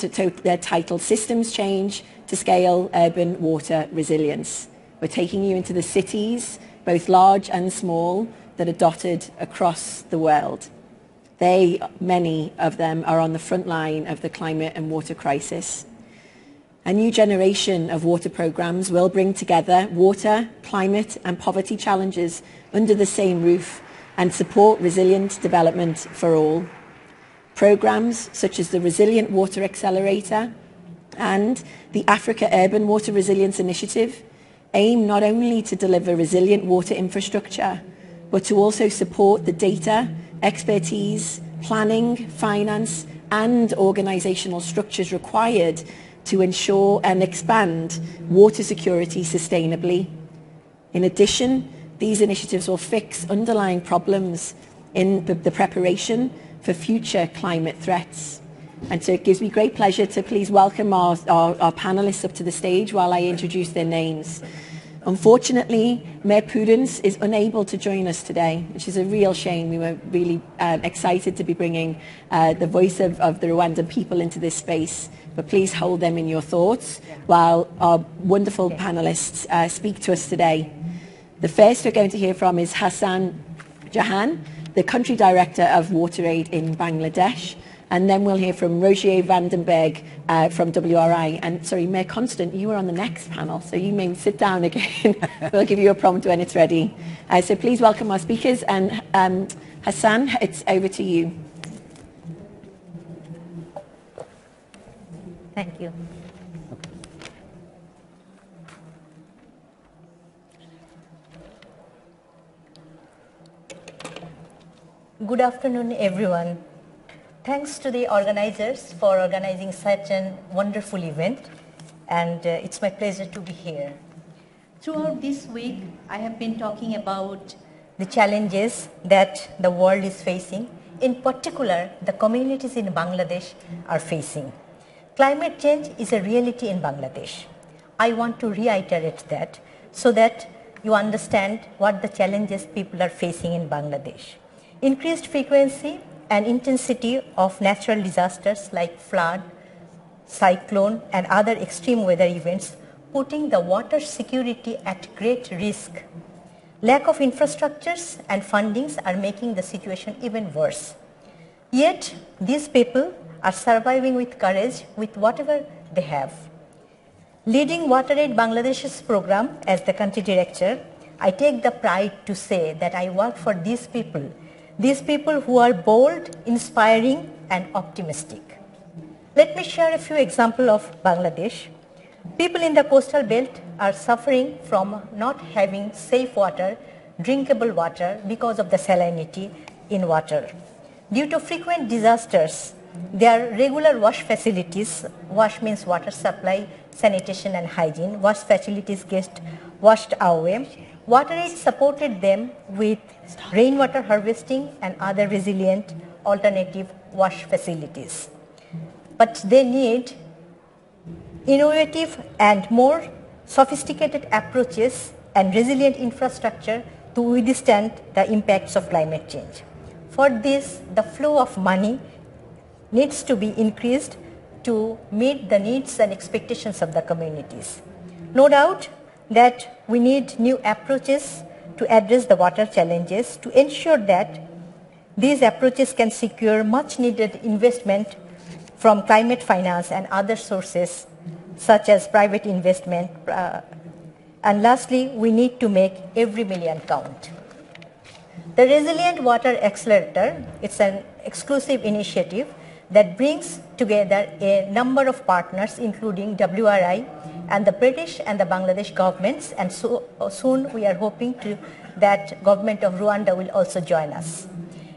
titled Systems Change to Scale Urban Water Resilience. We're taking you into the cities, both large and small, that are dotted across the world. They, many of them, are on the front line of the climate and water crisis. A new generation of water programs will bring together water, climate and poverty challenges under the same roof and support resilient development for all. Programs such as the Resilient Water Accelerator and the Africa Urban Water Resilience Initiative aim not only to deliver resilient water infrastructure, but to also support the data, expertise, planning, finance and organisational structures required to ensure and expand water security sustainably. In addition, these initiatives will fix underlying problems in the, the preparation for future climate threats. And so it gives me great pleasure to please welcome our, our, our panelists up to the stage while I introduce their names. Unfortunately, Mayor Pudence is unable to join us today, which is a real shame. We were really uh, excited to be bringing uh, the voice of, of the Rwandan people into this space but please hold them in your thoughts while our wonderful panelists uh, speak to us today. The first we're going to hear from is Hassan Jahan, the Country Director of WaterAid in Bangladesh. And then we'll hear from Rogier van den Berg uh, from WRI. And sorry, Mayor Constant, you were on the next panel, so you may sit down again. we'll give you a prompt when it's ready. Uh, so please welcome our speakers. And um, Hassan, it's over to you. Thank you. Good afternoon, everyone. Thanks to the organizers for organizing such a wonderful event, and uh, it's my pleasure to be here. Throughout this week, I have been talking about the challenges that the world is facing, in particular, the communities in Bangladesh are facing. Climate change is a reality in Bangladesh. I want to reiterate that so that you understand what the challenges people are facing in Bangladesh. Increased frequency and intensity of natural disasters like flood, cyclone and other extreme weather events putting the water security at great risk. Lack of infrastructures and fundings are making the situation even worse. Yet these people are surviving with courage with whatever they have. Leading WaterAid Bangladesh's program as the country director, I take the pride to say that I work for these people, these people who are bold, inspiring and optimistic. Let me share a few examples of Bangladesh. People in the coastal belt are suffering from not having safe water, drinkable water because of the salinity in water. Due to frequent disasters, there are regular wash facilities. Wash means water supply, sanitation and hygiene. Wash facilities get washed away. WaterAid supported them with rainwater harvesting and other resilient alternative wash facilities. But they need innovative and more sophisticated approaches and resilient infrastructure to withstand the impacts of climate change. For this, the flow of money needs to be increased to meet the needs and expectations of the communities. No doubt that we need new approaches to address the water challenges to ensure that these approaches can secure much needed investment from climate finance and other sources such as private investment. Uh, and lastly, we need to make every million count. The Resilient Water Accelerator, it's an exclusive initiative that brings together a number of partners including WRI and the British and the Bangladesh governments and so, uh, soon we are hoping to, that government of Rwanda will also join us.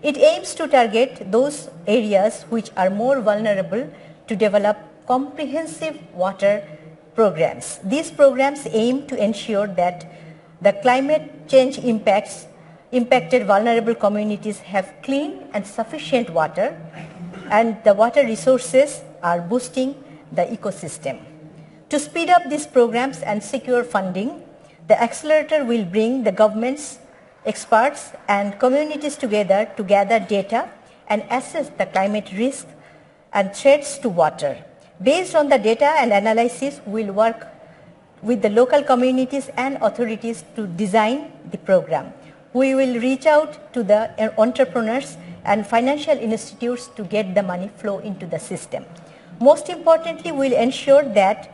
It aims to target those areas which are more vulnerable to develop comprehensive water programs. These programs aim to ensure that the climate change impacts impacted vulnerable communities have clean and sufficient water and the water resources are boosting the ecosystem. To speed up these programs and secure funding, the accelerator will bring the governments, experts and communities together to gather data and assess the climate risk and threats to water. Based on the data and analysis, we'll work with the local communities and authorities to design the program. We will reach out to the entrepreneurs and financial institutes to get the money flow into the system. Most importantly, we'll ensure that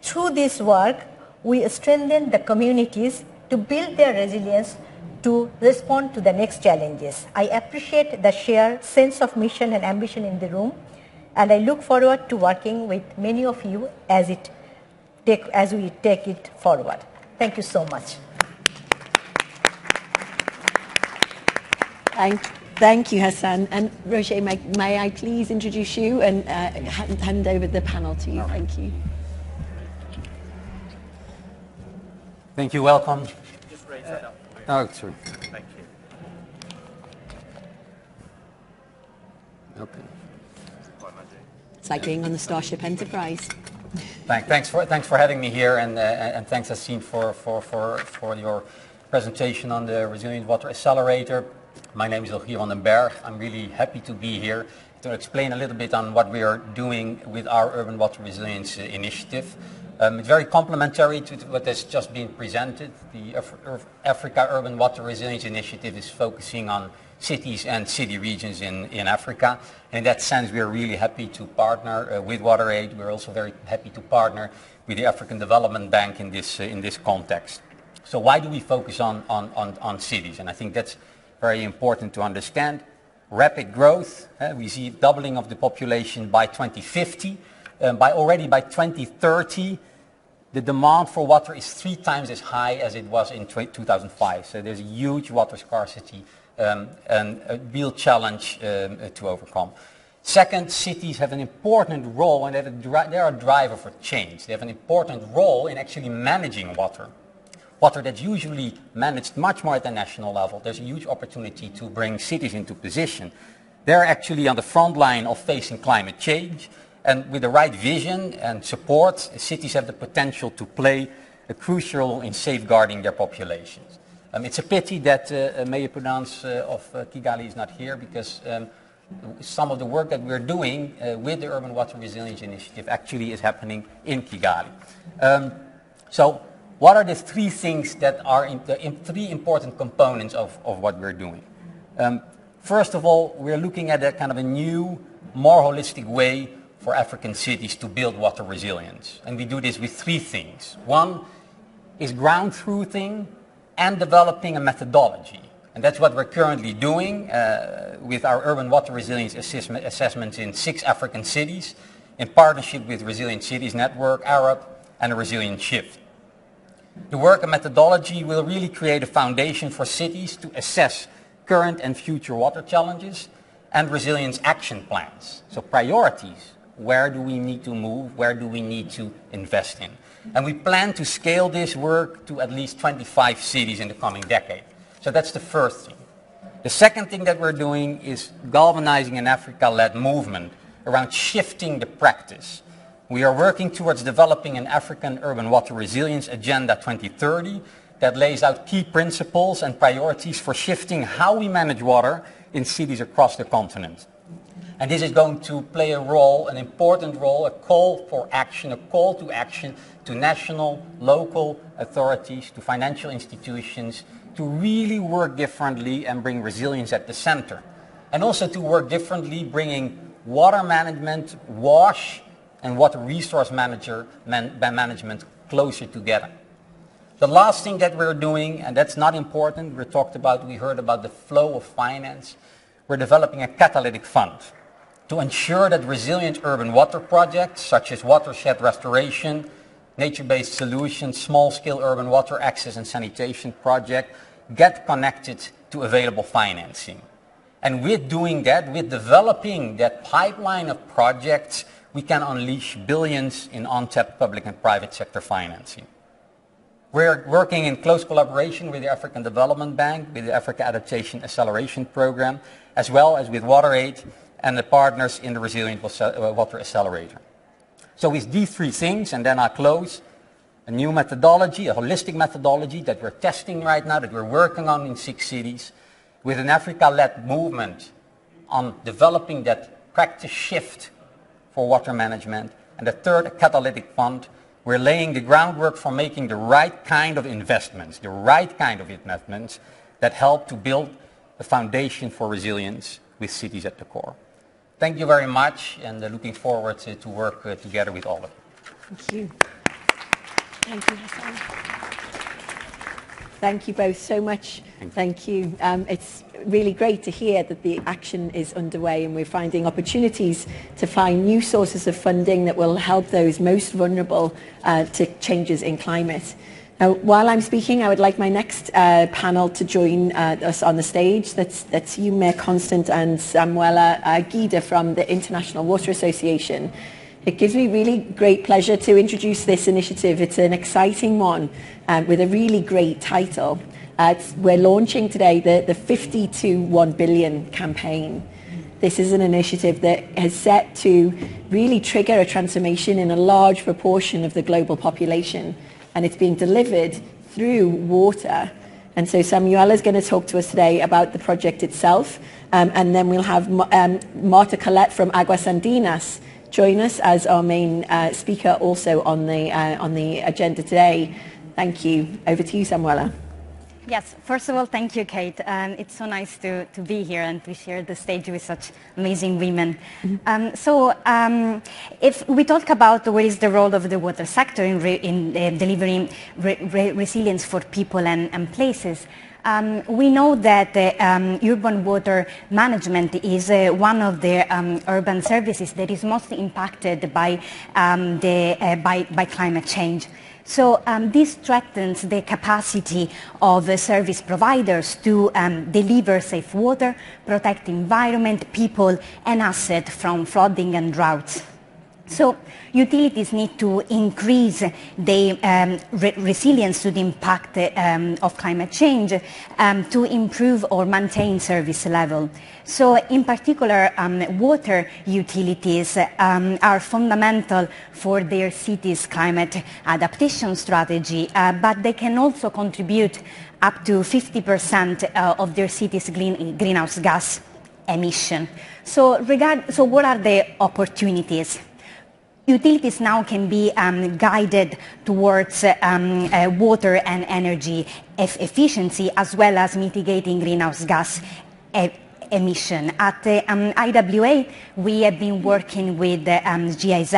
through this work, we strengthen the communities to build their resilience to respond to the next challenges. I appreciate the shared sense of mission and ambition in the room, and I look forward to working with many of you as, it take, as we take it forward. Thank you so much. Thank, thank you, Hassan. And Roger, may, may I please introduce you and uh, hand, hand over the panel to you. Thank you. Thank you. Welcome. Just raise that up. Oh, sorry. Thank you. Okay. It's like being on the Starship Enterprise. Thank, thanks for thanks for having me here, and uh, and thanks, Asim, for for for for your presentation on the Resilient Water Accelerator. My name is Rogier van den Berg. I'm really happy to be here to explain a little bit on what we are doing with our Urban Water Resilience Initiative. Um, it's very complementary to what has just been presented. The Af Africa Urban Water Resilience Initiative is focusing on cities and city regions in, in Africa. And in that sense, we are really happy to partner uh, with WaterAid. We're also very happy to partner with the African Development Bank in this, uh, in this context. So why do we focus on, on, on, on cities? And I think that's very important to understand. Rapid growth, uh, we see doubling of the population by 2050. Um, by already by 2030, the demand for water is three times as high as it was in 2005. So there's a huge water scarcity um, and a real challenge um, uh, to overcome. Second, cities have an important role and they're a driver for change. They have an important role in actually managing water. Water that's usually managed much more at the national level. There's a huge opportunity to bring cities into position. They're actually on the front line of facing climate change. And with the right vision and support, cities have the potential to play a crucial role in safeguarding their populations. Um, it's a pity that uh, Mayor Pudence uh, of uh, Kigali is not here because um, some of the work that we're doing uh, with the Urban Water Resilience Initiative actually is happening in Kigali. Um, so what are the three things that are in the three important components of, of what we're doing? Um, first of all, we're looking at a kind of a new, more holistic way for African cities to build water resilience. And we do this with three things. One is ground truthing and developing a methodology. And that's what we're currently doing uh, with our urban water resilience assessment, assessments in six African cities in partnership with Resilient Cities Network, Arup, and a Resilience Shift. The work and methodology will really create a foundation for cities to assess current and future water challenges and resilience action plans. So priorities, where do we need to move, where do we need to invest in. And we plan to scale this work to at least 25 cities in the coming decade. So that's the first thing. The second thing that we're doing is galvanizing an Africa-led movement around shifting the practice. We are working towards developing an African Urban Water Resilience Agenda 2030 that lays out key principles and priorities for shifting how we manage water in cities across the continent. And this is going to play a role, an important role, a call for action, a call to action to national, local authorities, to financial institutions, to really work differently and bring resilience at the center. And also to work differently, bringing water management, WASH, and water resource manager, man, management closer together. The last thing that we're doing, and that's not important, we talked about, we heard about the flow of finance. We're developing a catalytic fund to ensure that resilient urban water projects such as watershed restoration, nature-based solutions, small-scale urban water access and sanitation project get connected to available financing. And with doing that, with developing that pipeline of projects, we can unleash billions in untapped public and private sector financing. We're working in close collaboration with the African Development Bank, with the Africa Adaptation Acceleration Program, as well as with WaterAid and the partners in the Resilient uh, Water Accelerator. So with these three things, and then I'll close, a new methodology, a holistic methodology that we're testing right now, that we're working on in six cities, with an Africa-led movement on developing that practice shift for water management. And the third, a catalytic fund. We're laying the groundwork for making the right kind of investments, the right kind of investments that help to build a foundation for resilience with cities at the core. Thank you very much and uh, looking forward to, to work uh, together with all of you. Thank you. Thank you, Hassan. Thank you both so much. Thank you. Um, it's really great to hear that the action is underway and we're finding opportunities to find new sources of funding that will help those most vulnerable uh, to changes in climate. Now, while I'm speaking, I would like my next uh, panel to join uh, us on the stage. That's, that's Mayor Constant, and Samuela uh, from the International Water Association. It gives me really great pleasure to introduce this initiative. It's an exciting one um, with a really great title. We're launching today the, the 50 to 1 billion campaign. This is an initiative that has set to really trigger a transformation in a large proportion of the global population. And it's being delivered through water. And so Samuela is going to talk to us today about the project itself. Um, and then we'll have um, Marta Colet from Aguas Andinas join us as our main uh, speaker also uh, on the agenda today. Thank you. Over to you, Samuela. Yes, first of all, thank you, Kate. Um, it's so nice to, to be here and to share the stage with such amazing women. Mm-hmm. Um, so um, if we talk about what is the role of the water sector in, re, in uh, delivering re, re, resilience for people and, and places, um, we know that uh, um, urban water management is uh, one of the um, urban services that is most impacted by, um, the, uh, by, by climate change. So um, this strengthens the capacity of the service providers to um, deliver safe water, protect environment, people and assets from flooding and droughts. So utilities need to increase the um, re resilience to the impact um, of climate change um, to improve or maintain service level. So in particular, um, water utilities um, are fundamental for their city's climate adaptation strategy, uh, but they can also contribute up to 50% uh, of their city's green, greenhouse gas emission. So, regard, so what are the opportunities? Utilities now can be um, guided towards um, uh, water and energy efficiency as well as mitigating greenhouse gas e emission. At the um, IWA, we have been working with um, GIZ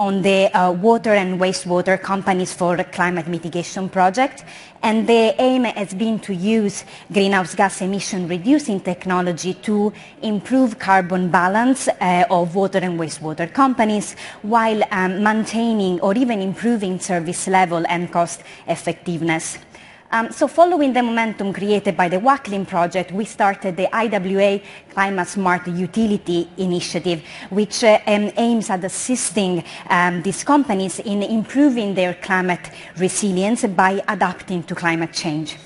on the uh, water and wastewater companies for climate mitigation project. And the aim has been to use greenhouse gas emission reducing technology to improve carbon balance uh, of water and wastewater companies while um, maintaining or even improving service level and cost effectiveness. Um, so following the momentum created by the WaCCliM project, we started the IWA Climate Smart Utility Initiative, which uh, um, aims at assisting um, these companies in improving their climate resilience by adapting to climate change.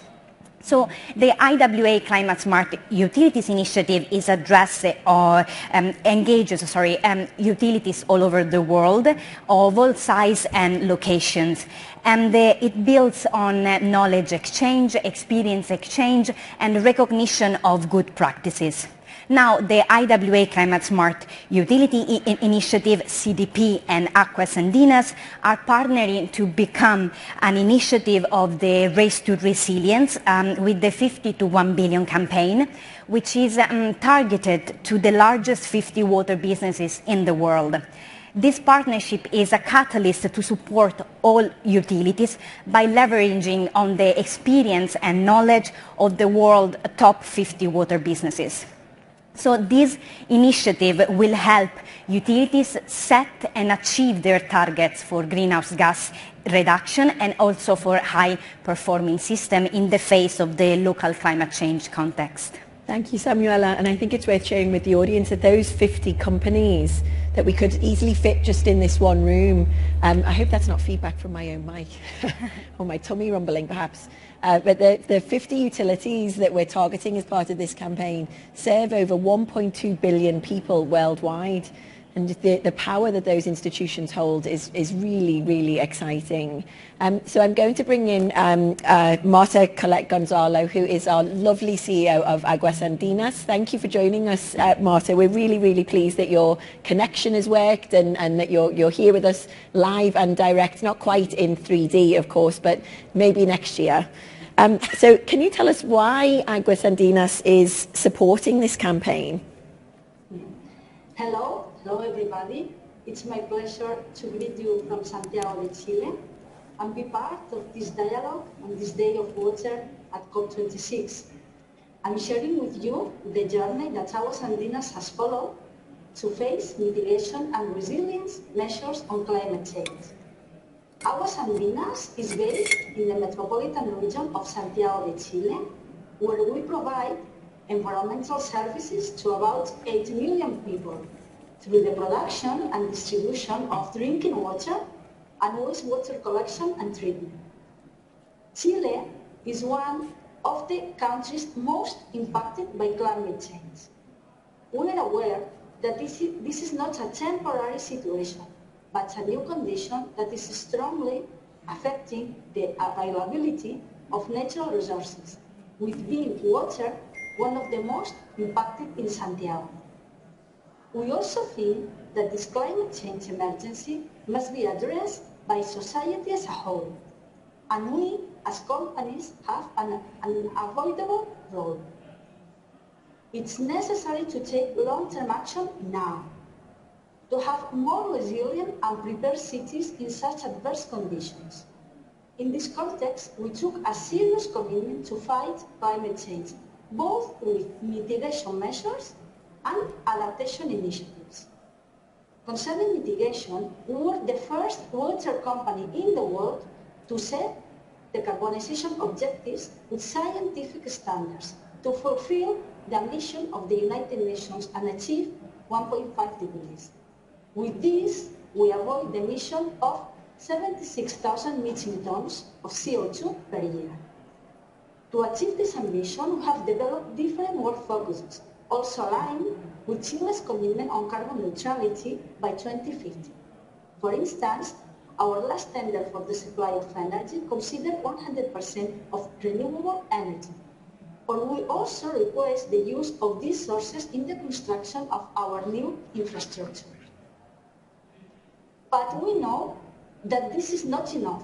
So the IWA Climate Smart Utilities Initiative is addressed or um, engages sorry, um, utilities all over the world of all size and locations and uh, it builds on uh, knowledge exchange, experience exchange, and recognition of good practices. Now, the IWA Climate Smart Utility I Initiative, CDP, and Aguas Andinas are partnering to become an initiative of the Race to Resilience um, with the 50 to 1 billion campaign, which is um, targeted to the largest 50 water businesses in the world. This partnership is a catalyst to support all utilities by leveraging on the experience and knowledge of the world's top 50 water businesses. So this initiative will help utilities set and achieve their targets for greenhouse gas reduction and also for high performing system in the face of the local climate change context. Thank you, Samuela. And I think it's worth sharing with the audience that those 50 companies that we could easily fit just in this one room. Um, I hope that's not feedback from my own mic or my tummy rumbling perhaps. Uh, but the, the 50 utilities that we're targeting as part of this campaign serve over 1.2 billion people worldwide. and the, the power that those institutions hold is, is really, really exciting. Um, so I'm going to bring in um, uh, Marta Colet Gonzalo, who is our lovely CEO of Aguas Andinas. Thank you for joining us, uh, Marta. We're really, really pleased that your connection has worked and, and that you're, you're here with us live and direct, not quite in 3D, of course, but maybe next year. Um, so can you tell us why Aguas Andinas is supporting this campaign? Hello, hello everybody. It's my pleasure to greet you from Santiago de Chile and be part of this dialogue on this day of water at COP26. I'm sharing with you the journey that Aguas Andinas has followed to face mitigation and resilience measures on climate change. Aguas Andinas is based in the metropolitan region of Santiago de Chile, where we provide environmental services to about 8 million people through the production and distribution of drinking water and wastewater collection and treatment. Chile is one of the countries most impacted by climate change. We are aware that this is, this is not a temporary situation, but a new condition that is strongly affecting the availability of natural resources, with being water one of the most impacted in Santiago. We also think that this climate change emergency must be addressed by society as a whole, and we as companies have an, an unavoidable role. It's necessary to take long-term action now to have more resilient and prepared cities in such adverse conditions. In this context, we took a serious commitment to fight climate change, both with mitigation measures and adaptation initiatives. Concerning mitigation, we were the first water company in the world to set decarbonization objectives with scientific standards to fulfill the ambition of the United Nations and achieve 1.5 degrees. With this, we avoid the emission of 76,000 metric tons of CO2 per year. To achieve this ambition, we have developed different work focuses, also aligned with Chile's commitment on carbon neutrality by 2050. For instance, our last tender for the supply of energy considered 100% of renewable energy. Or we also request the use of these sources in the construction of our new infrastructure. But we know that this is not enough.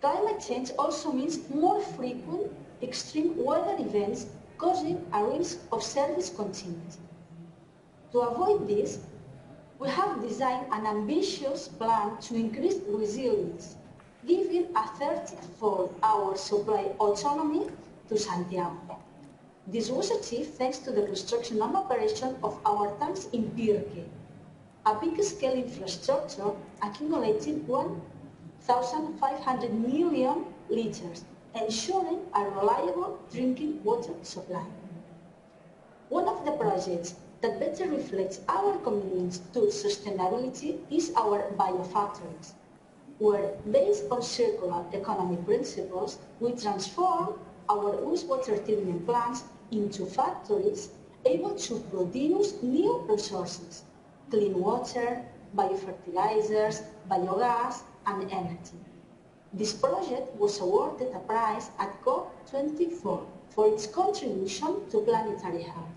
Climate change also means more frequent extreme weather events causing a risk of service continuity. To avoid this, we have designed an ambitious plan to increase resilience, giving a 34-hour supply autonomy to Santiago. This was achieved thanks to the construction and operation of our tanks in Pirque, a big-scale infrastructure accumulating 1,500 million liters, ensuring a reliable drinking water supply. One of the projects that better reflects our commitment to sustainability is our biofactories, where, based on circular economy principles, we transform our wastewater treatment plants into factories able to produce new resources, clean water, biofertilizers, biogas, and energy. This project was awarded a prize at COP24 for its contribution to planetary health.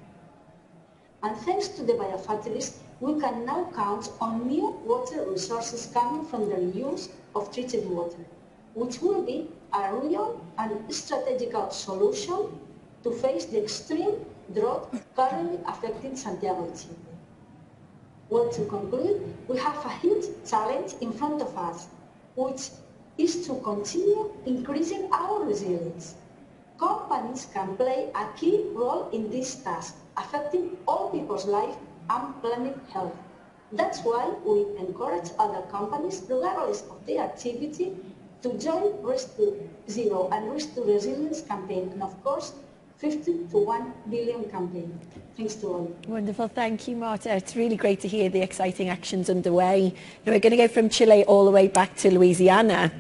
And thanks to the biofactories, we can now count on new water resources coming from the reuse of treated water, which will be a real and strategical solution to face the extreme drought currently affecting Santiago Chile. Well, to conclude, we have a huge challenge in front of us, which is to continue increasing our resilience. Companies can play a key role in this task, affecting all people's life and planet health. That's why we encourage other companies, regardless of their activity, to join Risk to Zero and Risk to Resilience campaign, and of course, 50 to 1 billion campaign. Thanks to all. Wonderful, thank you Marta. It's really great to hear the exciting actions underway. Now we're going to go from Chile all the way back to Louisiana.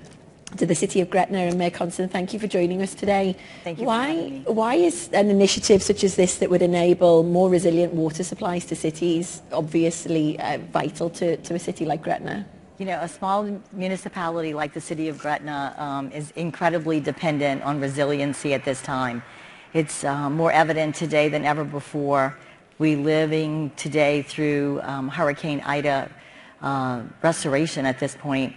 to the City of Gretna and Mayor Constant, thank you for joining us today. Thank you Why, having me. why is an initiative such as this that would enable more resilient water supplies to cities obviously uh, vital to, to a city like Gretna? You know, a small municipality like the city of Gretna um, is incredibly dependent on resiliency at this time. It's uh, more evident today than ever before. We living today through um, Hurricane Ida uh, restoration at this point.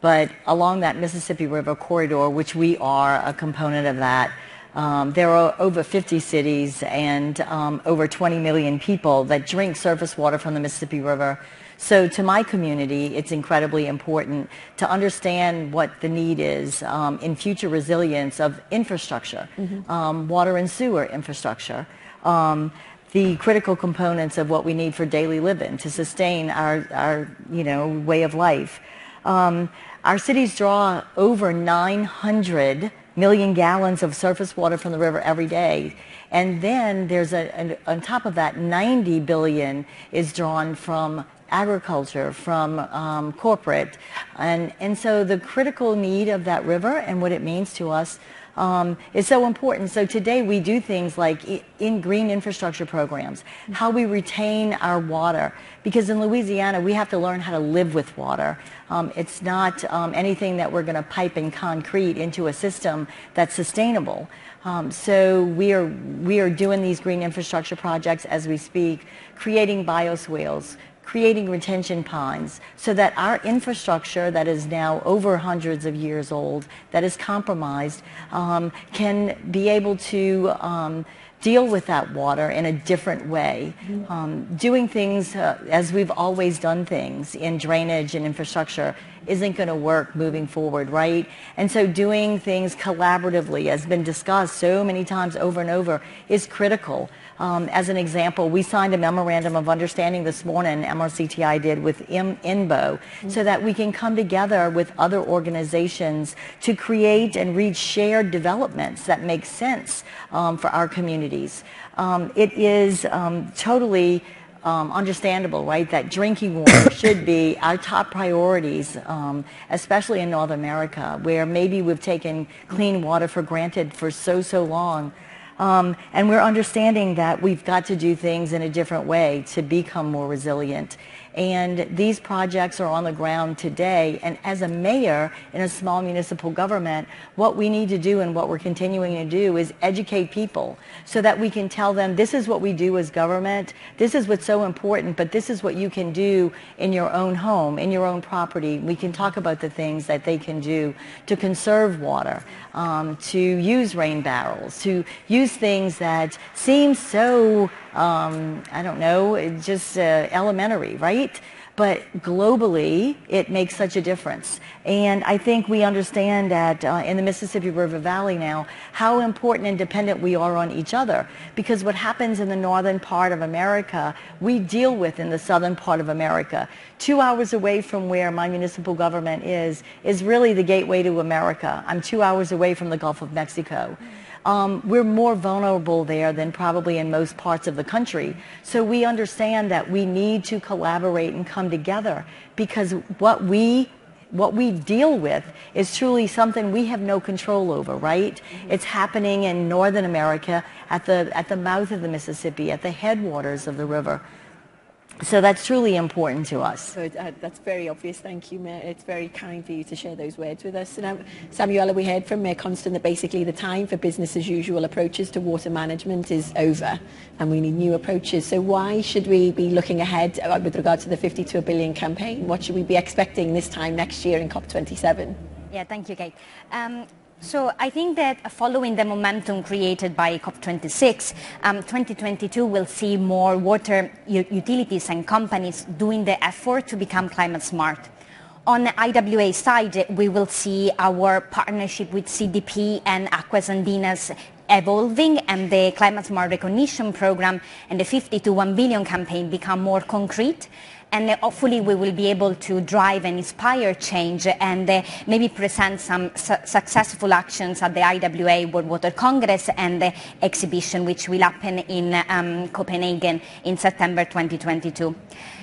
But along that Mississippi River corridor, which we are a component of that, um, there are over 50 cities and um, over 20 million people that drink surface water from the Mississippi River. So to my community, it's incredibly important to understand what the need is um, in future resilience of infrastructure, um, water and sewer infrastructure, um, the critical components of what we need for daily living to sustain our, our you know, way of life. Um, our cities draw over 900 million gallons of surface water from the river every day. And then there's a, an, on top of that, 90 billion is drawn from agriculture, from um, corporate. And, and so the critical need of that river and what it means to us um, is so important. So today we do things like in green infrastructure programs, how we retain our water. Because in Louisiana, we have to learn how to live with water. Um, it's not um, anything that we're going to pipe in concrete into a system that's sustainable. Um, so we are, we are doing these green infrastructure projects as we speak, creating bioswales, creating retention ponds so that our infrastructure that is now over hundreds of years old, that is compromised, um, can be able to um, deal with that water in a different way. Um, doing things uh, as we've always done things in drainage and infrastructure isn't going to work moving forward, right? And so doing things collaboratively, as been discussed so many times over and over, is critical. Um, as an example, we signed a memorandum of understanding this morning, MRCTI did with M- INBO, so that we can come together with other organizations to create and reach shared developments that make sense um, for our communities. Um, it is um, totally um, understandable, right, that drinking water should be our top priorities, um, especially in North America, where maybe we've taken clean water for granted for so, so long. Um, and we're understanding that we've got to do things in a different way to become more resilient. And these projects are on the ground today. And as a mayor in a small municipal government, what we need to do and what we're continuing to do is educate people so that we can tell them this is what we do as government. This is what's so important, but this is what you can do in your own home, in your own property. We can talk about the things that they can do to conserve water, um, to use rain barrels, to use things that seem so um, I don't know, just uh, elementary, right? But globally, it makes such a difference. And I think we understand that uh, in the Mississippi River Valley now, how important and dependent we are on each other. Because what happens in the northern part of America, we deal with in the southern part of America. Two hours away from where my municipal government is, is really the gateway to America. I'm two hours away from the Gulf of Mexico um, we're more vulnerable there than probably in most parts of the country. So we understand that we need to collaborate and come together because what we what we deal with is truly something we have no control over, right? It's happening in Northern America at the at the mouth of the Mississippi, at the headwaters of the river. So that's truly important to us. So uh, that's very obvious. Thank you, Mayor. It's very kind for you to share those words with us. And, um, Samuela, we heard from Mayor Constant that basically the time for business as usual approaches to water management is over and we need new approaches. So why should we be looking ahead uh, with regard to the 52 billion campaign? What should we be expecting this time next year in COP27? Yeah, thank you, Kate. Um, so I think that following the momentum created by COP26, um, 2022 will see more water utilities and companies doing the effort to become climate smart. On the IWA side, we will see our partnership with CDP and Aguas Andinas evolving and the climate smart recognition program and the 50 to 1 billion campaign become more concrete. And uh, hopefully we will be able to drive and inspire change and uh, maybe present some su successful actions at the IWA World Water Congress and the exhibition which will happen in um, Copenhagen in September 2022.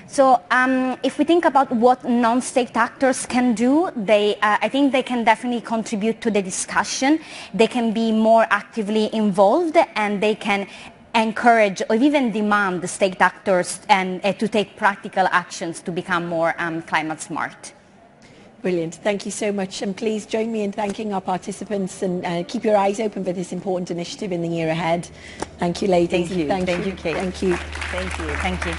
So um, if we think about what non-state actors can do, they, uh, I think they can definitely contribute to the discussion. They can be more actively involved and they can encourage or even demand the state actors and, uh, to take practical actions to become more um, climate smart. Brilliant. Thank you so much. And please join me in thanking our participants and uh, keep your eyes open for this important initiative in the year ahead. Thank you, ladies. Thank you. Thank, Thank you. you, Kate. Thank you. Thank you. Thank you.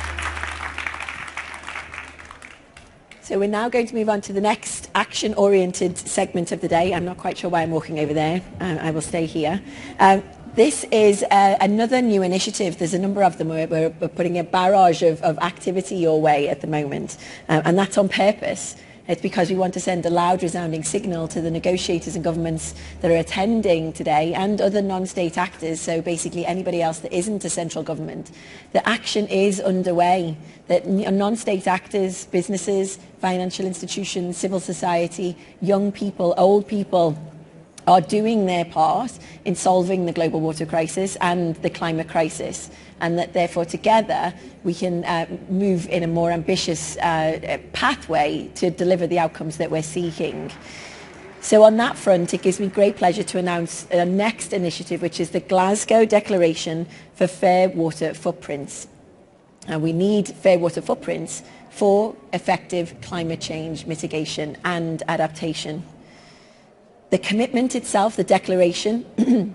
So we're now going to move on to the next action-oriented segment of the day. I'm not quite sure why I'm walking over there. Uh, I will stay here. Um, this is uh, another new initiative. There's a number of them. We're, we're, putting a barrage of, of, activity your way at the moment, uh, and that's on purpose. It's because we want to send a loud, resounding signal to the negotiators and governments that are attending today and other non-state actors, so basically anybody else that isn't a central government, that action is underway, that non-state actors, businesses, financial institutions, civil society, young people, old people, are doing their part in solving the global water crisis and the climate crisis and that therefore together we can uh, move in a more ambitious uh, pathway to deliver the outcomes that we're seeking. So on that front, it gives me great pleasure to announce our next initiative, which is the Glasgow Declaration for Fair Water Footprints. And we need fair water footprints for effective climate change mitigation and adaptation. The commitment itself, the declaration,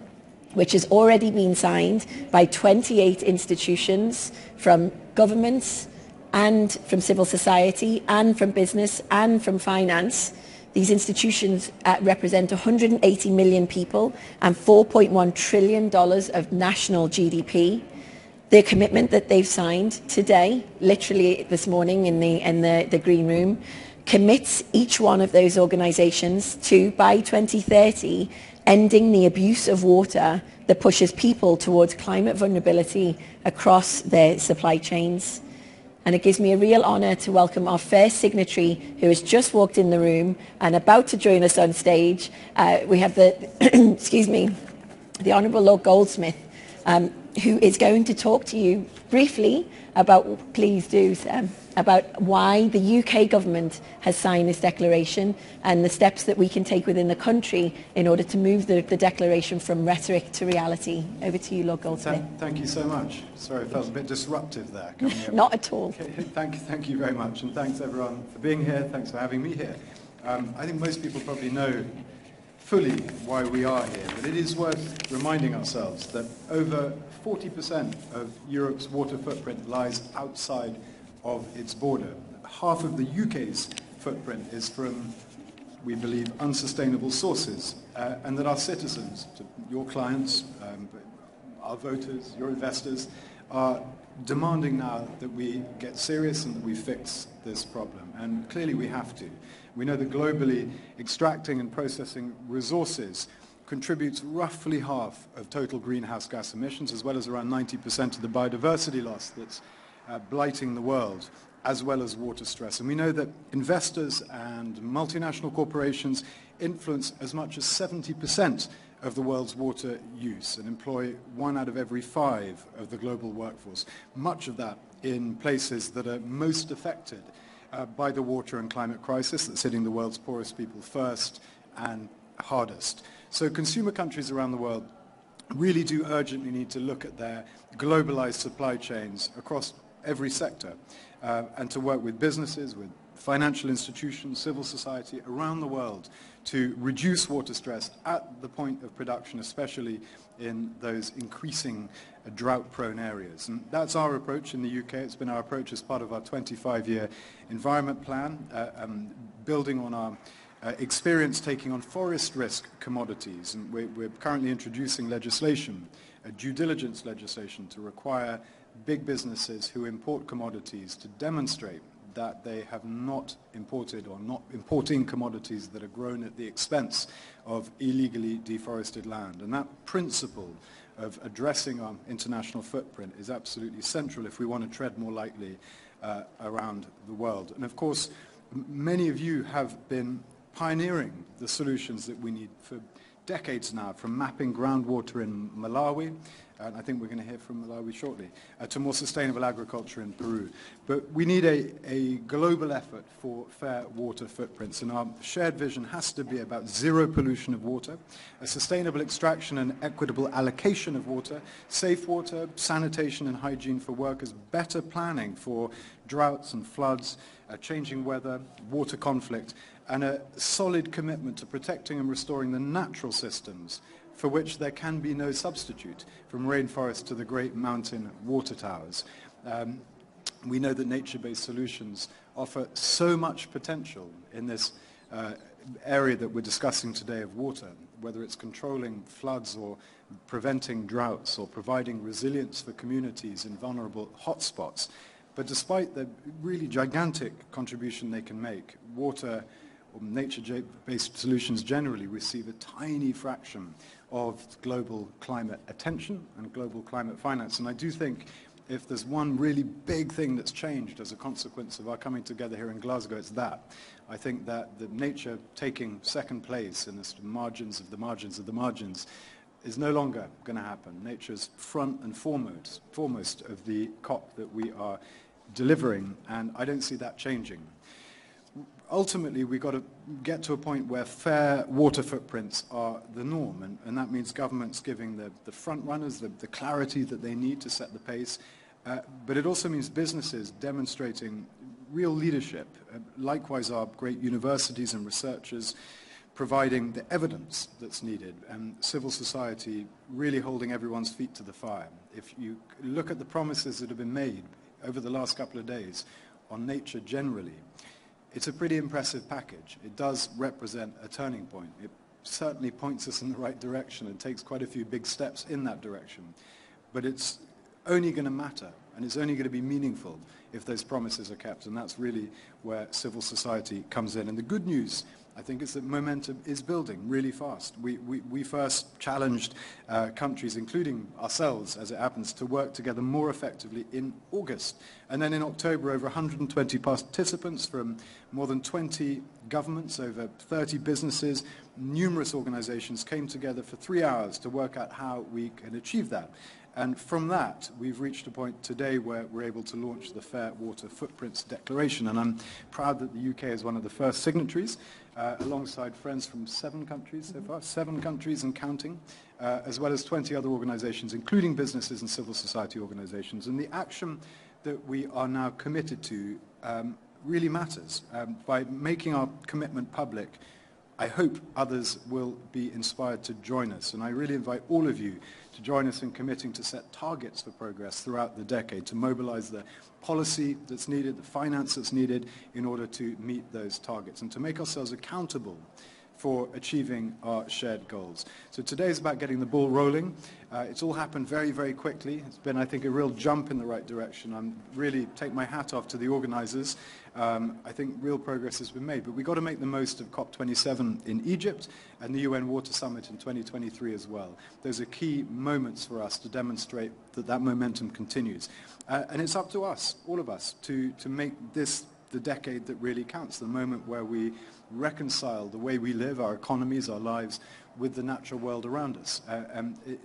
which has already been signed by 28 institutions from governments and from civil society and from business and from finance. These institutions uh, represent 180 million people and $4.1 trillion of national GDP. The commitment that they've signed today, literally this morning in the, in the, the green room, commits each one of those organizations to, by 2030, ending the abuse of water that pushes people towards climate vulnerability across their supply chains. And it gives me a real honour to welcome our first signatory who has just walked in the room and about to join us on stage. Uh, we have the, excuse me, the Honourable Lord Goldsmith, um, who is going to talk to you briefly about, please do, Sam, about why the UK government has signed this declaration and the steps that we can take within the country in order to move the, the declaration from rhetoric to reality. Over to you, Lord Goldsmith. Thank you so much. Sorry, it felt a bit disruptive there. Not at all. Okay, thank, you, thank you very much, and thanks everyone for being here. Thanks for having me here. Um, I think most people probably know fully why we are here, but it is worth reminding ourselves that over 40% of Europe's water footprint lies outside of its border. Half of the UK's footprint is from, we believe, unsustainable sources, uh, and that our citizens, your clients, um, our voters, your investors, are demanding now that we get serious and that we fix this problem. And clearly we have to. We know that globally, extracting and processing resources contributes roughly half of total greenhouse gas emissions, as well as around 90% of the biodiversity loss that's uh, blighting the world, as well as water stress. And we know that investors and multinational corporations influence as much as 70% of the world's water use and employ one out of every five of the global workforce, much of that in places that are most affected uh, by the water and climate crisis that's hitting the world's poorest people first and hardest. So consumer countries around the world really do urgently need to look at their globalized supply chains across every sector uh, and to work with businesses, with financial institutions, civil society around the world to reduce water stress at the point of production, especially in those increasing uh, drought-prone areas. And that's our approach in the UK. It's been our approach as part of our 25-year environment plan, uh, um, building on our uh, experience taking on forest risk commodities. And we're, we're currently introducing legislation, due diligence legislation, to require big businesses who import commodities to demonstrate that they have not imported or not importing commodities that are grown at the expense of illegally deforested land. And that principle of addressing our international footprint is absolutely central if we want to tread more lightly uh, around the world. And of course, many of you have been pioneering the solutions that we need for decades now, from mapping groundwater in Malawi, and I think we're going to hear from Malawi shortly, uh, to more sustainable agriculture in Peru. But we need a, a global effort for fair water footprints, and our shared vision has to be about zero pollution of water, a sustainable extraction and equitable allocation of water, safe water, sanitation and hygiene for workers, better planning for droughts and floods, uh, changing weather, water conflict, and a solid commitment to protecting and restoring the natural systems for which there can be no substitute, from rainforests to the great mountain water towers. Um, we know that nature-based solutions offer so much potential in this uh, area that we're discussing today of water, whether it's controlling floods or preventing droughts or providing resilience for communities in vulnerable hotspots. But despite the really gigantic contribution they can make, water or nature-based solutions generally receive a tiny fraction of global climate attention and global climate finance. And I do think if there's one really big thing that's changed as a consequence of our coming together here in Glasgow, it's that. I think that the nature taking second place in the margins of the margins of the margins is no longer going to happen. Nature's front and foremost, foremost of the COP that we are delivering, and I don't see that changing ultimately we've got to get to a point where fair water footprints are the norm, and, and that means governments giving the, the front runners the, the clarity that they need to set the pace, uh, but it also means businesses demonstrating real leadership, uh, likewise our great universities and researchers providing the evidence that's needed, and civil society really holding everyone's feet to the fire. If you look at the promises that have been made over the last couple of days on nature generally, it's a pretty impressive package. It does represent a turning point. It certainly points us in the right direction and takes quite a few big steps in that direction. But it's only going to matter and it's only going to be meaningful if those promises are kept. And that's really where civil society comes in. And the good news I think it's that momentum is building really fast. We, we, we first challenged uh, countries, including ourselves, as it happens, to work together more effectively in August. And then in October, over 120 participants from more than 20 governments, over 30 businesses, numerous organizations came together for three hours to work out how we can achieve that. And from that, we've reached a point today where we're able to launch the Fair Water Footprints Declaration. And I'm proud that the UK is one of the first signatories, uh, alongside friends from seven countries so far, seven countries and counting, uh, as well as 20 other organizations, including businesses and civil society organizations. And the action that we are now committed to um, really matters. Um, by making our commitment public, I hope others will be inspired to join us. And I really invite all of you to join us in committing to set targets for progress throughout the decade, to mobilize the policy that's needed, the finance that's needed in order to meet those targets, and to make ourselves accountable for achieving our shared goals. So today is about getting the ball rolling. Uh, it's all happened very, very quickly. It's been, I think, a real jump in the right direction. I'm really take my hat off to the organizers. Um, I think real progress has been made, but we've got to make the most of COP27 in Egypt and the UN Water Summit in 2023 as well. Those are key moments for us to demonstrate that that momentum continues. Uh, and it's up to us, all of us, to, to make this the decade that really counts, the moment where we reconcile the way we live, our economies, our lives, with the natural world around us. Uh, and it,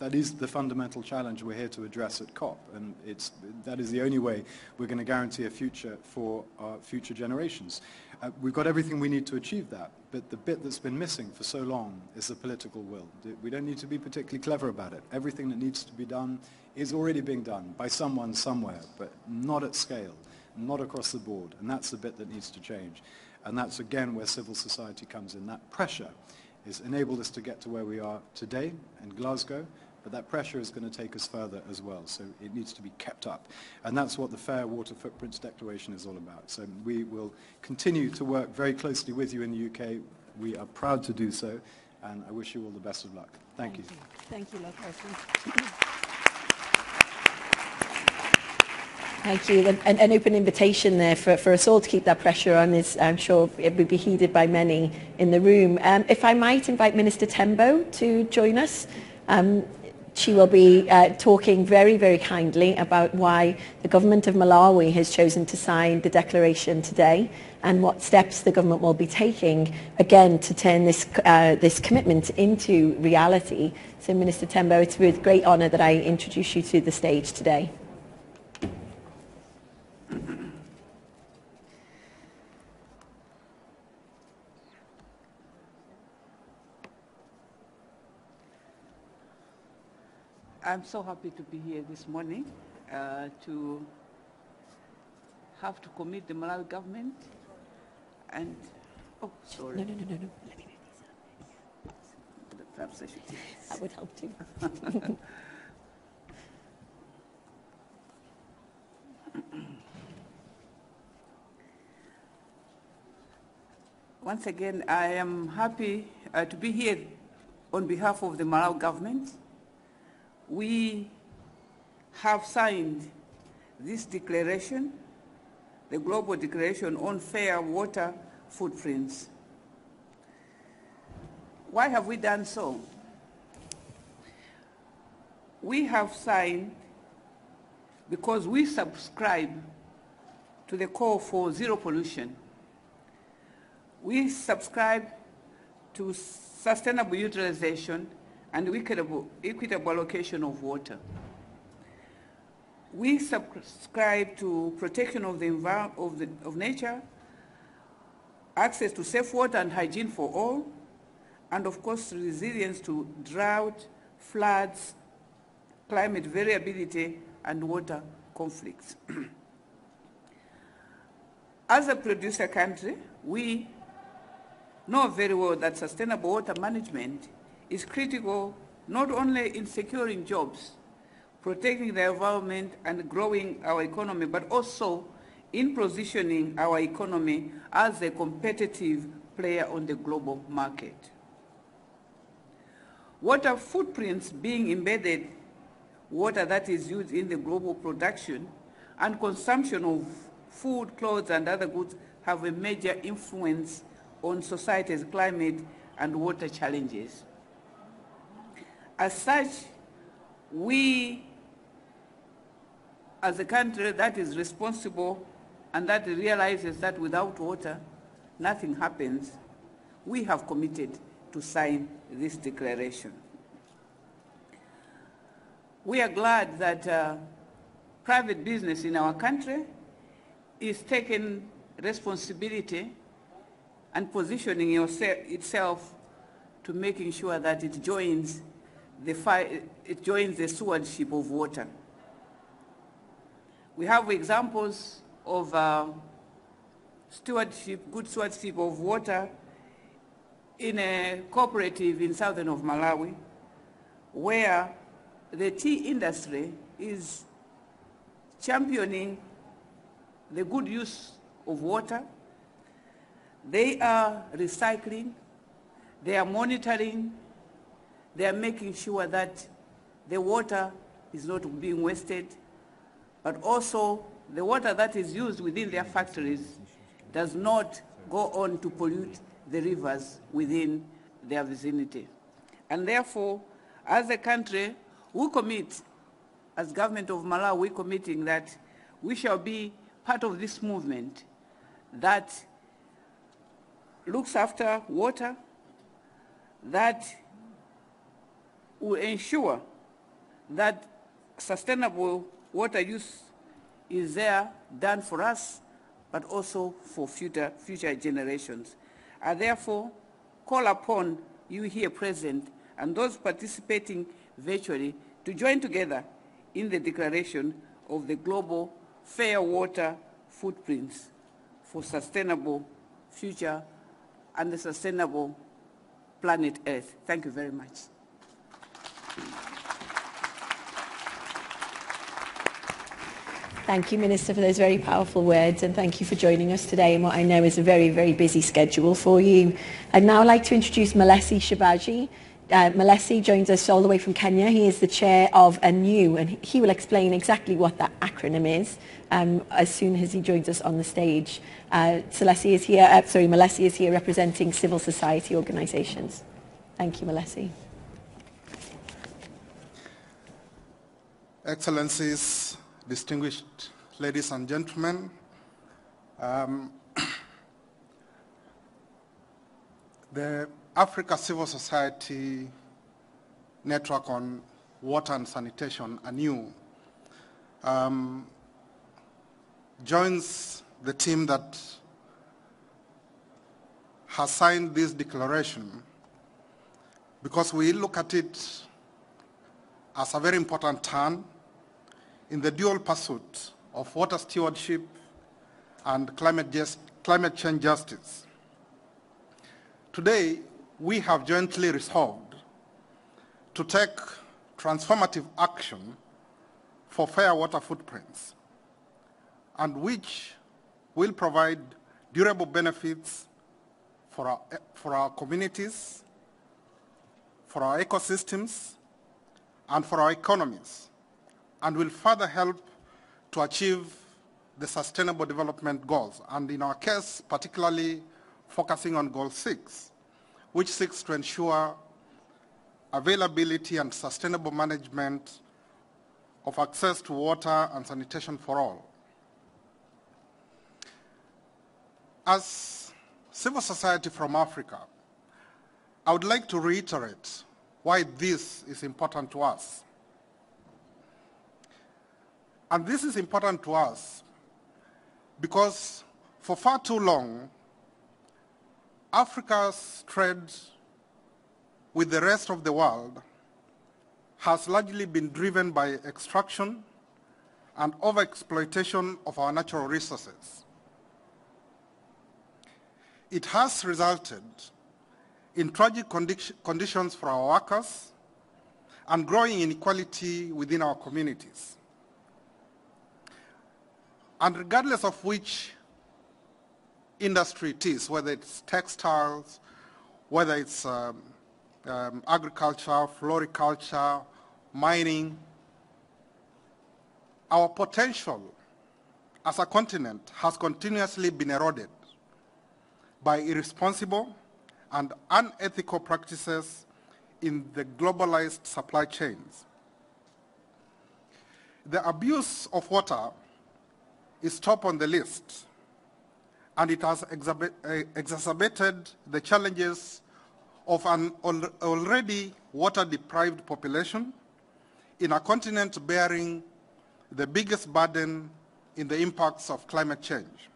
that is the fundamental challenge we're here to address at COP, and it's, that is the only way we're going to guarantee a future for our future generations. Uh, we've got everything we need to achieve that, but the bit that's been missing for so long is the political will. We don't need to be particularly clever about it. Everything that needs to be done is already being done by someone somewhere, but not at scale, not across the board, and that's the bit that needs to change. And that's again where civil society comes in. That pressure has enabled us to get to where we are today in Glasgow, but that pressure is going to take us further as well. So it needs to be kept up. And that's what the Fair Water Footprints Declaration is all about. So we will continue to work very closely with you in the UK. We are proud to do so, and I wish you all the best of luck. Thank, Thank you. you. Thank you, Lord Thank you. An, an, open invitation there for, for us all to keep that pressure on is, I'm sure, it would be heeded by many in the room. Um, if I might invite Minister Tembo to join us. Um, she will be uh, talking very, very kindly about why the government of Malawi has chosen to sign the declaration today and what steps the government will be taking, again, to turn this, uh, this commitment into reality. So Minister Tembo, it's with great honour that I introduce you to the stage today. I'm so happy to be here this morning uh, to have to commit the Malawi government and, oh, sorry. No, no, no, no, no. Let me Perhaps I should this. That would help too. Once again, I am happy uh, to be here on behalf of the Malawi government. We have signed this declaration, the Global Declaration on Fair Water Footprints. Why have we done so? We have signed because we subscribe to the call for zero pollution. We subscribe to sustainable utilization and equitable, allocation of water. We subscribe to protection of the environment of, the, of nature, access to safe water and hygiene for all, and of course resilience to drought, floods, climate variability, and water conflicts. As a producer country, we know very well that sustainable water management is critical not only in securing jobs, protecting the environment and growing our economy, but also in positioning our economy as a competitive player on the global market. Water footprints being embedded water that is used in the global production and consumption of food, clothes, and other goods have a major influence on society's climate and water challenges. As such, we, as a country that is responsible and that realizes that without water, nothing happens, we have committed to sign this declaration. We are glad that uh, private business in our country is taking responsibility and positioning itself to making sure that it joins the it joins the stewardship of water. We have examples of uh, stewardship, good stewardship of water in a cooperative in southern of Malawi where the tea industry is championing the good use of water. They are recycling, they are monitoring, they are making sure that the water is not being wasted, but also the water that is used within their factories does not go on to pollute the rivers within their vicinity. And therefore, as a country, we commit, as government of Malawi, we're committing that we shall be part of this movement that looks after water, that will ensure that sustainable water use is there done for us, but also for future, future generations. I therefore call upon you here present and those participating virtually to join together in the declaration of the global fair water footprints for sustainable future and the sustainable planet Earth. Thank you very much. Thank you, Minister, for those very powerful words, and thank you for joining us today in what I know is a very, very busy schedule for you. I'd now like to introduce Malesi Shabaji. Uh, Malesi joins us all the way from Kenya. He is the chair of ANEW, and he will explain exactly what that acronym is um, as soon as he joins us on the stage. Uh, Celesi is here, uh, sorry, Malesi is here representing civil society organisations. Thank you, Malesi. Excellencies, distinguished ladies and gentlemen, um, the Africa Civil Society Network on Water and Sanitation, ANEW, um, joins the team that has signed this declaration because we look at it as a very important turn in the dual pursuit of water stewardship and climate, just, climate change justice. Today, we have jointly resolved to take transformative action for fair water footprints and which will provide durable benefits for our, for our communities, for our ecosystems, and for our economies, and will further help to achieve the Sustainable Development Goals, and in our case, particularly focusing on Goal 6, which seeks to ensure availability and sustainable management of access to water and sanitation for all. As civil society from Africa, I would like to reiterate why this is important to us. And this is important to us because for far too long, Africa's trade with the rest of the world has largely been driven by extraction and overexploitation of our natural resources. It has resulted in tragic condi conditions for our workers and growing inequality within our communities. And regardless of which industry it is, whether it's textiles, whether it's um, um, agriculture, floriculture, mining, our potential as a continent has continuously been eroded by irresponsible and unethical practices in the globalized supply chains. The abuse of water is top on the list, and it has eh, exacerbated the challenges of an already water-deprived population in a continent bearing the biggest burden in the impacts of climate change.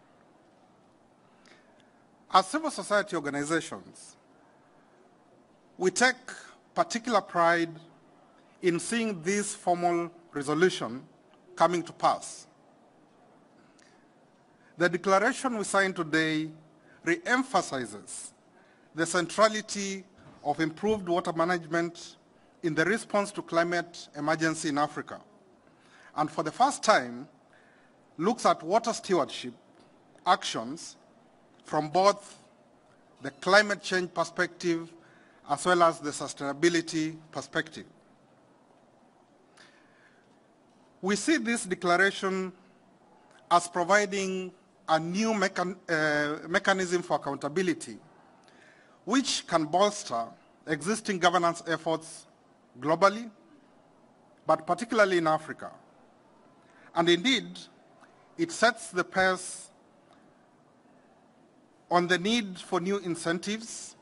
As civil society organizations, we take particular pride in seeing this formal resolution coming to pass. The declaration we signed today re-emphasizes the centrality of improved water management in the response to climate emergency in Africa. And for the first time, looks at water stewardship actions from both the climate change perspective as well as the sustainability perspective. We see this declaration as providing a new mechan uh, mechanism for accountability, which can bolster existing governance efforts globally, but particularly in Africa. And indeed, it sets the pace on the need for new incentives,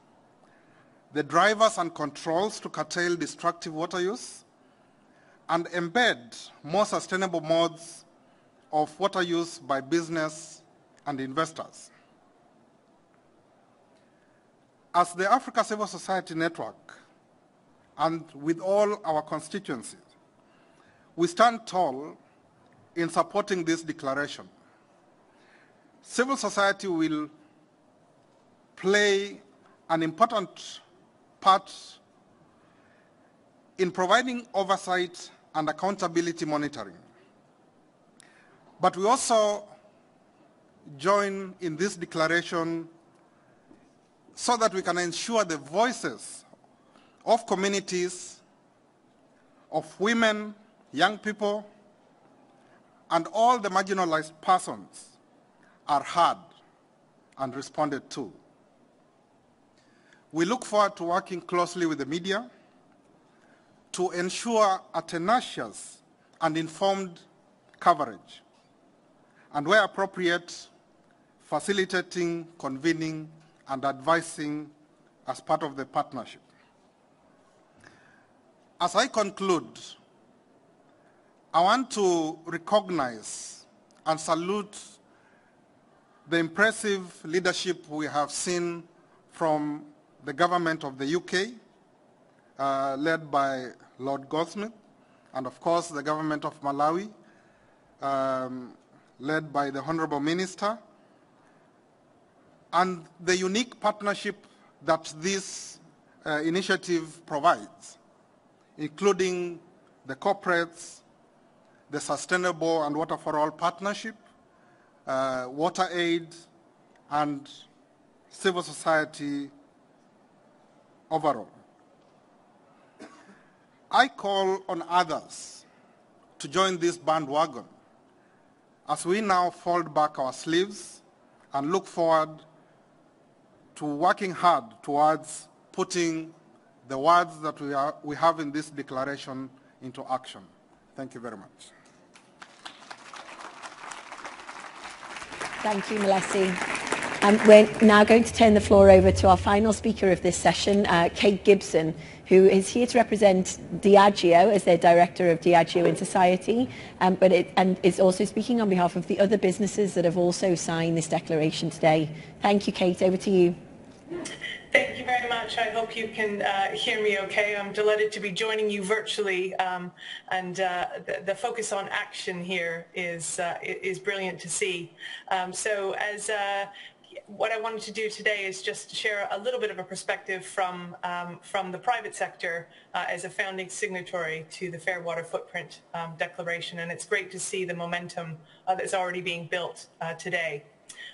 the drivers and controls to curtail destructive water use, and embed more sustainable modes of water use by business and investors. As the Africa Civil Society Network, and with all our constituencies, we stand tall in supporting this declaration. Civil society will play an important part in providing oversight and accountability monitoring. But we also join in this declaration so that we can ensure the voices of communities, of women, young people, and all the marginalized persons are heard and responded to. We look forward to working closely with the media to ensure a tenacious and informed coverage, and where appropriate, facilitating, convening, and advising as part of the partnership. As I conclude, I want to recognize and salute the impressive leadership we have seen from the government of the UK, uh, led by Lord Goldsmith, and of course the government of Malawi, um, led by the Honorable Minister, and the unique partnership that this uh, initiative provides, including the corporates, the Sanitation and Water for All Partnership, uh, Water Aid, and civil society overall. I call on others to join this bandwagon as we now fold back our sleeves and look forward to working hard towards putting the words that we, are, we have in this declaration into action. Thank you very much. Thank you, Malesi. Um, we're now going to turn the floor over to our final speaker of this session, uh, Kate Gibson, who is here to represent Diageo as their Director of Diageo in Society, um, but it, and is also speaking on behalf of the other businesses that have also signed this declaration today. Thank you, Kate. Over to you. Thank you very much. I hope you can uh, hear me okay. I'm delighted to be joining you virtually, um, and uh, the, the, focus on action here is uh, is brilliant to see. Um, so as uh, what I wanted to do today is just share a little bit of a perspective from um, from the private sector uh, as a founding signatory to the Fair Water Footprint um, Declaration, and it's great to see the momentum uh, that's already being built uh, today.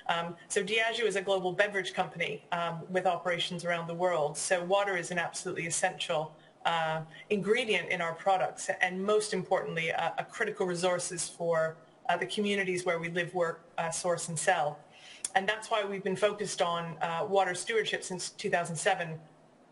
Um, so Diageo is a global beverage company um, with operations around the world. So water is an absolutely essential uh, ingredient in our products, and most importantly, a critical resources for uh, the communities where we live, work, uh, source, and sell and that's why we've been focused on uh, water stewardship since 2007.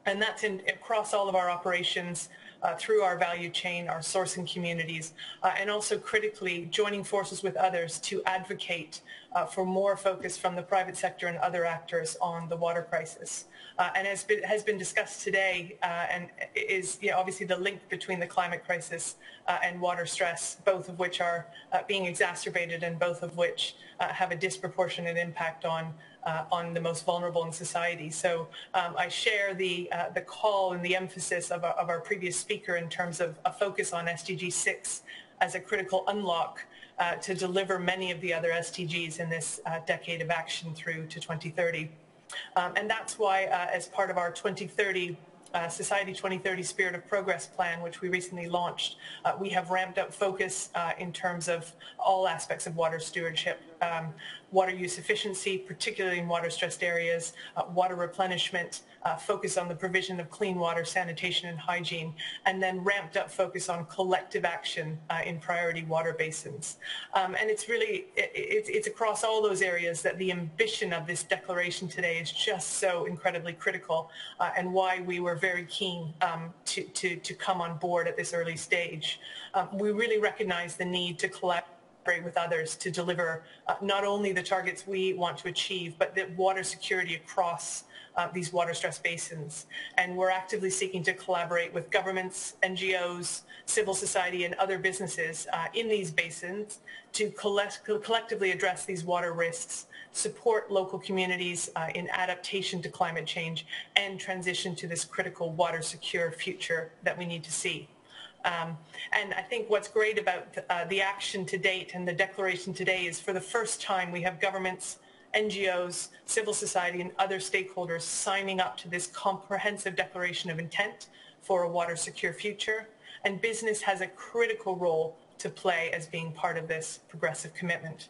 And that's in, across all of our operations, uh, through our value chain, our sourcing communities, uh, and also critically joining forces with others to advocate uh, for more focus from the private sector and other actors on the water crisis. Uh, and as been, has been discussed today, uh, and is you know, obviously the link between the climate crisis uh, and water stress, both of which are being exacerbated and both of which have a disproportionate impact on uh, on the most vulnerable in society. So um, I share the, uh, the call and the emphasis of our, of our previous speaker in terms of a focus on SDG 6 as a critical unlock uh, to deliver many of the other SDGs in this uh, decade of action through to 2030. Um, and that's why, uh, as part of our 2030 uh, Society 2030 Spirit of Progress plan, which we recently launched, uh, we have ramped up focus uh, in terms of all aspects of water stewardship, um, water use efficiency, particularly in water-stressed areas, water replenishment, uh, focus on the provision of clean water, sanitation and hygiene, and then ramped up focus on collective action uh, in priority water basins. Um, and it's really, it, it's, it's across all those areas that the ambition of this declaration today is just so incredibly critical uh, and why we were very keen um, to, to, to come on board at this early stage. Um, we really recognize the need to collect collaborate with others to deliver uh, not only the targets we want to achieve, but the water security across uh, these water stress basins. And we're actively seeking to collaborate with governments, NGOs, civil society, and other businesses uh, in these basins to collect, collectively address these water risks, support local communities uh, in adaptation to climate change, and transition to this critical water secure future that we need to see. Um, and I think what's great about uh, the action to date and the declaration today is for the first time we have governments, NGOs, civil society, and other stakeholders signing up to this comprehensive declaration of intent for a water secure future. And business has a critical role to play as being part of this progressive commitment.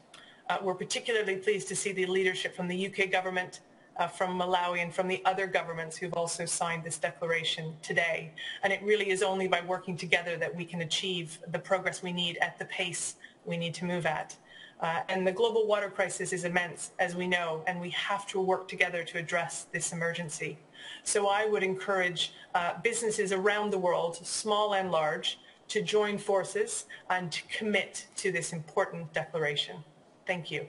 Uh, we're particularly pleased to see the leadership from the UK government uh, from Malawi and from the other governments who've also signed this declaration today. And it really is only by working together that we can achieve the progress we need at the pace we need to move at. Uh, and the global water crisis is immense, as we know, and we have to work together to address this emergency. So I would encourage uh, businesses around the world, small and large, to join forces and to commit to this important declaration. Thank you.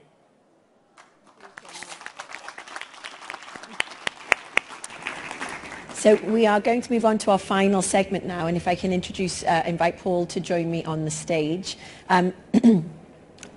So we are going to move on to our final segment now, and if I can introduce, uh, invite Paul to join me on the stage. Um,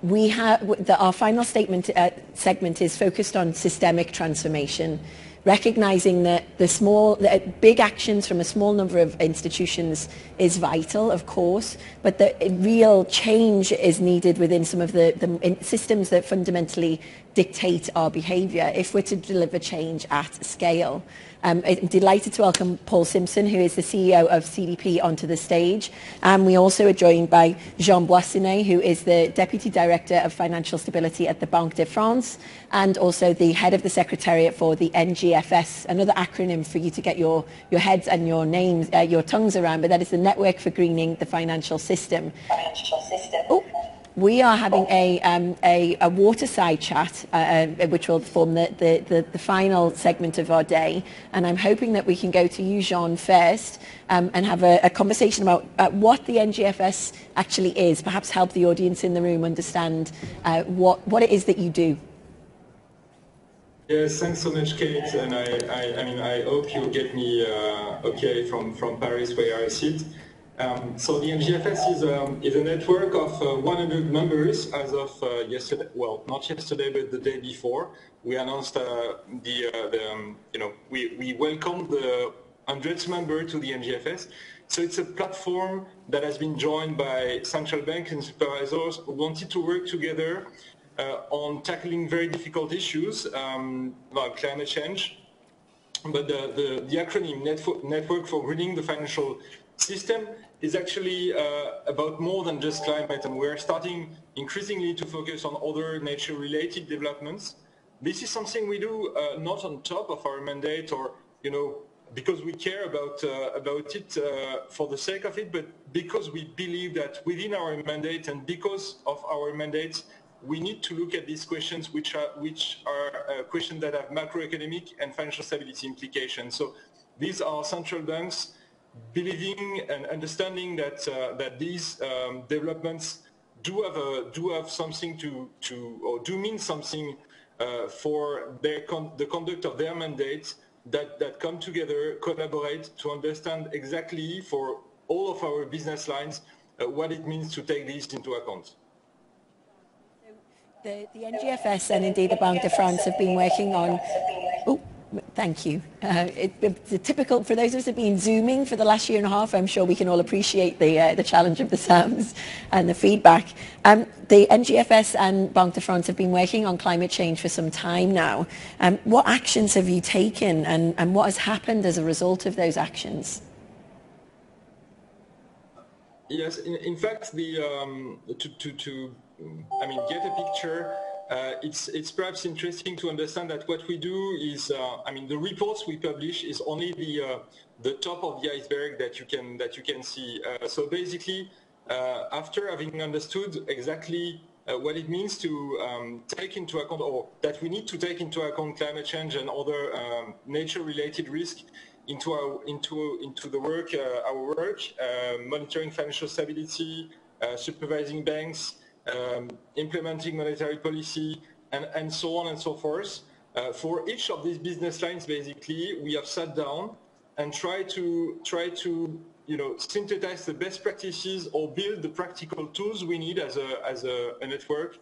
we have the, our final statement uh, segment is focused on systemic transformation recognizing that the small the big actions from a small number of institutions is vital of course but the real change is needed within some of the the systems that fundamentally dictate our behavior if we're to deliver change at scale. Um, I'm delighted to welcome Paul Simpson, who is the CEO of CDP, onto the stage. And we also are joined by Jean Boissinot, who is the Deputy Director of Financial Stability at the Banque de France, and also the head of the Secretariat for the NGFS, another acronym for you to get your, your heads and your names, uh, your tongues around, but that is the Network for Greening the Financial System. Financial system. Oh we are having a, um, a, a waterside chat, uh, uh, which will form the, the, the, the, final segment of our day. And I'm hoping that we can go to you, Jean, first um, and have a, a conversation about uh, what the NGFS actually is, perhaps help the audience in the room understand uh, what, what it is that you do. Yes, thanks so much, Kate. And I, I, I mean, I hope you get me uh, okay from, from Paris where I sit. Um, so the NGFS is, um, is a network of uh, 100 members as of uh, yesterday. Well, not yesterday, but the day before. We announced uh, the, uh, the um, you know, we, we welcomed the 100th member to the NGFS. So it's a platform that has been joined by central banks and supervisors who wanted to work together uh, on tackling very difficult issues um, like climate change. But the, the, the acronym Network for Greening the Financial System is actually uh, about more than just climate and we're starting increasingly to focus on other nature-related developments. This is something we do uh, not on top of our mandate or, you know, because we care about, uh, about it uh, for the sake of it, but because we believe that within our mandate and because of our mandate, we need to look at these questions which are, which are uh, questions that have macroeconomic and financial stability implications. So these are central banks believing and understanding that uh, that these um, developments do have a, do have something to to or do mean something uh, for their con the conduct of their mandate that that come together collaborate to understand exactly for all of our business lines uh, what it means to take these into account. The, the NGFS and indeed the Banque de France have been working on. Thank you. Uh, it, it's typical for those of us who've been zooming for the last year and a half. I'm sure we can all appreciate the uh, the challenge of the sounds and the feedback. Um, the NGFS and Banque de France have been working on climate change for some time now. Um, what actions have you taken, and, and what has happened as a result of those actions? Yes, in, in fact, the um, to, to, to I mean get a picture uh, it's, it's perhaps interesting to understand that what we do is, uh, I mean, the reports we publish is only the, uh, the top of the iceberg that you can, that you can see. Uh, so basically, uh, after having understood exactly uh, what it means to um, take into account, or that we need to take into account climate change and other um, nature-related risks into our into into the work, our work, monitoring financial stability, supervising banks, um, implementing monetary policy, and, and so on and so forth. Uh, for each of these business lines, basically, we have sat down and tried to try to you know synthesize the best practices or build the practical tools we need as a as a, a network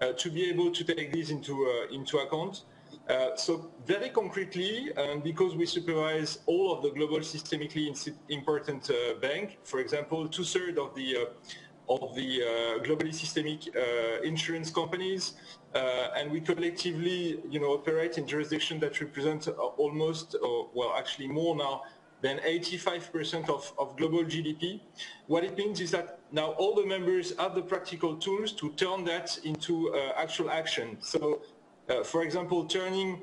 uh, to be able to take these into uh, into account. Uh, so very concretely, and because we supervise all of the global systemically important uh, bank, for example, two-thirds of the uh, of the uh, globally systemic uh, insurance companies, uh, and we collectively, you know, operate in jurisdictions that represent almost, well, actually more now than 85% of, of global GDP. What it means is that now all the members have the practical tools to turn that into uh, actual action. So, uh, for example, turning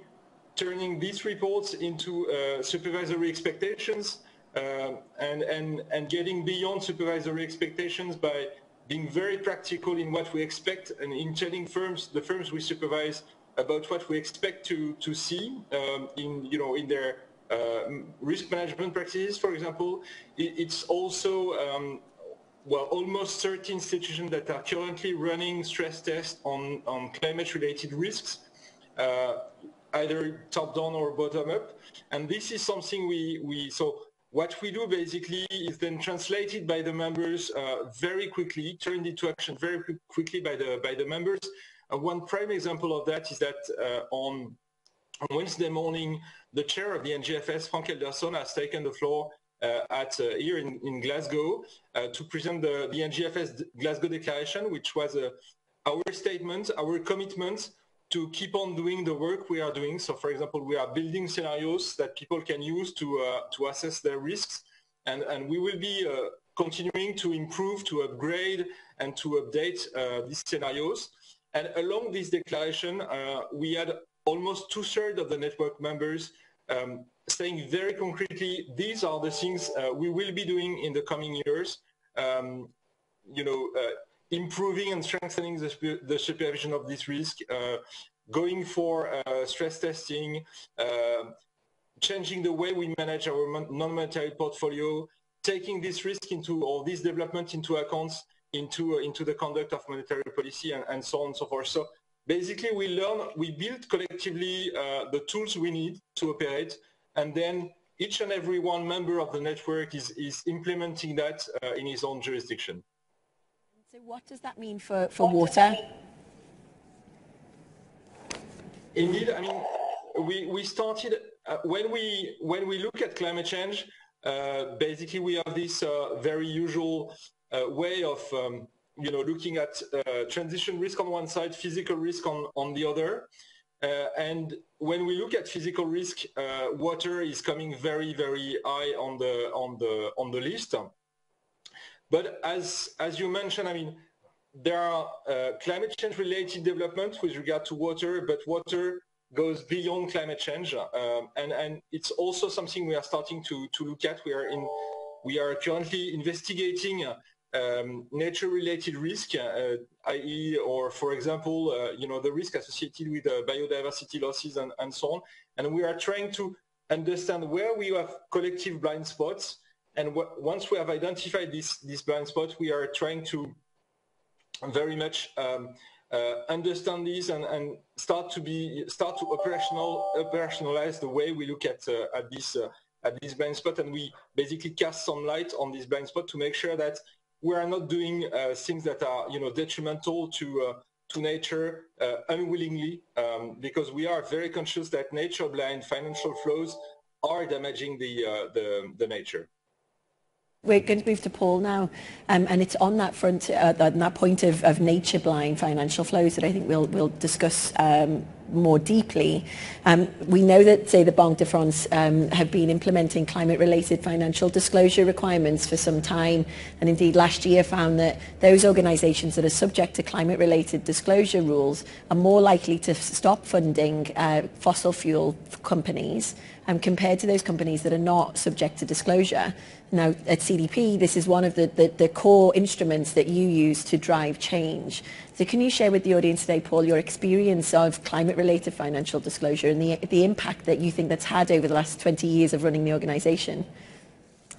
turning these reports into uh, supervisory expectations and, and, and getting beyond supervisory expectations by being very practical in what we expect and in telling firms, the firms we supervise, about what we expect to, to see um, in, you know, in their uh, risk management practices, for example. It, it's also um, well, almost 30 institutions that are currently running stress tests on, on climate-related risks, uh, either top-down or bottom-up. And this is something we, we, so what we do basically is then translated by the members uh, very quickly, turned into action very quickly by the, by the members. Uh, one prime example of that is that uh, on, Wednesday morning, the chair of the NGFS, Frank Elderson, has taken the floor uh, at uh, here in, in Glasgow to present the, the NGFS Glasgow Declaration, which was our statement, our commitment to keep on doing the work we are doing. So for example, we are building scenarios that people can use to, uh, to assess their risks. And, and we will be uh, continuing to improve, to upgrade, and to update uh, these scenarios. And along this declaration, we had almost two-thirds of the network members um, saying very concretely, these are the things uh, we will be doing in the coming years. Um, you know, uh, improving and strengthening the, the, supervision of this risk, uh, going for uh, stress testing, uh, changing the way we manage our non-monetary portfolio, taking this risk into or this development into account into uh, into the conduct of monetary policy and, and so on and so forth. So basically, we learn, we build collectively the tools we need to operate and then each and every one member of the network is, is implementing that uh, in his own jurisdiction. So what does that mean for, for water? Indeed, I mean, we, we started, uh, when, we, when we look at climate change, uh, basically we have this uh, very usual uh, way of um, you know, looking at uh, transition risk on one side, physical risk on, on the other. Uh, and when we look at physical risk, water is coming very, very high on the on the on the list. But as as you mentioned, I mean, there are uh, climate change related developments with regard to water, but water goes beyond climate change, um, and and it's also something we are starting to to look at. We are in we are currently investigating um, nature-related risk, uh, i.e., or for example, uh, you know, the risk associated with uh, biodiversity losses and, and so on. And we are trying to understand where we have collective blind spots. And once we have identified this, this blind spot, we are trying to very much um, uh, understand these and, and, start to be start to operational operationalize the way we look at uh, at this uh, at this blind spot, and we basically cast some light on this blind spot to make sure that we are not doing uh, things that are, you know, detrimental to uh, to nature uh, unwillingly, um, because we are very conscious that nature-blind financial flows are damaging the the, the nature. We're going to move to Paul now, um, and it's on that front, uh, that, that point of, of nature-blind financial flows that I think we'll, we'll discuss um, more deeply. Um, we know that, say, the Banque de France um, have been implementing climate-related financial disclosure requirements for some time, and indeed last year found that those organisations that are subject to climate-related disclosure rules are more likely to stop funding uh, fossil fuel companies um, compared to those companies that are not subject to disclosure. Now, at CDP, this is one of the, the, the, core instruments that you use to drive change. So can you share with the audience today, Paul, your experience of climate-related financial disclosure and the, the impact that you think that's had over the last 20 years of running the organisation?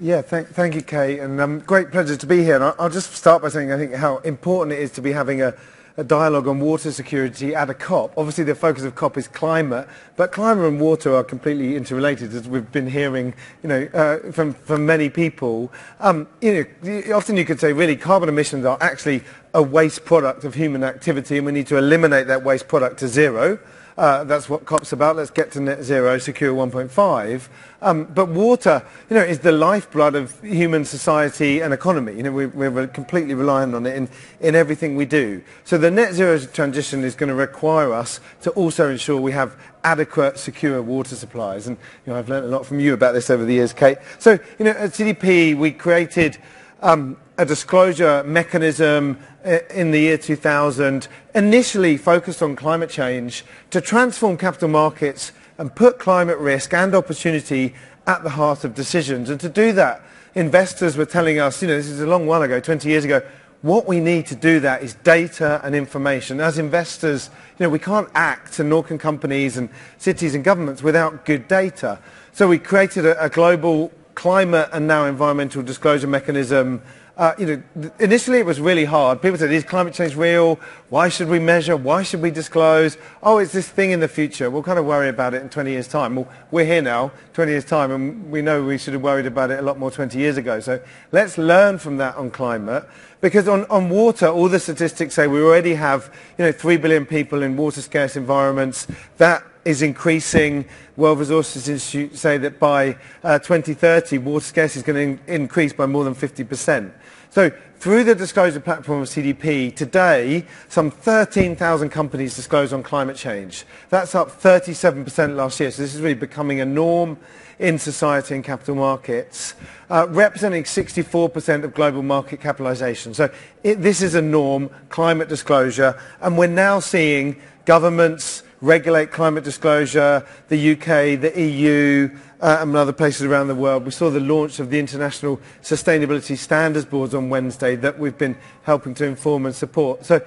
Yeah, thank, thank you, Kate, and um, great pleasure to be here. And I'll, I'll just start by saying I think how important it is to be having a, a dialogue on water security at a COP. Obviously, the focus of COP is climate, but climate and water are completely interrelated, as we've been hearing, you know, uh, from from many people. Um, you know, often you could say, really, carbon emissions are actually a waste product of human activity, and we need to eliminate that waste product to zero. Uh, that's what COP's about. Let's get to net zero, secure 1.5. Um, but water, you know, is the lifeblood of human society and economy. You know, we, we're completely reliant on it in, in everything we do. So the net zero transition is going to require us to also ensure we have adequate, secure water supplies. And you know, I've learned a lot from you about this over the years, Kate. So, you know, at CDP, we created um, a disclosure mechanism uh, in the year 2000, initially focused on climate change to transform capital markets and put climate risk and opportunity at the heart of decisions. And to do that, investors were telling us, you know, this is a long while ago, 20 years ago, what we need to do that is data and information. As investors, you know, we can't act, and nor can companies and cities and governments without good data. So we created a, a global climate and now environmental disclosure mechanism uh, you know, initially it was really hard. People said, is climate change real? Why should we measure? Why should we disclose? Oh, it's this thing in the future. We'll kind of worry about it in 20 years' time. Well, we're here now, 20 years' time, and we know we should have worried about it a lot more 20 years ago. So let's learn from that on climate. Because on, on water, all the statistics say we already have, you know, 3 billion people in water scarce environments. That is increasing. World Resources Institute say that by uh, 2030, water scarcity is going to in- increase by more than 50%. So through the disclosure platform of CDP, today, some 13,000 companies disclose on climate change. That's up 37% last year. So this is really becoming a norm in society and capital markets, uh, representing 64% of global market capitalization. So it, this is a norm, climate disclosure, and we're now seeing governments regulate climate disclosure, the UK, the EU, uh, and other places around the world. We saw the launch of the International Sustainability Standards Boards on Wednesday that we've been helping to inform and support. So,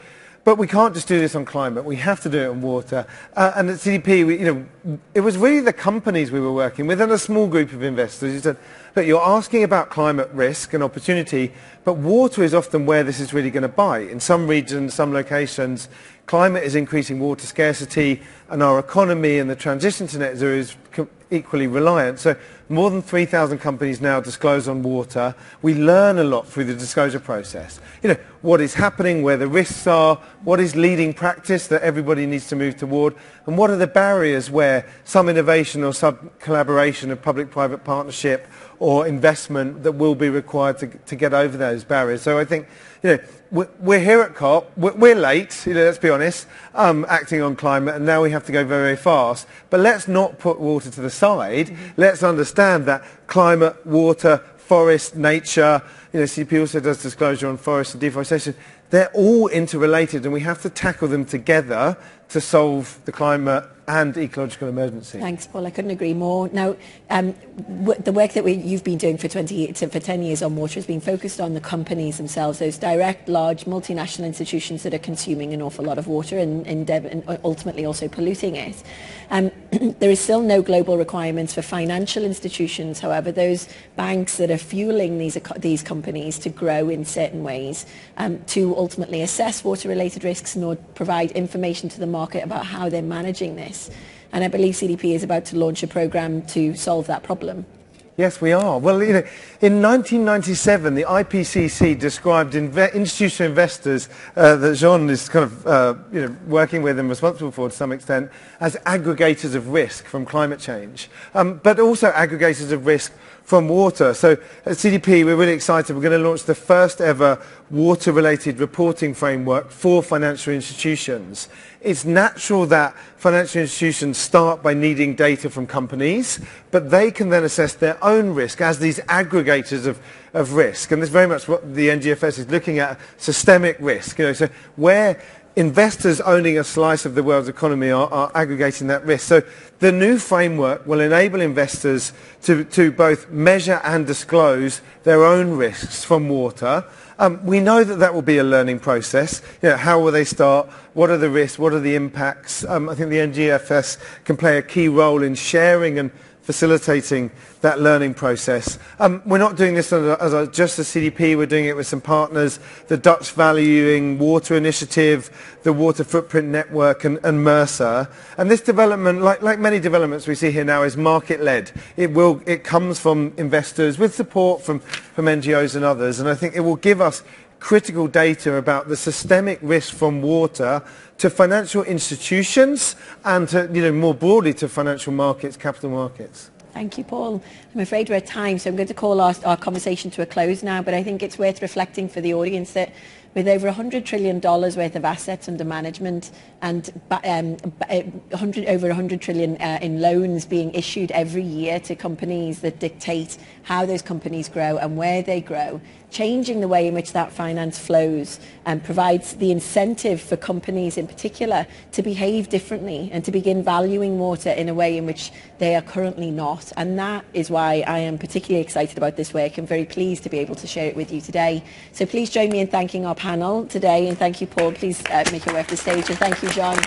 but we can't just do this on climate. We have to do it on water. Uh, and at CDP, we, you know, it was really the companies we were working with and a small group of investors who said, look, you're asking about climate risk and opportunity, but water is often where this is really going to bite. In some regions, some locations, climate is increasing water scarcity and our economy and the transition to net zero is equally reliant. So more than 3,000 companies now disclose on water. We learn a lot through the disclosure process. You know, what is happening, where the risks are, what is leading practice that everybody needs to move toward, and what are the barriers where some innovation or some collaboration of public-private partnership or investment that will be required to, to get over those barriers. So I think, you know, we're, we're here at COP, we're, we're late, you know, let's be honest, um, acting on climate, and now we have to go very, very fast. But let's not put water to the side. Let's understand that climate, water, forest, nature, you know, CDP also does disclosure on forest and deforestation. They're all interrelated, and we have to tackle them together to solve the climate and ecological emergency. Thanks, Paul. I couldn't agree more. Now, um, the work that we, you've been doing for 20 to, for 10 years on water has been focused on the companies themselves, those direct, large, multinational institutions that are consuming an awful lot of water and, and, and ultimately also polluting it. Um, there is still no global requirements for financial institutions. However, those banks that are fueling these, these companies to grow in certain ways, um, to ultimately assess water-related risks and provide information to the market about how they're managing this. And I believe CDP is about to launch a program to solve that problem. Yes, we are. Well, you know, in 1997, the IPCC described inve- institutional investors uh, that Jean is kind of, uh, you know, working with and responsible for to some extent as aggregators of risk from climate change, um, but also aggregators of risk from water. So at CDP, we're really excited. We're going to launch the first ever water-related reporting framework for financial institutions. It's natural that financial institutions start by needing data from companies, but they can then assess their own risk as these aggregators of, of risk. And this is very much what the NGFS is looking at, systemic risk. You know, so where investors owning a slice of the world's economy are, are, aggregating that risk. So the new framework will enable investors to, to both measure and disclose their own risks from water. Um, we know that that will be a learning process. You know, how will they start? What are the risks? What are the impacts? Um, I think the NGFS can play a key role in sharing and facilitating that learning process. Um, we're not doing this as, a, as a, just a CDP, we're doing it with some partners, the Dutch Valuing Water Initiative, the Water Footprint Network and, and Mercer. And this development, like, like many developments we see here now, is market-led. It, will, it comes from investors with support from, from NGOs and others. And I think it will give us critical data about the systemic risk from water to financial institutions and to, you know, more broadly to financial markets, capital markets. Thank you, Paul. I'm afraid we're at time, so I'm going to call our, our conversation to a close now, but I think it's worth reflecting for the audience that with over $100 trillion worth of assets under management and um, 100, over 100 trillion uh, in loans being issued every year to companies that dictate how those companies grow and where they grow, changing the way in which that finance flows and provides the incentive for companies in particular to behave differently and to begin valuing water in a way in which they are currently not. And that is why I am particularly excited about this work. I'm very pleased to be able to share it with you today. So please join me in thanking our panel today and thank you, Paul. Please uh, make your way up the stage and thank you, John.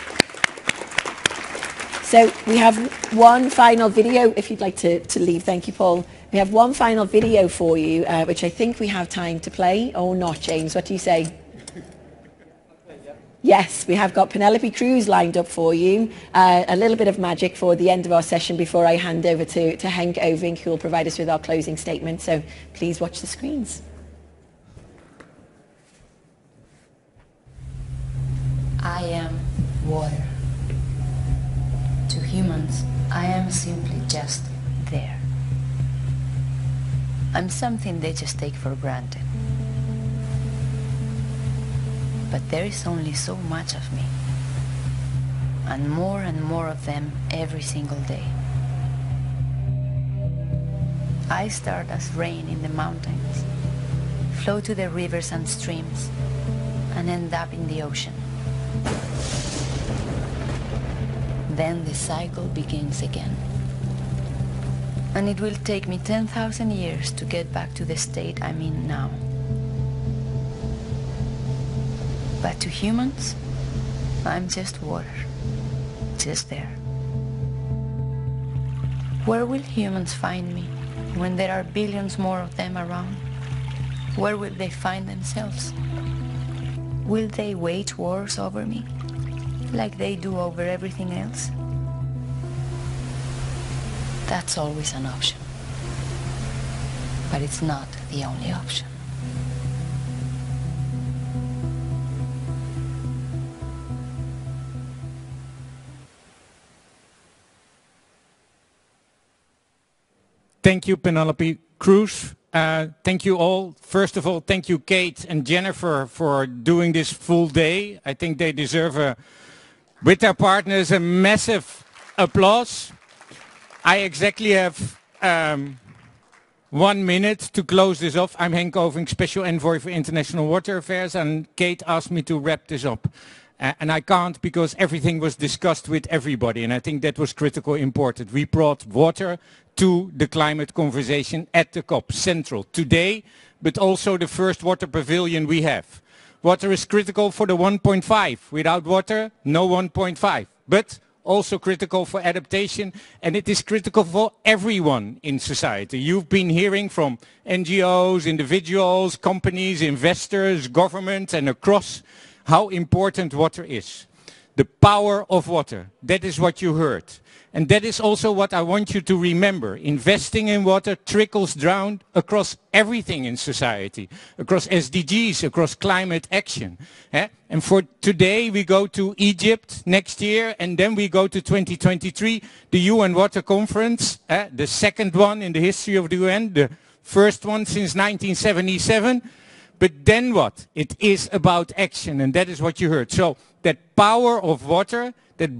So we have one final video, if you'd like to, to leave. Thank you, Paul. We have one final video for you, uh, which I think we have time to play, or not, James. What do you say? Yes, we have got Penelope Cruz lined up for you. Uh, a little bit of magic for the end of our session before I hand over to, to Henk Ovink, who will provide us with our closing statement. So please watch the screens. I am water. To humans, I am simply just there. I'm something they just take for granted. But there is only so much of me. And more and more of them every single day. I start as rain in the mountains, flow to the rivers and streams, and end up in the ocean. Then the cycle begins again. And it will take me 10,000 years to get back to the state I'm in now. But to humans, I'm just water. Just there. Where will humans find me when there are billions more of them around? Where will they find themselves? Will they wage wars over me, like they do over everything else? That's always an option. But it's not the only option. Thank you, Penelope Cruz. Uh, thank you all. First of all, thank you, Kate and Jennifer, for doing this full day. I think they deserve, a, with their partners, a massive applause. I exactly have um, one minute to close this off. I'm Henk Ovink, Special Envoy for International Water Affairs, and Kate asked me to wrap this up. Uh, and I can't because everything was discussed with everybody, and I think that was critical important. We brought water to the climate conversation at the COP, central today, but also the first water pavilion we have. Water is critical for the 1.5. Without water, no 1.5. But also critical for adaptation and it is critical for everyone in society. You've been hearing from NGOs, individuals, companies, investors, governments and across how important water is. The power of water, that is what you heard. And that is also what I want you to remember. Investing in water trickles down across everything in society, across SDGs, across climate action. Eh? And for today, we go to Egypt next year, and then we go to 2023, the UN Water Conference, eh? the second one in the history of the UN, the first one since 1977. But then what? It is about action, and that is what you heard. So that power of water that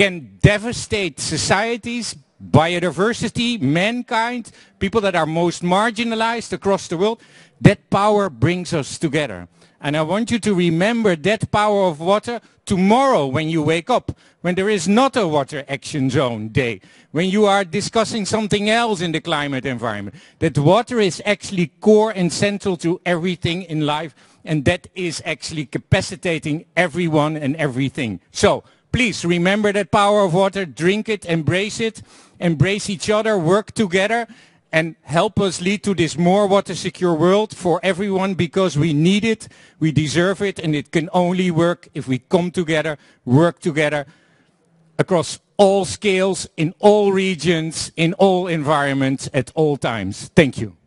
can devastate societies, biodiversity, mankind, people that are most marginalized across the world, that power brings us together. And I want you to remember that power of water tomorrow when you wake up, when there is not a water action zone day, when you are discussing something else in the climate environment, that water is actually core and central to everything in life, and that is actually capacitating everyone and everything. So Please remember that power of water, drink it, embrace it, embrace each other, work together and help us lead to this more water secure world for everyone because we need it, we deserve it and it can only work if we come together, work together across all scales, in all regions, in all environments, at all times. Thank you.